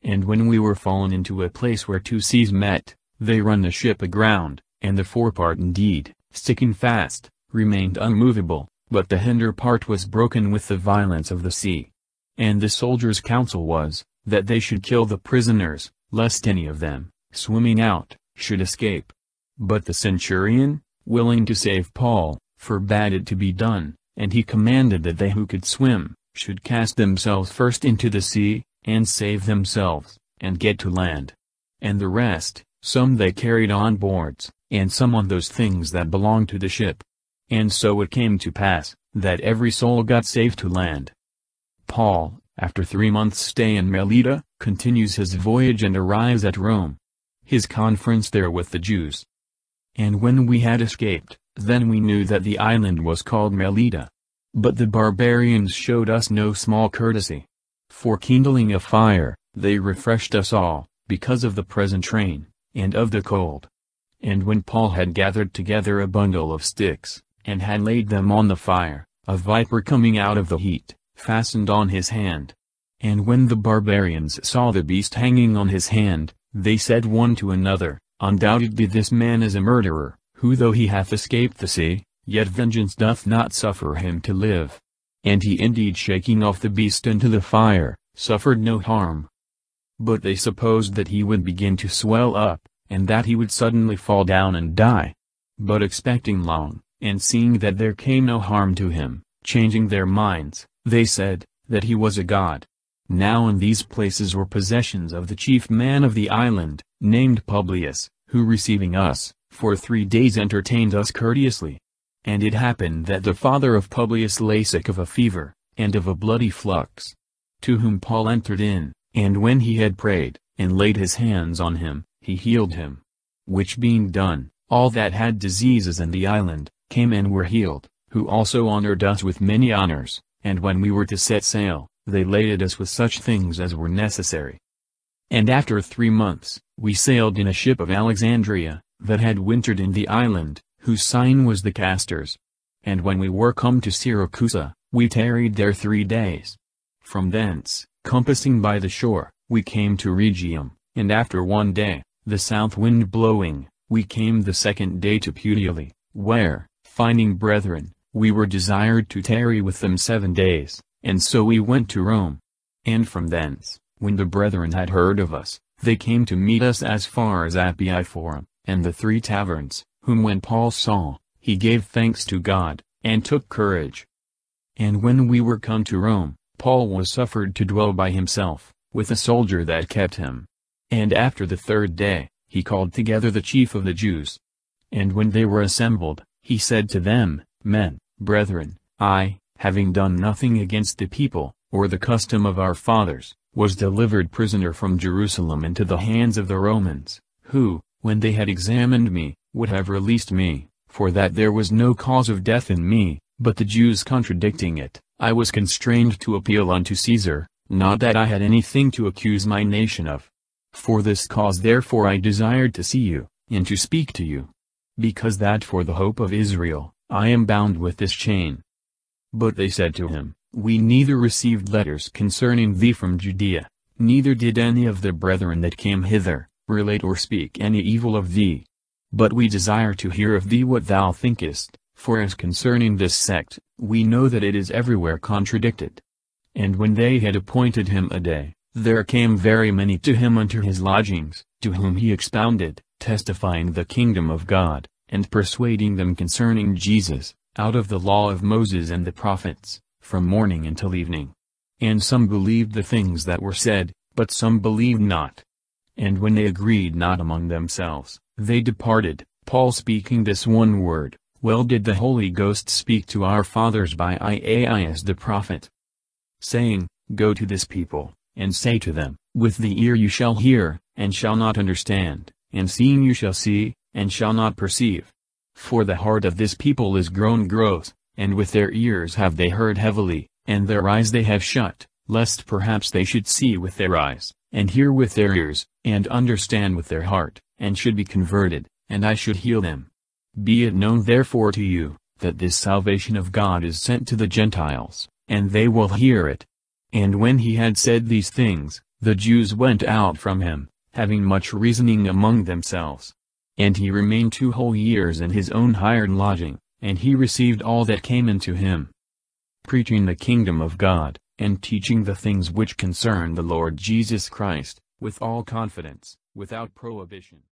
Speaker 3: And when we were fallen into a place where two seas met, they run the ship aground, and the forepart indeed, sticking fast, remained unmovable, but the hinder part was broken with the violence of the sea. And the soldiers' counsel was, that they should kill the prisoners, lest any of them, swimming out, should escape. But the centurion, willing to save Paul, forbade it to be done, and he commanded that they who could swim, should cast themselves first into the sea, and save themselves, and get to land. And the rest, some they carried on boards, and some on those things that belonged to the ship. And so it came to pass, that every soul got safe to land. Paul, after three months' stay in Melita, continues his voyage and arrives at Rome. His conference there with the Jews. And when we had escaped, then we knew that the island was called Melita. But the barbarians showed us no small courtesy. For kindling a fire, they refreshed us all, because of the present rain, and of the cold. And when Paul had gathered together a bundle of sticks, and had laid them on the fire, a viper coming out of the heat, fastened on his hand. And when the barbarians saw the beast hanging on his hand, they said one to another, Undoubtedly this man is a murderer, who though he hath escaped the sea, yet vengeance doth not suffer him to live. And he indeed shaking off the beast into the fire, suffered no harm. But they supposed that he would begin to swell up, and that he would suddenly fall down and die. But expecting long, and seeing that there came no harm to him, changing their minds, they said, that he was a god. Now in these places were possessions of the chief man of the island, named Publius, who receiving us, for three days entertained us courteously. And it happened that the father of Publius lay sick of a fever, and of a bloody flux. To whom Paul entered in, and when he had prayed, and laid his hands on him, he healed him. Which being done, all that had diseases in the island, came and were healed, who also honored us with many honors, and when we were to set sail, they laded us with such things as were necessary. And after three months, we sailed in a ship of Alexandria, that had wintered in the island, whose sign was the Castors. And when we were come to Syracusa, we tarried there three days. From thence, compassing by the shore, we came to Rhegium, and after one day, the south wind blowing, we came the second day to Puteoli, where, finding brethren, we were desired to tarry with them seven days. And so we went to Rome. And from thence, when the brethren had heard of us, they came to meet us as far as Appii Forum, and the three taverns, whom when Paul saw, he gave thanks to God, and took courage. And when we were come to Rome, Paul was suffered to dwell by himself, with a soldier that kept him. And after the third day, he called together the chief of the Jews. And when they were assembled, he said to them, Men, brethren, I, having done nothing against the people, or the custom of our fathers, was delivered prisoner from Jerusalem into the hands of the Romans, who, when they had examined me, would have released me, for that there was no cause of death in me, but the Jews contradicting it, I was constrained to appeal unto Caesar, not that I had anything to accuse my nation of. For this cause therefore I desired to see you, and to speak to you. Because that for the hope of Israel, I am bound with this chain. But they said to him, We neither received letters concerning thee from Judea, neither did any of the brethren that came hither, relate or speak any evil of thee. But we desire to hear of thee what thou thinkest, for as concerning this sect, we know that it is everywhere contradicted. And when they had appointed him a day, there came very many to him unto his lodgings, to whom he expounded, testifying the kingdom of God, and persuading them concerning Jesus, out of the law of Moses and the prophets, from morning until evening. And some believed the things that were said, but some believed not. And when they agreed not among themselves, they departed, Paul speaking this one word, Well did the Holy Ghost speak to our fathers by Isaias the prophet, saying, Go to this people, and say to them, With the ear you shall hear, and shall not understand, and seeing you shall see, and shall not perceive. For the heart of this people is grown gross, and with their ears have they heard heavily, and their eyes they have shut, lest perhaps they should see with their eyes, and hear with their ears, and understand with their heart, and should be converted, and I should heal them. Be it known therefore to you, that this salvation of God is sent to the Gentiles, and they will hear it. And when he had said these things, the Jews went out from him, having much reasoning among themselves. And he remained two whole years in his own hired lodging, and he received all that came into him. Preaching the kingdom of God, and teaching the things which concern the Lord Jesus Christ, with all confidence, without prohibition.